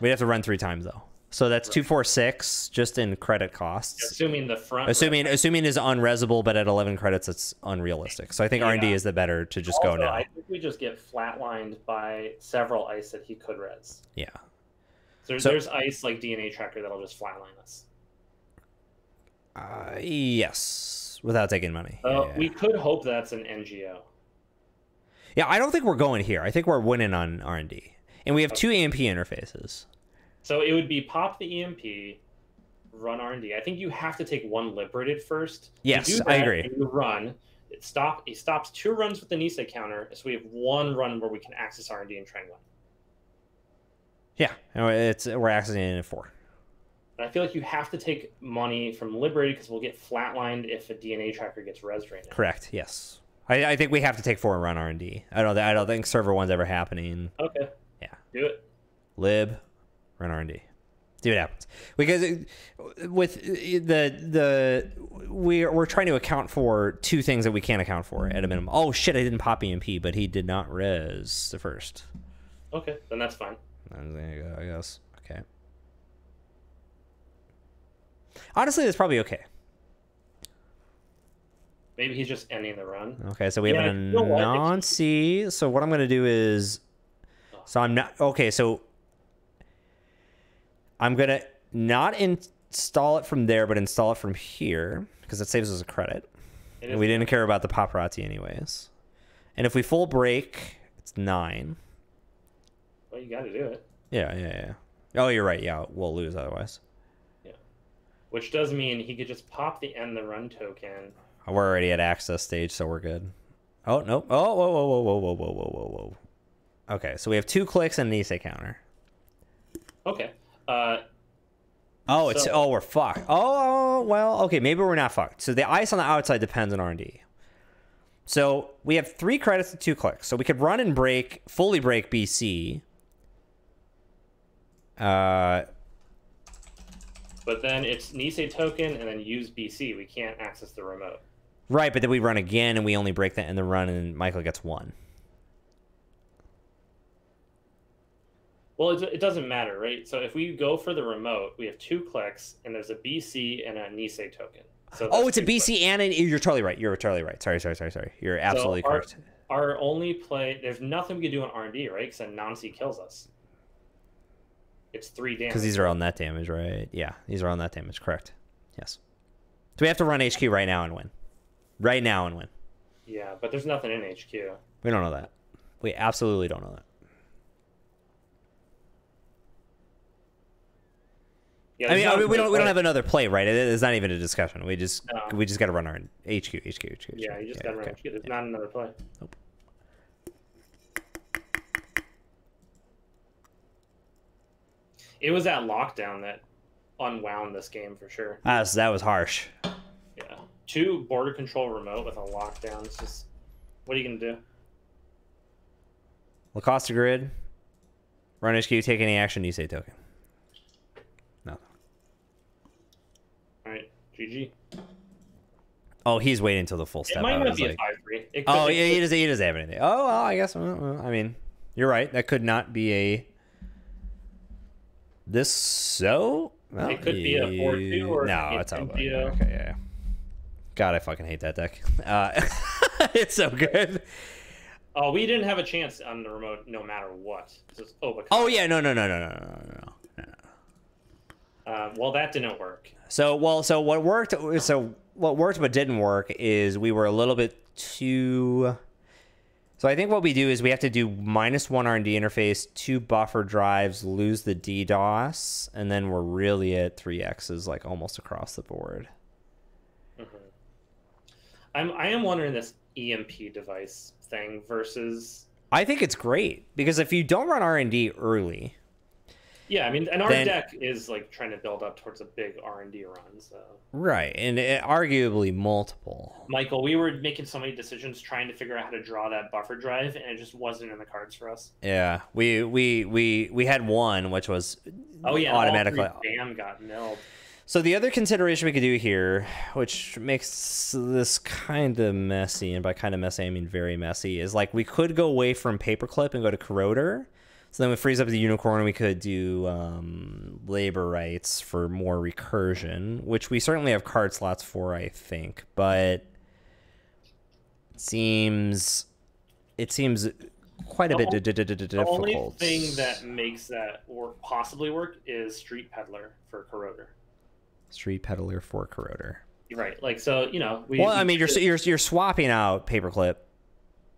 We'd have to run three times though. So that's two, four, six, just in credit costs.
Assuming the front.
Assuming assuming is unresable, but at eleven credits, it's unrealistic. So I think
Yeah.
R and D is the better to just go
Also,
now.
I think we just get flatlined by several ice that he could res.
Yeah.
So,
So-
there's ice like DNA tracker that'll just flatline us.
Uh, yes, without taking money.
So
yeah, oh, yeah.
we could hope that's an NGO.
Yeah, I don't think we're going here. I think we're winning on R and D, and we have two EMP interfaces.
So it would be pop the EMP, run R and D. I think you have to take one liberated first.
Yes,
do
I agree.
You run. It stop. It stops two runs with the Nisei counter, so we have one run where we can access R and D and try and win.
Yeah, it's we're accessing it in four.
And I feel like you have to take money from liberated because we'll get flatlined if a DNA tracker gets res right now.
Correct. Yes, I, I think we have to take four and run R and D. I don't. I don't think server one's ever happening.
Okay.
Yeah.
Do it.
Lib, run R and D. See what happens. Because with the the we're we're trying to account for two things that we can't account for at a minimum. Oh shit! I didn't pop EMP, but he did not res the first.
Okay, then that's fine.
There you go, I guess. Okay. Honestly, that's probably okay.
Maybe he's just ending the run.
Okay, so we have
Yeah,
a
you know
non-C. So what I'm gonna do is, so I'm not okay. So I'm gonna not install it from there, but install it from here because it saves us a credit. And we didn't care about the paparazzi anyways. And if we full break, it's nine.
Well, you got to do it.
Yeah, yeah, yeah. Oh, you're right. Yeah, we'll lose otherwise.
Which does mean he could just pop the end the run token.
We're already at access stage, so we're good. Oh nope. Oh whoa whoa whoa whoa whoa whoa whoa whoa whoa. Okay, so we have two clicks and an Nisei counter.
Okay. Uh,
Oh, it's
So-
oh we're fucked. Oh, oh well, okay, maybe we're not fucked. So the ice on the outside depends on R and D. So we have three credits and two clicks. So we could run and break, fully break BC. Uh,
but then it's Nisei token and then use BC. We can't access the remote.
right, but then we run again and we only break that in the run, and Michael gets one.
Well, it, it doesn't matter, right? So if we go for the remote, we have two clicks and there's a BC and a Nisei token. So
Oh, it's a BC
clicks.
and an, you're totally right. You're totally right. Sorry, sorry, sorry, sorry. You're absolutely
our-
correct.
Our only play, there's nothing we can do on R&D, right? Because then Nancy kills us. It's three damage.
Because these are all net damage, right? Yeah, these are all net damage. Correct. Yes. So we have to run HQ right now and win. Right now and win.
Yeah, but there's nothing in HQ.
We don't know that. We absolutely don't know that.
Yeah,
I mean, I mean, we don't we don't have another play, right? It, it's not even a discussion. We just
No.
we just got to run our HQ, HQ, HQ.
Yeah, you just gotta run
okay.
HQ. There's not another play.
Nope.
It was that lockdown that unwound this game for sure.
Ah, so that was harsh.
Yeah. Two border control remote with a lockdown. It's just, what are you gonna do?
La Costa grid. Run HQ. Take any action. You say token. Nothing.
All right, GG.
Oh, he's waiting until the full step.
it might not be
like-
a five three.
Oh, yeah, he doesn't. He doesn't have anything. Oh, well, I guess. well, I mean, you're right. That could not be a. This so. Well,
It could be a 4-2 or
no,
could be a
it's over.
10-0.
Okay, yeah, yeah. God, I fucking hate that deck. Uh, it's so good.
Oh, we didn't have a chance on the remote, no matter what. Just, oh,
Oh yeah, no, no, no, no, no, no, no, no.
uh, well, that didn't work.
So well, so what worked? So what worked but didn't work is we were a little bit too. So I think what we do is we have to do minus one R and D interface, two buffer drives, lose the DDoS, and then we're really at three X's like almost across the board. Mm-hmm.
I'm I am wondering this EMP device thing versus
I think it's great because if you don't run R and D early,
yeah. I mean, and our
Then-
deck is like trying to build up towards a big R and D run. So,
right, and it, arguably multiple.
Michael, we were making so many decisions trying to figure out how to draw that buffer drive, and it just wasn't in the cards for us.
Yeah, we we we we had one which was
Oh yeah,
automatically
Bam got milled.
So the other consideration we could do here, which makes this kind of messy, and by kind of messy I mean very messy, is like we could go away from paperclip and go to corroder. So then we freeze up the unicorn. We could do um, labor rights for more recursion, which we certainly have card slots for, I think. But it seems it seems quite a
The
bit
ol-
di- di- di- di-
The only thing that makes that work possibly work is Street Peddler for Corroder.
Street peddler for corroder.
Right, like so, you know. We,
Well, I mean, you're you're you're swapping out paperclip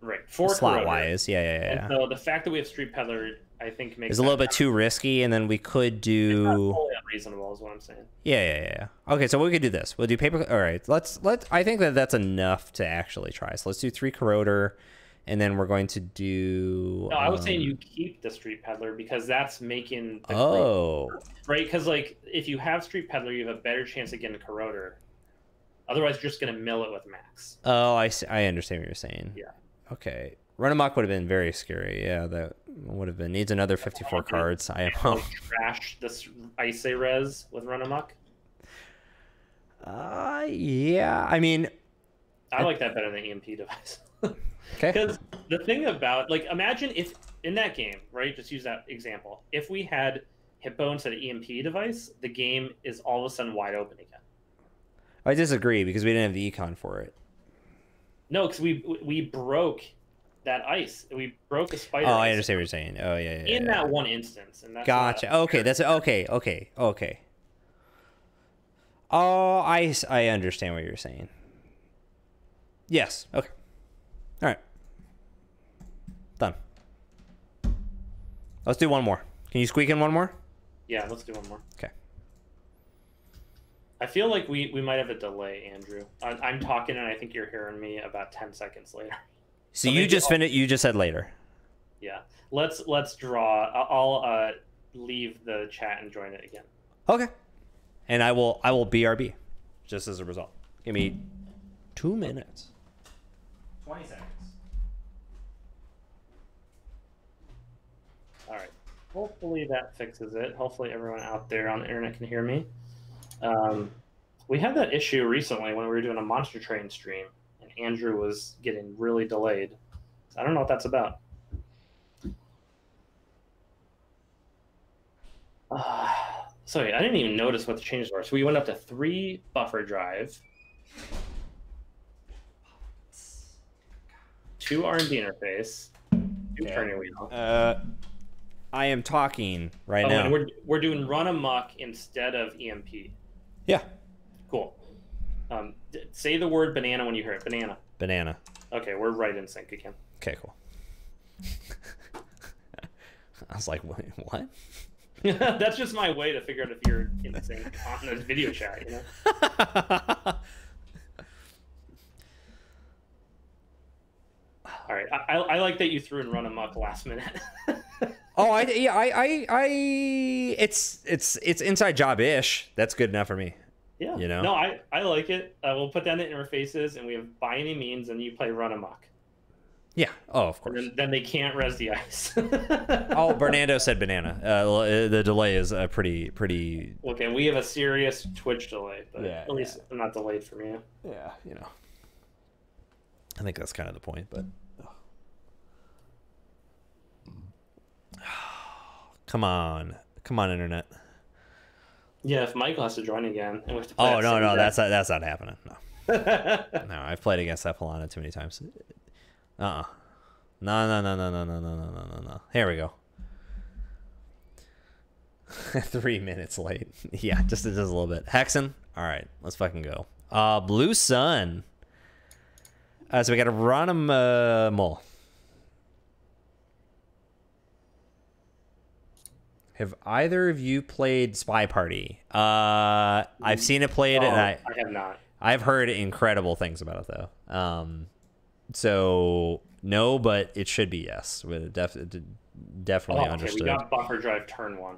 right for
slot
Corroder.
wise. Yeah, yeah, yeah.
And so the fact that we have Street Peddler, I think, makes
It's a little bit too risky, and then we could do.
fully unreasonable, is what I'm saying.
Yeah, yeah, yeah, yeah. Okay, so we could do this. We'll do paper. All right, let's let. I think that that's enough to actually try. So let's do three corroder, and then we're going to do.
No, I was saying
um,
you keep the Street Peddler because that's making the
Oh,
right. Because like if you have Street Peddler, you have a better chance of getting Corroder. Otherwise, you're just gonna mill it with Max.
oh, I see, I understand what you're saying.
Yeah.
Okay, run amok would have been very scary. Yeah, that would have been needs another 54 cards. I am.
Trash this Ice Res with Run Amok.
Uh, yeah. I mean,
I like that better than the EMP device.
okay.
Because the thing about like imagine if in that game, right? Just use that example. If we had Hippo instead of EMP device, the game is all of a sudden wide open again.
I disagree because we didn't have the econ for it.
No, because we we broke that ice. We broke a spider.
Oh, I understand what you're saying. Oh, yeah, yeah.
In
yeah.
that one instance, and that's
Gotcha. Okay, that's okay. Okay, okay. Oh, I I understand what you're saying. Yes. Okay. All right. Done. Let's do one more. Can you squeak in one more?
Yeah, let's do one more.
Okay.
I feel like we we might have a delay, Andrew. I, I'm talking, and I think you're hearing me about ten seconds later.
So
So
you just finished. You just said later.
Yeah, let's let's draw. I- I'll uh, leave the chat and join it again.
Okay. And I will I will BRB, just as a result. Give me two minutes. Twenty seconds.
All right. Hopefully that fixes it. Hopefully everyone out there on the internet can hear me. Um, we had that issue recently when we were doing a monster train stream, and Andrew was getting really delayed. So I don't know what that's about. Uh, sorry, I didn't even notice what the changes were. So we went up to three buffer drive, two R and D interface, two
Okay.
turning wheel.
Uh, I am talking right
Oh,
now.
and we're we're doing run amok instead of EMP.
Yeah.
Cool. Um, say the word banana when you hear it. Banana.
Banana.
Okay, we're right in sync again.
Okay, cool. I was like, "Wait, what?
That's just my way to figure out if you're in sync on the video chat. You know. All right. I, I, like that you threw in run amok last minute.
oh, I yeah, I I I it's it's it's inside job ish. That's good enough for me.
Yeah.
You know?
No, I I like it. Uh, we'll put down the interfaces, and we have by any means, and you play run amok.
Yeah. Oh, of course.
then, then they can't res the ice.
Oh, Bernardo said banana. Uh, uh, the delay is uh, pretty pretty.
Okay, we have a serious Twitch delay, but
Yeah,
at least I'm not delayed from you.
Yeah, you know. I think that's kind of the point, but. Come on, come on, internet.
Yeah, if Michael has to join again, and we have to play
Oh no, no,
deck-
that's not, that's not happening. No, no, I've played against that Palana too many times. Uh, uh No, no, no, no, no, no, no, no, no, no, no. Here we go. Three minutes late. yeah, just just a little bit. Hexen. All right, let's fucking go. Uh, Blue Sun. Uh, so we got to run them uh, mole. Have either of you played Spy Party? Uh, I've seen it played,
Oh,
and I
I have not.
I've heard incredible things about it though. Um, so no, but it should be yes. With def- definitely
Oh, okay, we got buffer drive turn one,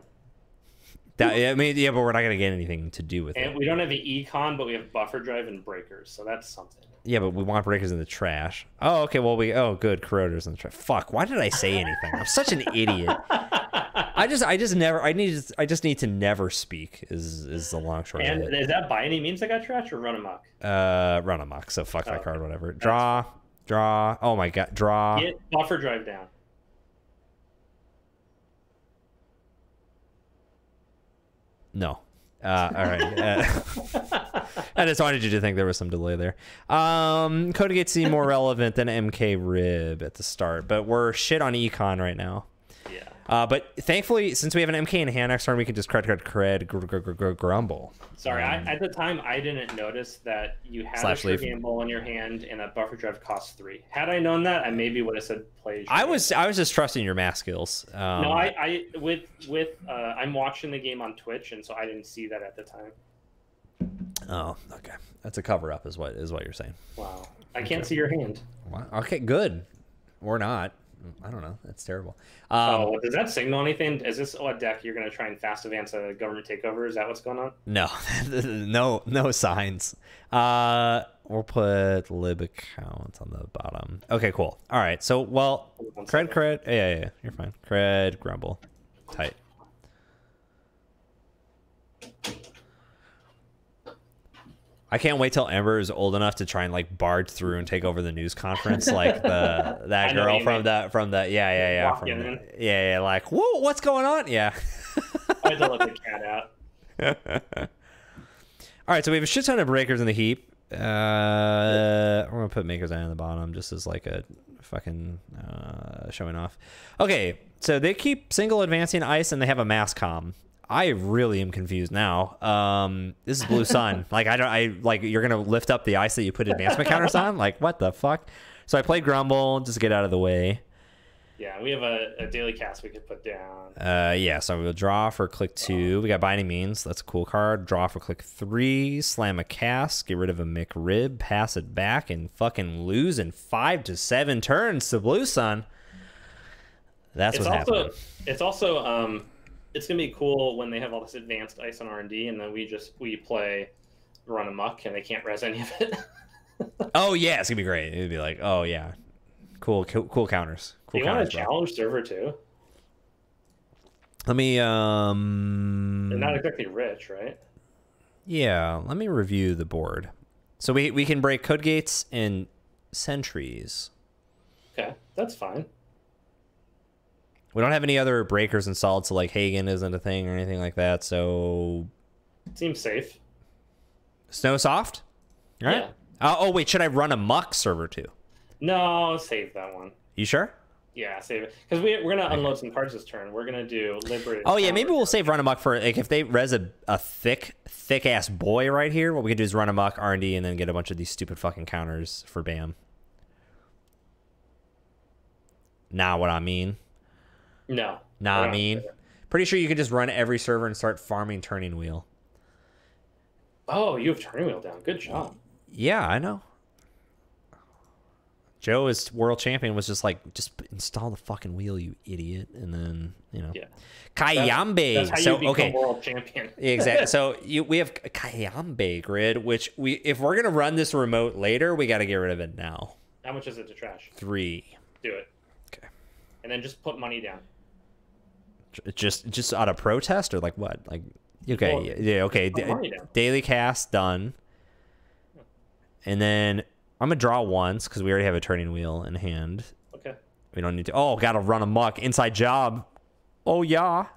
That, I mean, yeah, but we're not gonna get anything to do with
and
it.
we don't have the econ, but we have buffer drive and breakers, so that's something.
Yeah, but we want breakers in the trash. Oh, okay. Well, we oh good corroders in the trash. Fuck. Why did I say anything? I'm such an idiot. I just I just never I need I just need to never speak is is the long short
And is that by any means I got trash or run amok?
Uh, run amok. So fuck that
Oh,
card. Whatever. Draw. Draw. Oh my god. Draw.
Get buffer drive down.
No. Uh, all right. Uh, I just wanted you to think there was some delay there. Um, Code Gate seemed more relevant than MK Rib at the start, but we're shit on Econ right now. Uh, but thankfully, since we have an MK in hand next turn, we can just cred, cred, cred, gr- gr- gr- gr- grumble.
Sorry, I, at the time I didn't notice that you had
Slash
a
leaf.
gamble in your hand and a buffer drive costs three. Had I known that, I maybe would have said play.
I was I was just trusting your math skills. Um,
no, I, I with with uh, I'm watching the game on Twitch, and so I didn't see that at the time.
Oh, okay. That's a cover up, is what is what you're saying.
Wow, I can't see your hand.
Wow. Okay, good. Or not. I don't know. That's terrible. Um,
oh, does that signal anything? Is this a deck you're going to try and fast advance a government takeover? Is that what's going on?
No, no, no signs. Uh, we'll put lib account on the bottom. Okay, cool. All right. So, well, cred, cred. Yeah, yeah, yeah. You're fine. Cred, grumble, tight. I can't wait till Ember is old enough to try and like barge through and take over the news conference, like the that
I know what
girl from
mean.
that from the yeah yeah yeah
Walk
from the, yeah yeah like whoa what's going on yeah.
I had to let the cat out.
All right, so we have a shit ton of breakers in the heap. Uh, we're gonna put makers eye on the bottom just as like a fucking uh, showing off. Okay, so they keep single advancing ice and they have a mass com. I really am confused now. Um, this is Blue Sun. like I don't, I like you're gonna lift up the ice that you put advancement counters on. Like what the fuck? So I played Grumble just to get out of the way.
Yeah, we have a, a daily cast we could put down.
Uh, yeah, so we'll draw for click two. We got Binding Means. That's a cool card. Draw for click three. Slam a cast. Get rid of a McRib. Pass it back and fucking lose in five to seven turns to Blue Sun. That's
it's
what's
also
happening.
it's also um it's gonna be cool when they have all this advanced ice on R and D, and then we just we play run amok, and they can't res any of it.
Oh yeah, it's gonna be great. It'd be like, oh yeah, cool, cool, cool counters. Cool
you want
counters.
a
bro.
challenge server too?
Let me um.
They're not exactly rich, right?
Yeah, let me review the board. So we we can break code gates and sentries.
Okay, that's fine.
We don't have any other breakers installed, so like Hagen isn't a thing or anything like that. So
Seems safe.
Snow Soft. All right.
Yeah.
Uh, oh wait, should I run amok server too?
No, save that one.
You sure?
Yeah, save it because we, we're gonna unload some cards this turn. We're gonna do liberated.
Oh yeah, maybe we'll save run amok for like if they res a, a thick thick ass boy right here. What we could do is run amok R and D and then get a bunch of these stupid fucking counters for Bam. Nah, what I mean.
No.
Nah, I mean. Pretty sure you could just run every server and start farming turning wheel.
Oh, you have turning wheel down. Good job.
Yeah, I know. Joe is world champion was just like just install the fucking wheel, you idiot, and then you know
Yeah.
Cayambe.
That's how
so okay,
world champion.
exactly. So you we have Cayambe grid, which we if we're gonna run this remote later, we got to get rid of it now.
How much is it to trash?
Three,
Do it.
Okay.
And then just put money down.
Just just out of protest or like what? Like okay,
Well,
yeah, okay. daily cast done, and then I'm gonna draw once because we already have a turning wheel in hand.
Okay.
We don't need to. Oh, gotta run amok. Inside job. Oh yeah.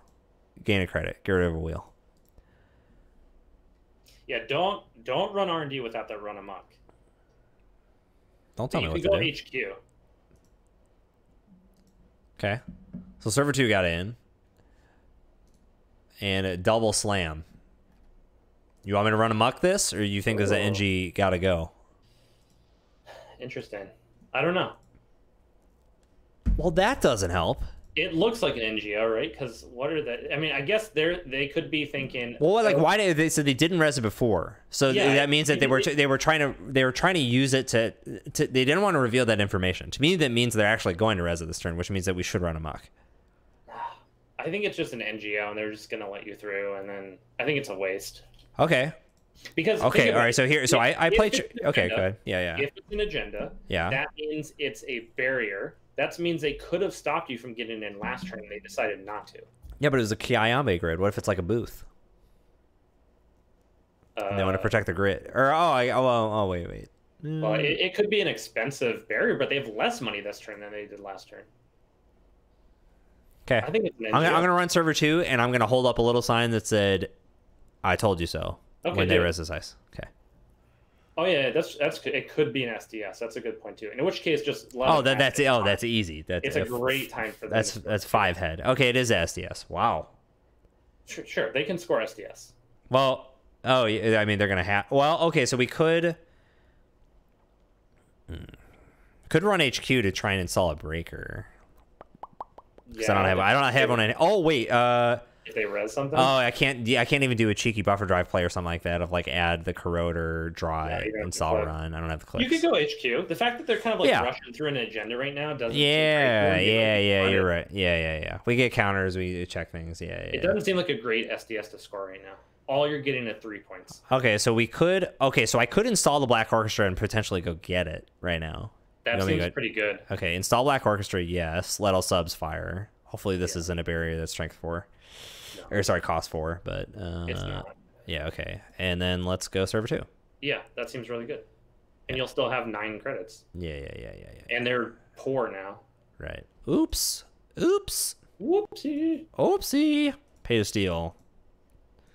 Gain a credit. Get rid of a wheel.
Yeah, don't don't run R and D without that run amok.
Don't tell
you
me
can
what
go
to do.
HQ.
Okay. So server two got in. And a double slam. You want me to run amok this, or you think there's an. NG gotta go?
Interesting. I don't know.
Well, that doesn't help.
It looks like an NGO, right? Because what are the? I mean, I guess they're they could be thinking.
Well, like
oh,
why did they said they didn't res it before? So th- that means that they were they were trying to they were trying to use it to, to they didn't want to reveal that information. To me, that means they're actually going to res it this turn, which means that we should run amok.
I think it's just an NGO, and they're just gonna let you through, and then I think it's a waste.
Okay.
Because
Okay. All right.
it.
So here, so
If-
I I
it's
Ch-
an
okay.
agenda-
Good. Yeah. Yeah.
If it's an agenda,
Yeah.
that means it's a barrier. That means they could have stopped you from getting in last turn, and they decided not to.
Yeah, but it was a Cayambe grid. What if it's like a booth?
Uh,
And they want to protect the grid. Or oh, I, oh, oh, oh, wait, wait.
Well, it, it could be an expensive barrier, but they have less money this turn than they did last turn.
Okay.
I think it's
I'm, gonna- I'm gonna run server two, and I'm gonna hold up a little sign that said, "I told you so."
Okay,
when they res this ice. Okay.
Oh yeah, that's that's it. Could be an SDS. That's a good point too. In which case, just let
Oh, that that's
it.
oh, that's easy. That's
it's a
if-
great time for them.
That's that's five head. Okay, it is SDS. Wow.
sure, sure they can score SDS.
Well, oh, I mean they're gonna have. Well, okay, so we could Hmm. could run HQ to try and install a breaker. Because I don't have I don't have one. In, oh wait, uh,
If they res something,
oh I can't yeah, I can't even do a cheeky buffer drive play or something like that of like add the corroder, dry,
Yeah, you don't have the
install
click.
run. I don't have the clicks.
you could go HQ. The fact that they're kind of like
Yeah.
rushing through an agenda right now doesn't. seem
Yeah.
You know,
yeah,
you
yeah. You're
it.
right. Yeah, yeah, yeah. We get counters. We check things. Yeah, yeah.
It doesn't seem like a great SDS to score right now. All you're getting at three points.
Okay, so we could. Okay, so I could install the Black Orchestra and potentially go get it right now.
That
You to
seems pretty good.
Okay, install Black Orchestra. Yes. Let all subs fire. Hopefully, this
Yeah.
isn't a barrier that's strength four,
No.
or sorry, cost four. But uh,
It's not.
yeah, okay. And then let's go server two.
Yeah, that seems really good. And you'll still have nine credits.
Yeah, yeah, yeah, yeah, yeah.
And they're poor now.
Right. Oops. Oops.
Whoopsie.
Oopsie. Pay to steal.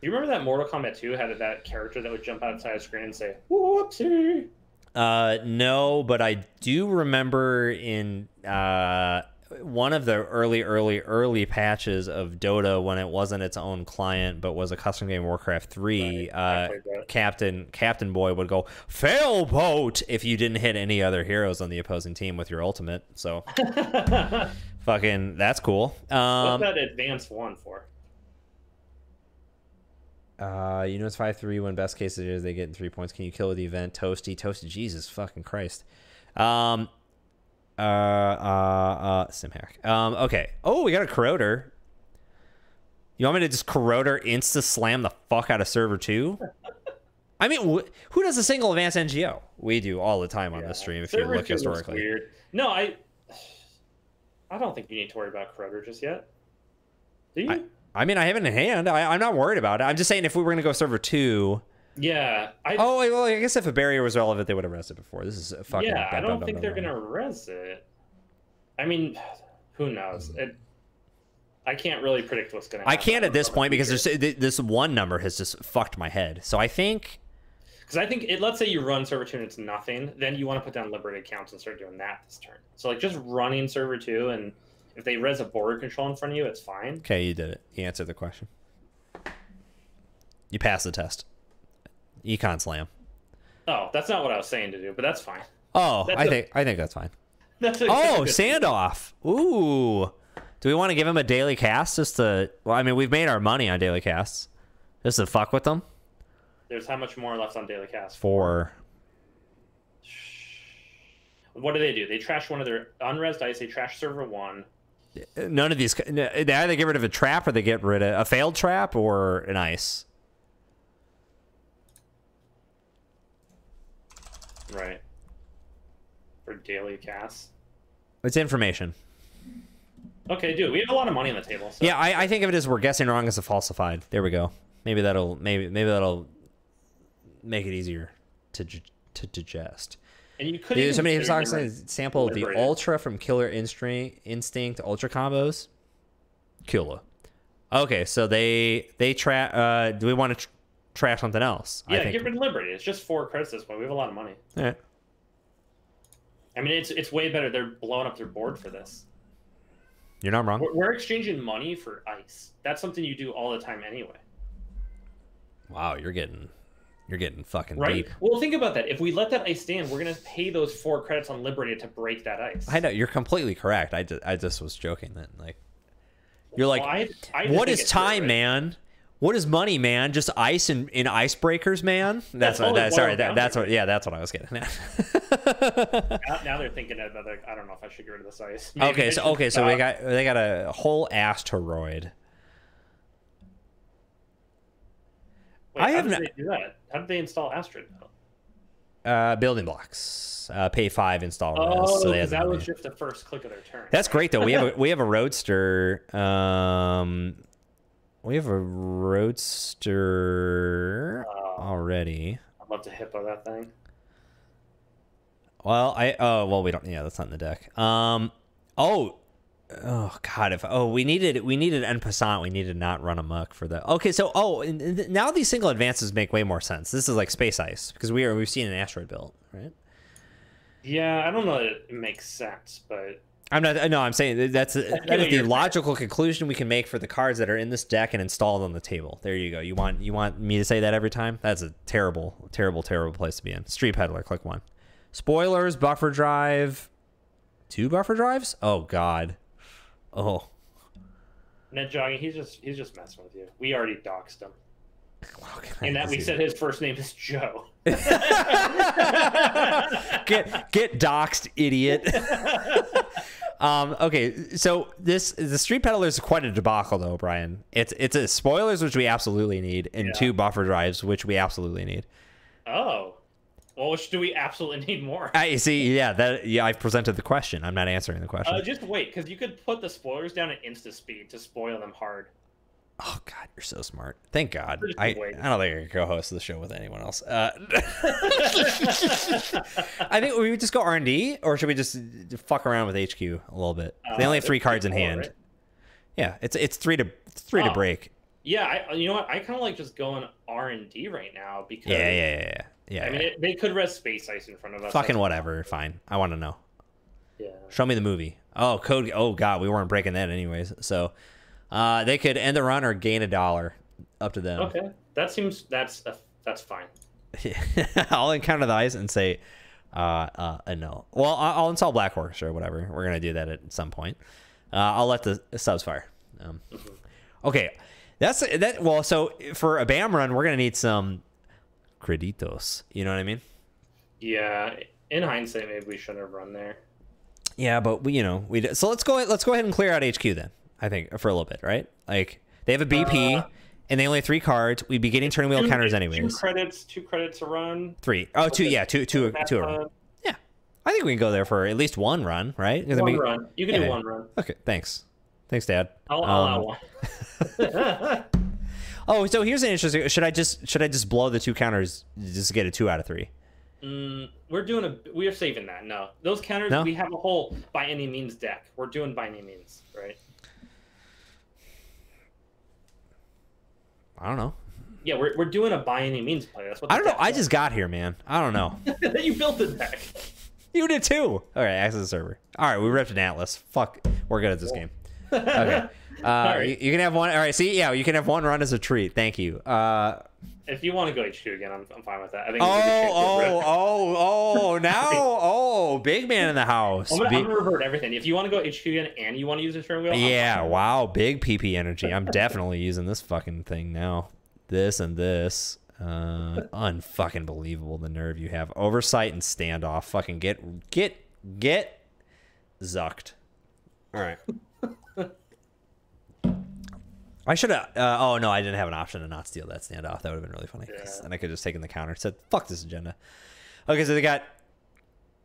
You remember that Mortal Kombat 2 had that character that would jump outside the screen and say, whoopsie?
Uh, no, but I do remember in uh one of the early, early, early patches of Dota when it wasn't its own client but was a custom game Warcraft three.
Right,
Uh. Captain Captain Boy would go fail boat if you didn't hit any other heroes on the opposing team with your ultimate. So fucking that's cool. Um,
What's that advanced one for?
Uh, you know it's five three. When best case it is, they get in three points. Can you kill with the event? Toasty, toasty. Jesus fucking Christ. Um. Uh. Uh. Uh. stim hack. Um. Okay. Oh, we got a corroder. You want me to just corroder insta slam the fuck out of server two? I mean, wh- who does a single advanced NGO? We do all the time on
Yeah.
this stream. If you
Server
look historically,
Weird. No, I. I don't think you need to worry about Corroder just yet. Do you?
I mean, I have it in hand. I, I'm not worried about it. I'm just saying if we were gonna go server two.
yeah. I,
Oh, well, I guess if a barrier was relevant, they would have it before. This is a fucking.
yeah, I don't think they're going to res it. I mean, who knows? It, I can't really predict what's going to happen.
I can't at this point because there's this one number has just fucked my head. So I think
Because I think, it, let's say you run server 2 and it's nothing, then you want to put down liberated counts and start doing that this turn. So, like, just running server 2, and if they res a border control in front of you, it's fine.
okay, you did it. You answered the question. You passed the test. Econ slam.
Oh, that's not what I was saying to do, but that's fine.
Oh,
That's
I
a-
think I think that's fine.
That's a
Oh,
good-
Sandoff. Ooh. Do we want to give him a daily cast just to? Well, I mean, we've made our money on daily casts. Just to fuck with them
There's how much more left on Daily Cast?
Four.
What do they do? They trash one of their unres dice. They trash server one.
None of these. They either get rid of a trap or they get rid of a failed trap or an ice.
Right. For daily cast.
It's information.
Okay, dude, we have a lot of money on the table. So.
Yeah, I, I think of it as we're guessing wrong as a falsified. There we go. Maybe that'll maybe maybe that'll make it easier to to digest.
And you could.
Dude,
even
somebody
consider
was
doing,
saying sample the ultra from Killer Instinct Instinct Ultra combos. Killer. Okay, so they they trap. Uh, do we want to tr- trash something else?
Yeah,
I think.
get rid of Liberty. It's just four credits this point. We have a lot of money.
All right.
I mean, it's it's way better. They're blowing up their board for this.
You're not wrong.
We're, we're exchanging money for ice. That's something you do all the time anyway.
Wow, you're getting you're getting fucking
Right?
deep.
Well, think about that. If we let that ice stand, we're gonna pay those four credits on Liberated to break that ice.
I know you're completely correct. I just, I just was joking then. Like you're like,
Well, I- I just
what is time,
right?
man? What is money, man? Just ice and in icebreakers, man. That's,
That's
what. That, sorry, that, that's what. Yeah, that's what I was getting at.
Now, now they're thinking about like, I don't know if I should get rid of this ice. Maybe
okay, so okay, so we got they got a whole asteroid.
Wait,
I
how
have
did
not-
they do that? How did they install Astrid?
Uh, building blocks. Uh, pay five install.
Oh,
so they
because
have
that was just the first click of their turn.
That's great though. We have a we have a roadster. Um, we have a roadster
Oh.
already.
I'd love to hippo that thing.
Well, I oh well we don't yeah that's not in the deck. Um oh oh god if oh we needed we needed en passant we needed not run amok for the okay so oh now these single advances make way more sense. This is like space ice because we are we've seen an asteroid belt right.
Yeah, I don't know that it makes sense, but
I'm not no I'm saying that that's that is the logical conclusion we can make for the cards that are in this deck and installed on the table. There you go. You want you want me to say that every time? That's a terrible terrible terrible place to be in. Street peddler click one. Spoilers buffer drive. Two buffer drives? Oh god. Oh.
Ned jogging, he's just he's just messing with you. We already doxed him, and that we said his first name is Joe.
get get doxed, idiot. um, okay, so this the street peddler is quite a debacle, though, Brian. It's it's a spoilers which we absolutely need, and
Yeah.
two buffer drives which we absolutely need.
oh, well, which do we absolutely need more?
I see. Yeah, that yeah. I've presented the question. I'm not answering the question.
Uh, just wait, because you could put the spoilers down at insta speed to spoil them hard.
oh God, you're so smart. Thank God. I. I don't think I can co-host the show with anyone else. Uh, I think we would just go R and D, or should we just fuck around with HQ a little bit? they
Uh,
only have three cards in hand.
right?
Yeah, it's it's three to it's three to
Oh.
break.
Yeah, I, you know what? I kind of like just going R and D right now because
Yeah, yeah, yeah, yeah.
I mean, it, they could rest space ice in front of us.
Fucking whatever. Fine. I want to know.
Yeah.
Show me the movie. Oh, code. Oh God, we weren't breaking that anyways. So, uh, they could end the run or gain a dollar. Up to them.
Okay, that seems that's a, that's fine.
I'll encounter the ice and say, uh, uh, a no. Well, I'll install Black Horse or whatever. We're gonna do that at some point. Uh, I'll let the subs fire. Um, okay, that's that. Well, so for a BAM run, we're gonna need some creditos. You know what I mean?
Yeah. In hindsight, maybe we shouldn't have run there.
Yeah, but we, you know, we. So let's go. Let's go ahead and clear out HQ then. I think for a little bit, right? Like they have a BP.
Uh,
and they only have three cards. We'd be getting turn wheel
Two-
counters
Two credits, two credits a run.
Three. Oh, two. Yeah, two, two, two. a run. Yeah, I think we can go there for at least one run, right?
One
we-
run. You can
yeah.
do one run.
Okay, thanks. Thanks, Dad.
I'll, I'll
Um,
allow one.
Oh, so here's an interesting. Should I just should I just blow the two counters? Just to get a two out of three.
Mm, we're doing a. We are saving that. No, those counters.
No?
We have a whole by any means deck. We're doing by any means, right?
I don't know.
Yeah, we're, we're doing a by any means play. That's what.
I don't know.
deck
I just got here, man. I don't know.
you built the deck.
you did too. All right, access the server. All right, we ripped an Atlas. Fuck, we're good at this game. Okay. Uh,
right.
you, you can have one. All right. See, yeah, you can have one run as a treat. Thank you. Uh,
If you want to go HQ again, I'm, I'm fine with that. I think. we should
oh,
get
oh, oh, oh! Now, oh, big man in the house.
I'm gonna, I'm gonna revert everything. If you want to go HQ again and you want to use the turn wheel, I'm
Yeah, wow, big PP energy. I'm definitely using this fucking thing now. This and this. Uh unfucking believable the nerve you have. Oversight and standoff. Fucking get get get zucked. All right. I should have. Uh, oh no, I didn't have an option to not steal that standoff. That would have been really funny.
Yeah.
Then I could have just taken the counter. Said, "Fuck this agenda." Okay, so they got.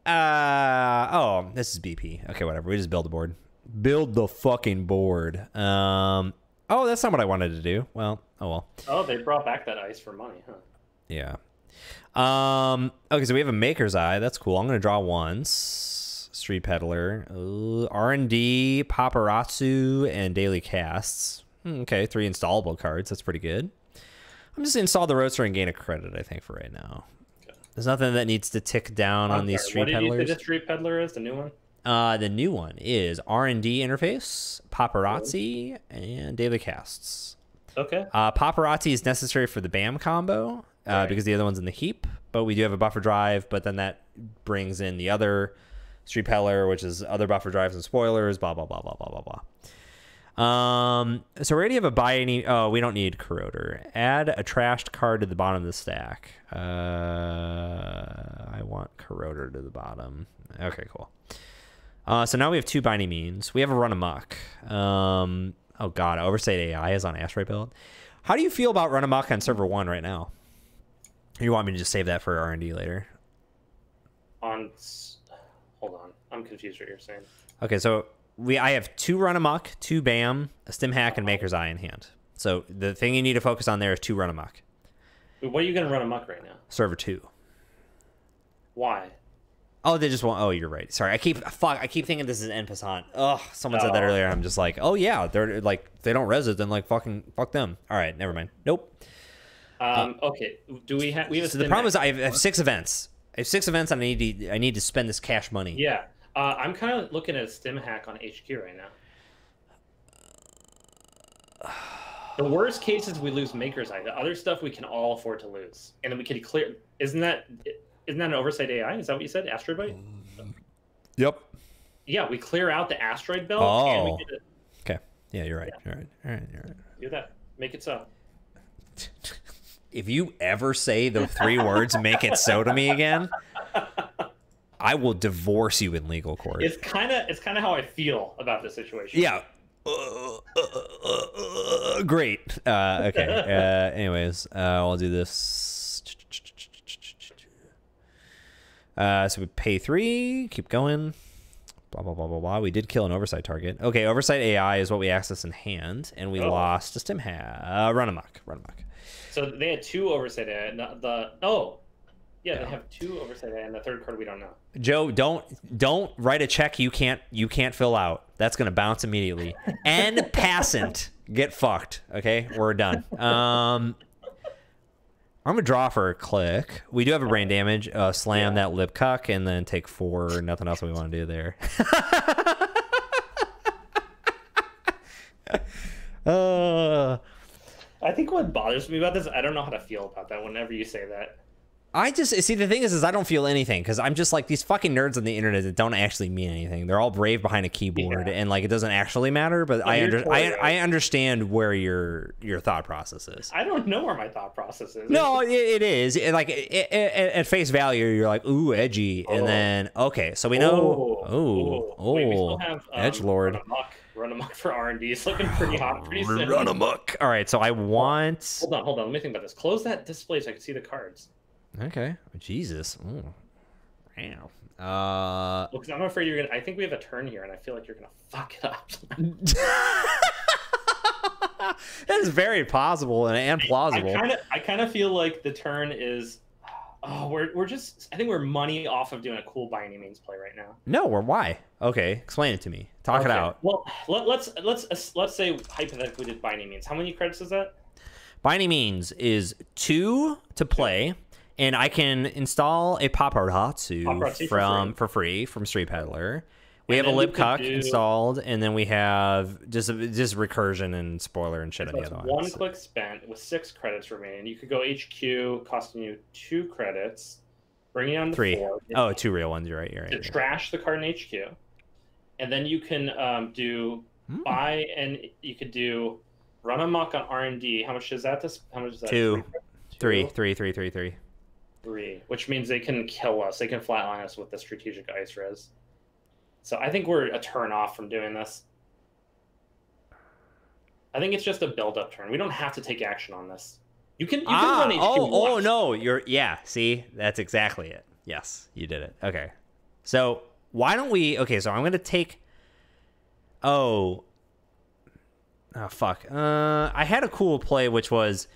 Uh oh, this is BP. Okay, whatever. We just build the board. Build the fucking board. Um. Oh, that's not what I wanted to do. Well, oh well.
Oh, they brought back that ice for money, huh?
Yeah. Um. Okay, so we have a Maker's Eye. That's cool. I'm gonna draw once. Street Peddler, R and D, Paparazzi, and Daily Casts. Hmm, Okay, three installable cards. That's pretty good. I'm just install the Roadster and gain a credit. I think for right now.
Okay.
There's nothing that needs to tick down on
I'm
these
sorry,
Street
what did you say
Peddlers.
the street peddler is the new one?
Uh, the new one is R and D interface, paparazzi, and daily casts.
Okay.
Uh, paparazzi is necessary for the BAM combo uh,
Right.
because the other one's in the heap, but we do have a buffer drive. But then that brings in the other street peddler, which is other buffer drives and spoilers. Blah blah blah blah blah blah blah. Um, so we already have a buy any. Oh, we don't need corroder. Add a trashed card to the bottom of the stack. Uh, I want corroder to the bottom. Okay, cool. Uh, so now we have two by any means. We have a run amok. Um, oh god, oversight AI is on asteroid belt. How do you feel about run amok on server one right now? You want me to just save that for R and D later?
On. S- Hold on. I'm confused what you're saying.
Okay, so we I have two run amok, two bam, a stim hack, and maker's eye in hand. So the thing you need to focus on there is two run amok.
What are you gonna run amok right now?
Server two.
Why?
Oh, they just want. Oh, you're right. Sorry, I keep fuck. I keep thinking this is en passant. Oh, someone said that
Oh.
earlier. I'm just like, oh yeah, they're like they don't res it, then like fucking fuck them. All right, never mind. Nope.
Um. okay. Do we have? We have.
So the problem
hack.
is I have, I have six events. I have six events, and I need to I need to spend this cash money.
Yeah. Uh, I'm kind of looking at a stim hack on HQ right now. The worst case is we lose Maker's Eye. The other stuff we can all afford to lose, and then we can clear. Isn't that isn't that an oversight AI? Is that what you said? Asteroid belt?
Yep.
Yeah, we clear out the asteroid belt. and we
Oh.
get it.
Okay. Yeah, you're right. You're right. All right. You're right.
Do that. Make it so.
If you ever say the three words "make it so" to me again, I will divorce you in legal court.
It's kind of it's kind of how I feel about the situation.
Yeah. Uh, uh, uh, uh, great. Uh, okay. Uh, anyways, uh, I'll do this. Uh, so we pay three. Keep going. Blah blah blah blah blah. We did kill an oversight target. Okay, oversight AI is what we access in hand, and we
Oh.
lost a stim hack. Uh, run amok. Run amok.
So they had two oversight AI. the oh, yeah,
Yeah.
they have two oversight and the third card we don't know.
Joe, don't don't write a check you can't you can't fill out. That's gonna bounce immediately. And passant, get fucked. Okay, we're done. Um, I'm gonna draw for a click. We do have a brain damage. Uh, slam
Yeah.
that lip cuck and then take four. Nothing else we want to do there. uh,
I think what bothers me about this, I don't know how to feel about that. Whenever you say that,
I just see the thing is, is I don't feel anything because I'm just like these fucking nerds on the internet that don't actually mean anything. They're all brave behind a keyboard
Yeah.
and like it doesn't actually matter. But I under, I. I understand where your your thought process is.
I don't know where my thought process is.
No, it, it is It- like it, at face value, you're like ooh edgy, and
Oh.
then okay, so we know
Oh,
ooh
oh. Wait, we still
oh
um,
edge lord.
Run amok, run amok for R and D. It's looking pretty hot, pretty soon.
Run amok. All right, so I want
Hold on, hold on. Let me think about this. Close that display so I can see the cards.
Okay. Jesus, ooh. wow. Uh,
Because I'm afraid you're gonna. I think we have a turn here, and I feel like you're gonna fuck it up.
that is very possible and, and plausible.
I kind of, I feel like the turn is. Oh, we're we're just. I think we're money off of doing a cool by any means play right now.
No, or why? Okay, explain it to me. Talk it out.
Well, let, let's let's let's say hypothetically did by any means. How many credits is that?
By any means is two to play, and I can install a paparazzi
Paparazzi for
from
free.
for free from Street Peddler. We
And
have a
then we
lip
could
cuck
do-
installed, and then we have just just recursion and spoiler and shit on the
That's one.
one
click spent with six credits remaining. You could go HQ, costing you two credits, bringing on the
Three.
four.
Oh, two real ones. You're right. You're right.
to
you're right.
trash the card in HQ, and then you can um, do
Hmm.
buy and you could do run amok on R and D. How much is that? This how much is that?
Two, three,
three,
three, three, three, three.
Three, which means they can kill us. They can flatline us with the strategic ice res. So I think we're a turn off from doing this. I think it's just a build up turn. We don't have to take action on this. You can you can
ah,
run HQ
oh, oh no, you're yeah. See, that's exactly it. Yes, you did it. Okay, so why don't we? Okay, so I'm gonna take. Oh. Oh fuck. Uh, I had a cool play which was,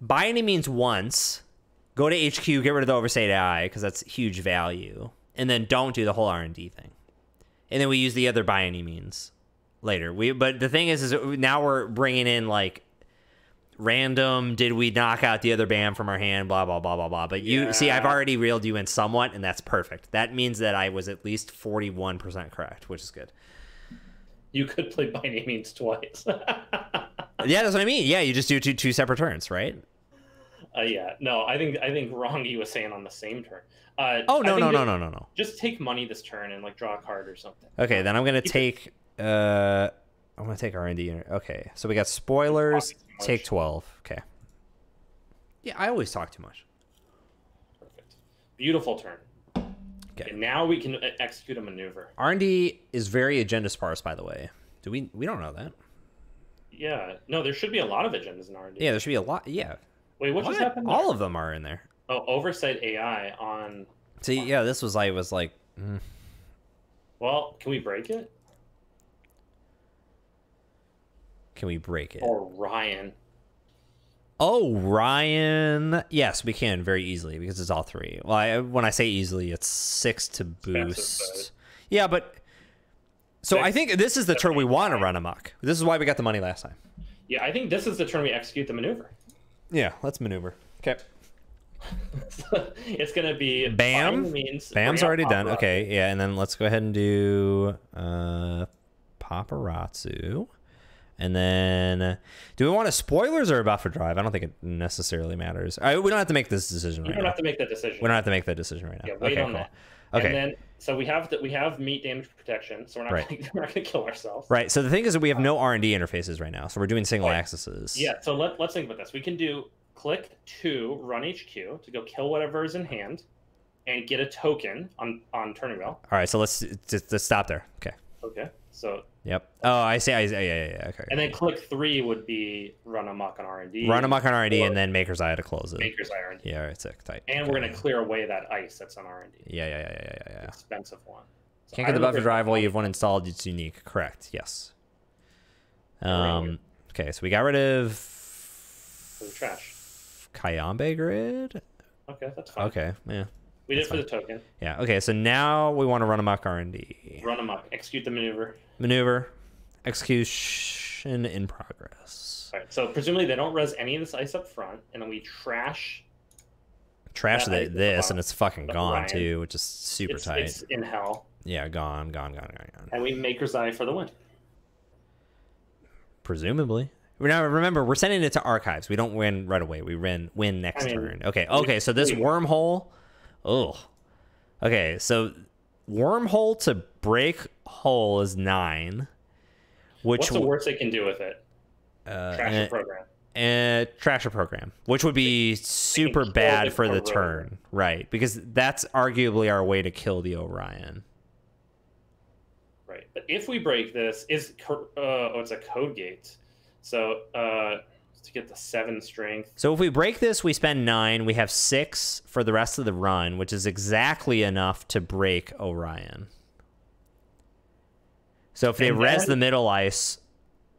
by any means once, go to HQ, get rid of the oversight AI because that's huge value, and then don't do the whole R and D thing, and then we use the other by any means later. We but the thing is, is now we're bringing in like random. Did we knock out the other band from our hand? Blah blah blah blah blah. But you see, I've already reeled you in somewhat, and that's perfect. That means that I was at least forty one percent correct, which is good.
You could play by any means twice.
Yeah, that's what I mean. Yeah, you just do two two separate turns, right?
Yeah, no, I think I think wrong. You was saying on the same turn. Uh,
Oh no no no no no no.
Just take money this turn and like draw a card or something.
Okay, then I'm gonna take. Uh, I'm gonna take R and D. Okay, so we got spoilers.
Talking too much.
Take twelve. Okay. Yeah, I always talk too much.
Perfect. Beautiful turn.
Okay.
And now we can uh, execute a maneuver.
R and D is very agenda sparse, by the way. Do we? We don't know that.
Yeah. No, there should be a lot of agendas in R&D.
Yeah, there should be a lot. Yeah,
Wait, what, just
What?
happened?
All of them are in there.
Oh, oversight AI on.
See, yeah, this was like was like. mm.
Well, can we break it?
Can we break it?
Or Ryan?
Oh, Ryan. Yes, we can very easily because it's all three. Well, I, when I say easily, it's six to boost. Yeah, but so I think this is the turn we want to run amok. This is why we got the money last time.
Yeah, I think this is the turn we execute the maneuver.
Yeah, let's maneuver. Okay.
it's gonna be
Bam.
means,
Bam's already done. Okay, yeah, and then let's go ahead and do uh paparazzi. And then do we want a spoilers or a buffer drive? I don't think it necessarily matters. I, we don't have to make this decision
You
right
don't
now.
have to make that decision.
We don't have to make that decision right now.
Yeah, wait
okay,
on
cool.
that.
Okay.
And then so we have that we have meat damage protection, so we're not
Right.
gonna, we're not gonna kill ourselves.
Right. So the thing is that we have no um, R and D interfaces right now, so we're doing single
Right.
accesses.
Yeah. So let let's think about this. We can do click two, run HQ to go kill whatever is in hand, and get a token on on turning wheel.
All right. So let's just let's stop there. Okay.
Okay. So
Yep. Oh, I see. I see. Yeah, yeah, yeah. Okay.
and then click three would be run amok on R and D.
run amok on R and D, and then Maker's Eye to close it.
Maker's Eye R&D.
Yeah. All right. Sick. Tight.
And we're gonna clear away that ice that's on R and D.
Yeah, yeah, yeah, yeah, yeah, yeah.
Expensive one. So
Can't get the
don't know if
buffer drive while you have one installed. It's unique. Correct. Yes. Um. Okay. So we got rid of
the trash.
Cayambe grid.
Okay, that's fine.
Okay. Yeah.
We did it for the token.
Yeah. Okay. So now we want to run amok R and D.
Run amok. Execute the maneuver.
Maneuver. Execution in progress.
All right. So presumably they don't res any of this ice up front, and then we trash.
Trash the,
ice at the
this, and it's fucking gone
Ryan,
too, which is super
it's,
tight.
It's in hell,
Yeah, gone, gone, gone, gone, gone.
and we Maker's Eye for the win.
Presumably. Now remember, we're sending it to archives. We don't win right away. We win win next
I mean,
turn. Okay, okay. So this wormhole. Oh. Okay, so wormhole to break hole is nine, which
What's the worst they can do with it?
uh,
Trash
eh,
the program.
eh, trash a program, which would be super bad for the
Orion.
turn, right? Because that's arguably our way to kill the Orion.
Right. But if we break this, is uh, oh, it's a code gate. So uh, to get the seven strength.
So if we break this, we spend nine. We have six for the rest of the run, which is exactly enough to break Orion. So if they
And
res
then-
the middle ice,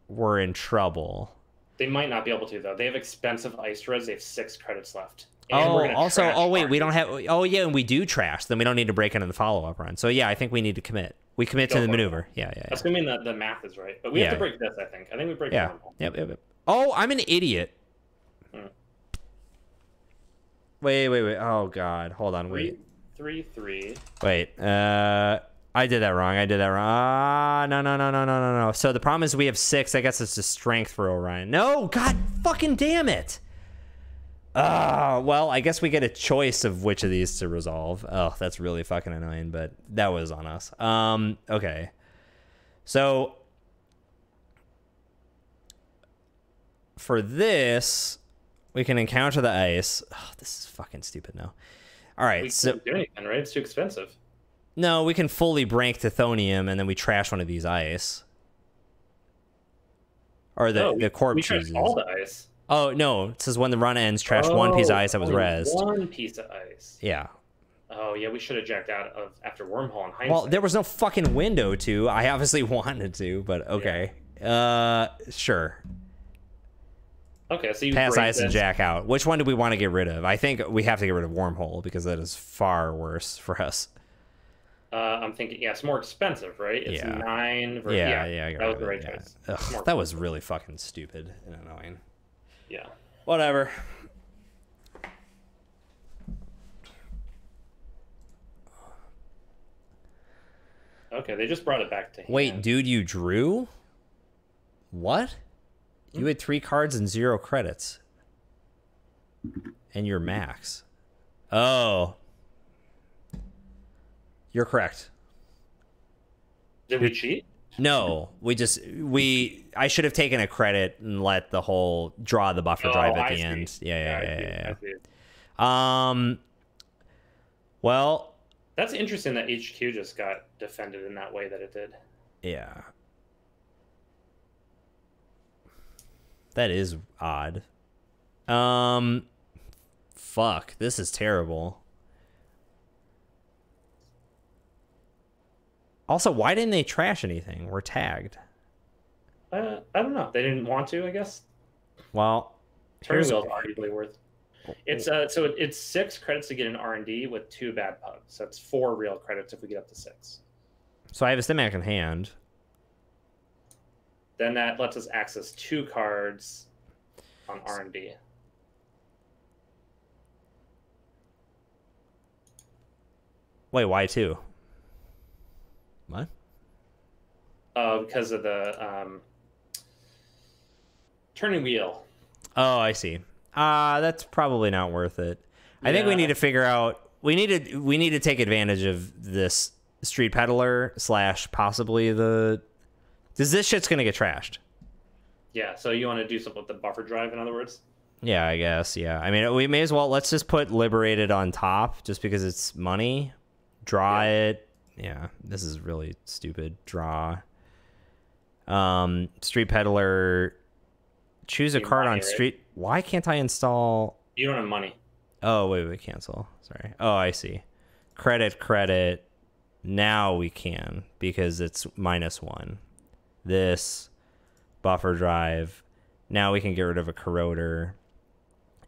we're in trouble.
They might not be able to though. They have expensive ice res. They have six credits left. And
oh, also, oh wait, we don't have. Oh yeah, and we do trash. Then we don't need to break into the follow up run. So yeah, I think we need to commit. We commit
Go
to the
it.
maneuver. Yeah, yeah, yeah.
Assuming that the math is right, but we
Yeah.
have to break this. I think. I think we break
yeah.
normal.
Yep, yep, yep. Oh, I'm an idiot.
Hmm.
Wait, wait, wait. Oh god, hold on, wait.
Three, three.
Wait, uh, I did that wrong. I did that wrong. Ah, no, no, no, no, no, no, no. So the problem is we have six. I guess it's just strength for Orion. No, god fucking damn it. Ah, well, I guess we get a choice of which of these to resolve. Oh, that's really fucking annoying, but that was on us. Um, okay. So for this, we can encounter the ice. Oh, this is fucking stupid now. All right,
We
so
can't do anything, right? It's too expensive.
no, we can fully break Tithonium and then we trash one of these ice. Or the,
no,
the corp
we trash all the ice.
Oh, no. It says when the run ends, trash one piece of
Oh,
ice that was rezzed.
One piece of ice.
Yeah.
Oh yeah, we should have jacked out of after wormhole in hindsight.
Well, there was no fucking window to. I obviously wanted to, but okay. Yeah. Uh, sure.
Okay, so you
Pass ice and jack out. Which one do we want to get rid of? I think we have to get rid of wormhole because that is far worse for us.
Uh, I'm thinking, yeah, it's more expensive, right? It's
Yeah.
nine. Versus,
Yeah,
yeah,
yeah,
that was the right
yeah.
choice.
Ugh, that was really fucking stupid and annoying.
Yeah.
Whatever.
Okay, they just brought it back to hand.
Wait, dude, you drew? What? You had three cards and zero credits. And your max. Oh. You're correct.
Did we cheat?
No, we just we I should have taken a credit and let the whole draw the buffer drive at
Oh, I
the
see.
end. Yeah, yeah, yeah, yeah,
see.
yeah. Um well,
That's interesting that HQ just got defended in that way that it did.
yeah. That is odd. Um fuck, this is terrible. Also, why didn't they trash anything? We're tagged.
Uh, I don't know. They didn't want to, I guess.
Well,
Turning wheel's arguably worth. It's uh, so it, it's six credits to get an R and D with two bad pubs. So it's four real credits if we get up to six.
so I have a stim hack in hand.
Then that lets us access two cards on R and D.
Wait, why two? What?
Uh, because of the um, turning wheel.
Oh, I see. Uh that's probably not worth it. I think we need to figure out we need to we need to take advantage of this street peddler slash possibly the Does this shit's gonna get trashed?
Yeah. So you want to do something with the buffer drive, in other words?
Yeah, I guess. Yeah. I mean, we may as well let's just put liberated on top just because it's money. Draw
Yeah.
it. Yeah, this is really stupid. Draw. Um, Street Peddler. Choose a
Need
card on
right?
Street. Why can't I install?
You don't have money.
Oh wait, wait, cancel. Sorry. Oh, I see. Credit, credit. Now we can because it's minus one. This buffer drive. Now we can get rid of a corroder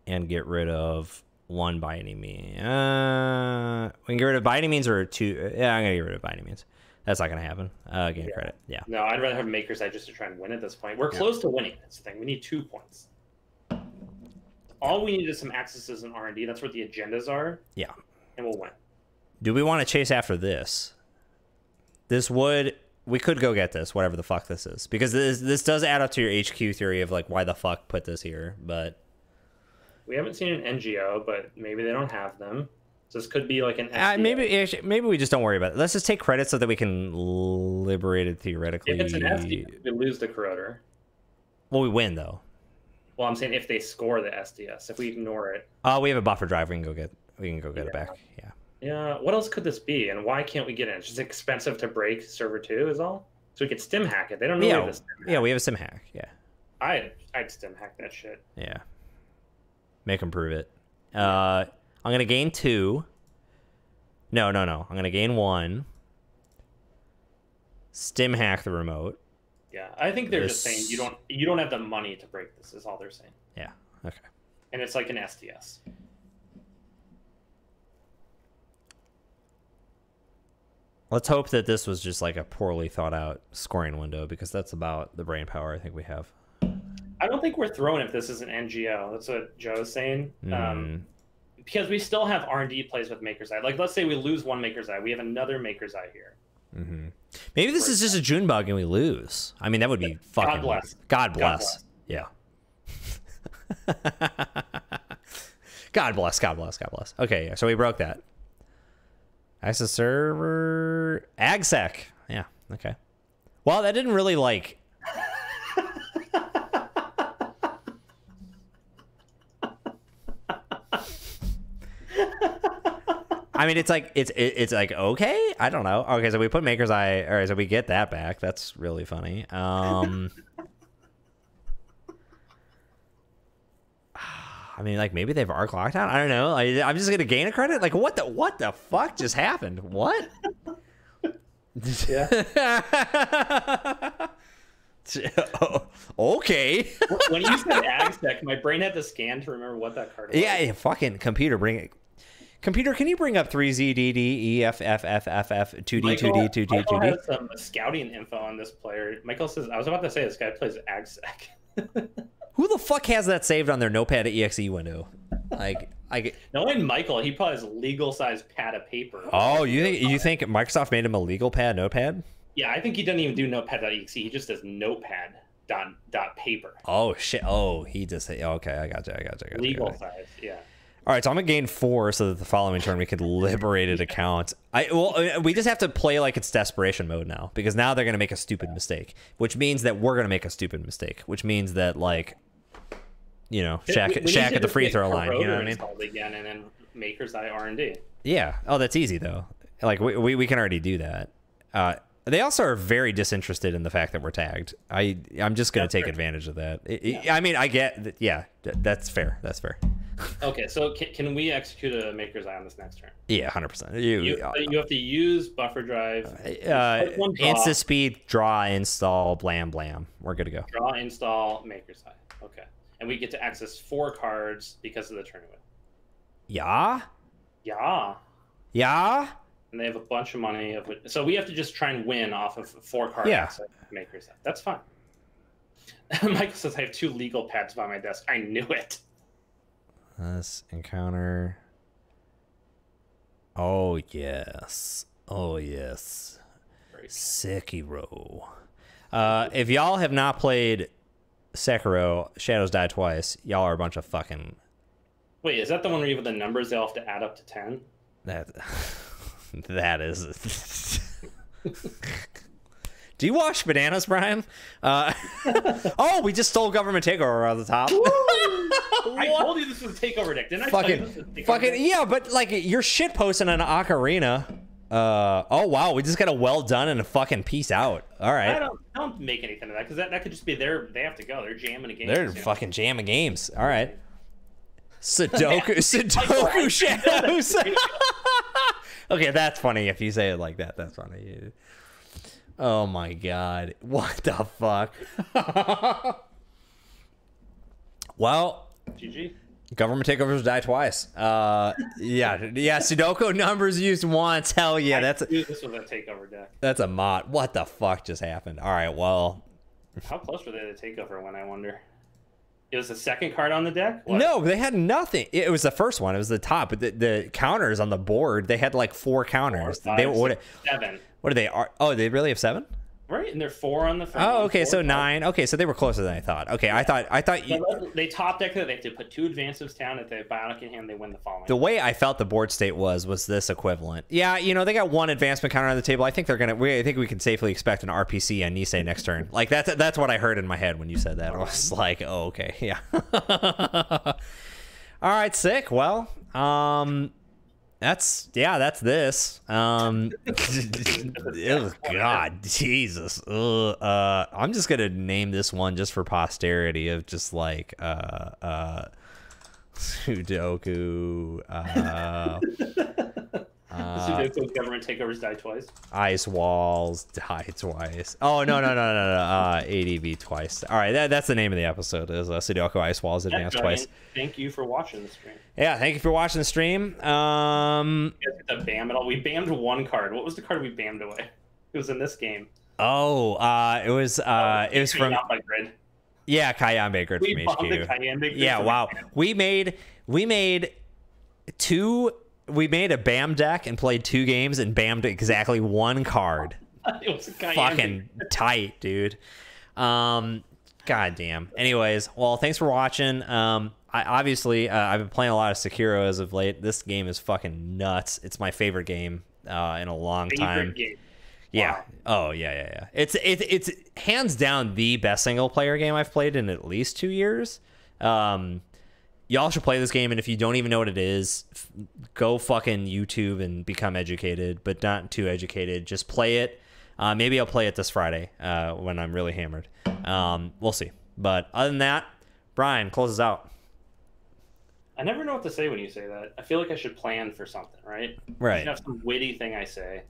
and get rid of one by any means. Uh, we can get rid of by any means or two. Yeah, I'm gonna get rid of by any means. That's not gonna happen. Uh, gain
Yeah.
credit. Yeah.
No, I'd rather have Maker's just to try and win at this point. We're close to winning. That's the thing. We need two points. All we need is some accesses in R and D. That's where the agendas are,
Yeah.
and we'll win.
Do we want to chase after this? This would we could go get this, whatever the fuck this is, because this this does add up to your HQ theory of like why the fuck put this here. But
We haven't seen an NGO, but maybe they don't have them. So this could be like an
uh, maybe maybe we just don't worry about it. Let's just take credit so that we can liberate it theoretically.
if it's an SDS, we lose the corroder.
Well, we win though.
Well, I'm saying if they score the SDS, if we ignore it.
Oh, we have a buffer drive. We can go get. We can go get it back. Yeah.
Yeah, what else could this be? And why can't we get in? It's just expensive to break server two, is all. So we could stim hack it. They don't know we
Yeah.
stim hack.
Yeah. We have a stim hack. Yeah.
I'd, I'd stim hack that shit.
Yeah. Make them prove it. Uh, I'm gonna gain two. No, no, no. I'm gonna gain one. Stim hack the remote.
Yeah, I think they're just saying you don't you don't have the money to break this. Is all they're saying,
Yeah. Okay.
and it's like an SDS.
Let's hope that this was just like a poorly thought out scoring window because that's about the brain power I think we have.
I don't think we're thrown if this is an NGO. That's what Joe Joe's saying. Um,
Mm,
because we still have R and D plays with Maker's Eye. Like, let's say we lose one Maker's Eye, we have another Maker's Eye here.
mhm. Maybe this is just a June bug and we lose. I mean, that would be fucking.
bless.
God
God
bless. Yeah. God bless. God bless. God bless. Okay, yeah, so we broke that. Access server AgSec. Yeah. Okay. Well, that didn't really like. I mean, it's like it's it's like okay. I don't know. Okay, so we put Maker's Eye, or so we get that back. That's really funny. Um, I mean, like maybe they've arc locked out. I don't know. I, I'm just gonna gain a credit. Like what the what the fuck just happened? What?
Yeah.
Oh, okay.
when you said AgSec, my brain had to scan to remember what that card was.
yeah, yeah, fucking computer, bring it. Computer, can you bring up three Z D D E F F F F F two D two D two D
Michael
two D?
has some scouting info on this player. Michael says, I was about to say this guy plays AgSec.
Who the fuck has that saved on their Notepad exe window? Like, I
knowing Michael, he probably has a legal size pad of paper.
Oh, you think you think Microsoft made him a legal pad Notepad?
Yeah, I think he doesn't even do Notepad.exe. He just does Notepad dot dot paper.
Oh shit! Oh, he just okay. I got you. I got you. I got you.
Legal size, yeah.
All right, so I'm gonna gain four so that the following turn we could Liberated Account. I well, uh, we just have to play like it's desperation mode now because now they're gonna make a stupid mistake, which means that we're gonna make a stupid mistake, which means that like, you know, Shaq,
We- we
Shaq at the free throw line. You know what I mean?
Again, and then Maker's Eye R and D.
Yeah. Oh, that's easy though. Like we we, we can already do that. Uh, they also are very disinterested in the fact that we're tagged. I I'm just gonna
That's
take
fair.
advantage of that. I- I- I mean, I get that. Yeah, th- that's fair. That's fair.
Okay, so can, can we execute a Maker's Eye on this next turn?
Yeah, hundred percent. You,
You,
uh,
you have to use buffer drive,
uh,
one
insta speed draw install blam blam. We're good to go.
draw, install, Maker's Eye. Okay, and we get to access four cards because of the tournament.
Yeah,
Yeah,
yeah.
and they have a bunch of money. Of. So we have to just try and win off of four cards.
Yeah.
Maker's Eye. That's fine. Michael says I have two legal pads by my desk. I knew it.
Let's encounter. Oh yes. Oh yes. Sekiro. Uh, if y'all have not played Sekiro, Shadows Die Twice, y'all are a bunch of fucking
Wait, is that the one where you have the numbers? They all have to add up to ten.
that. that is. Do you wash bananas, Brian? Uh, oh, we just stole government takeover on the top.
I told you this was a takeover deck, didn't I? tell you this was
fucking,
takeover
fucking yeah, but like you're shit posting an ocarina. Uh oh wow, we just got a well done and a fucking peace out. All right.
I don't, don't make anything of that because that, that could just be their. They have to go. They're jamming a game.
they're
you know?
fucking jamming games. All right, Sudoku, Sudoku shadows. okay, that's funny if you say it like that. That's funny. Oh my god, what the fuck? well,
GG.
Government takeovers die twice. Uh, yeah, yeah. Sudoku numbers used once. Hell yeah, that's a,
this was a takeover deck.
that's a mod. What the fuck just happened? All right, well,
How close were they to takeover? When I wonder. It was the second card on the deck. What?
no, they had nothing. It was the first one. It was the top, but the, the counters on the board, they had like four counters.
Four,
they
five,
what?
six, seven.
What are they? Are oh, they really have seven?
Right, and they're four on the front.
oh, okay, so nine. Okay, so they were closer than I thought. Okay, I thought I thought you,
They top deck it. They have to put two advances down. If they have Bionic in hand, they win the following.
the way I felt the board state was was this equivalent. Yeah, you know they got one advancement counter on the table. I think they're gonna. We, I think we can safely expect an RPC on Nisei next turn. Like that's that's what I heard in my head when you said that. I was like, oh okay, yeah. All right, sick. Well, um, that's yeah, that's this. Um, oh God, Jesus. Ugh, uh, I'm just gonna name this one just for posterity of just like uh uh. Sudoku, uh,
Sudoku government takeovers die twice.
ice walls, die twice. Oh no no no no no! Uh, ADV twice. All right, that, that's the name of the episode. Is uh, Sudoku ice walls advance
Brian,
twice.
Thank you for watching the stream.
Yeah, thank you for watching the stream. Um,
the bam at all. We bammed one card. What was the card we bammed away? It was in this game.
oh, uh, it was uh, it was from
grid.
yeah, Kayan Baker
We
from HQ. Yeah, wow.
We
made we made two. We made a BAM deck and played two games and bammed exactly one card.
It was
fucking tight, dude. Um, goddamn. Anyways, well, thanks for watching. Um, I obviously uh, I've been playing a lot of Sekiro as of late. This game is fucking nuts. It's my favorite game uh, in a long
Favorite
time.
game.
Yeah.
Wow.
Oh yeah, yeah, yeah. It's it's it's hands down the best single player game I've played in at least two years. Um, y'all should play this game, and if you don't even know what it is, f- go fucking YouTube and become educated, but not too educated. Just play it. Uh, maybe I'll play it this Friday uh, when I'm really hammered. Um, we'll see. But other than that, Brian closes out.
I never know what to say when you say that. I feel like I should plan for something, right?
Right.
should have some witty thing I say.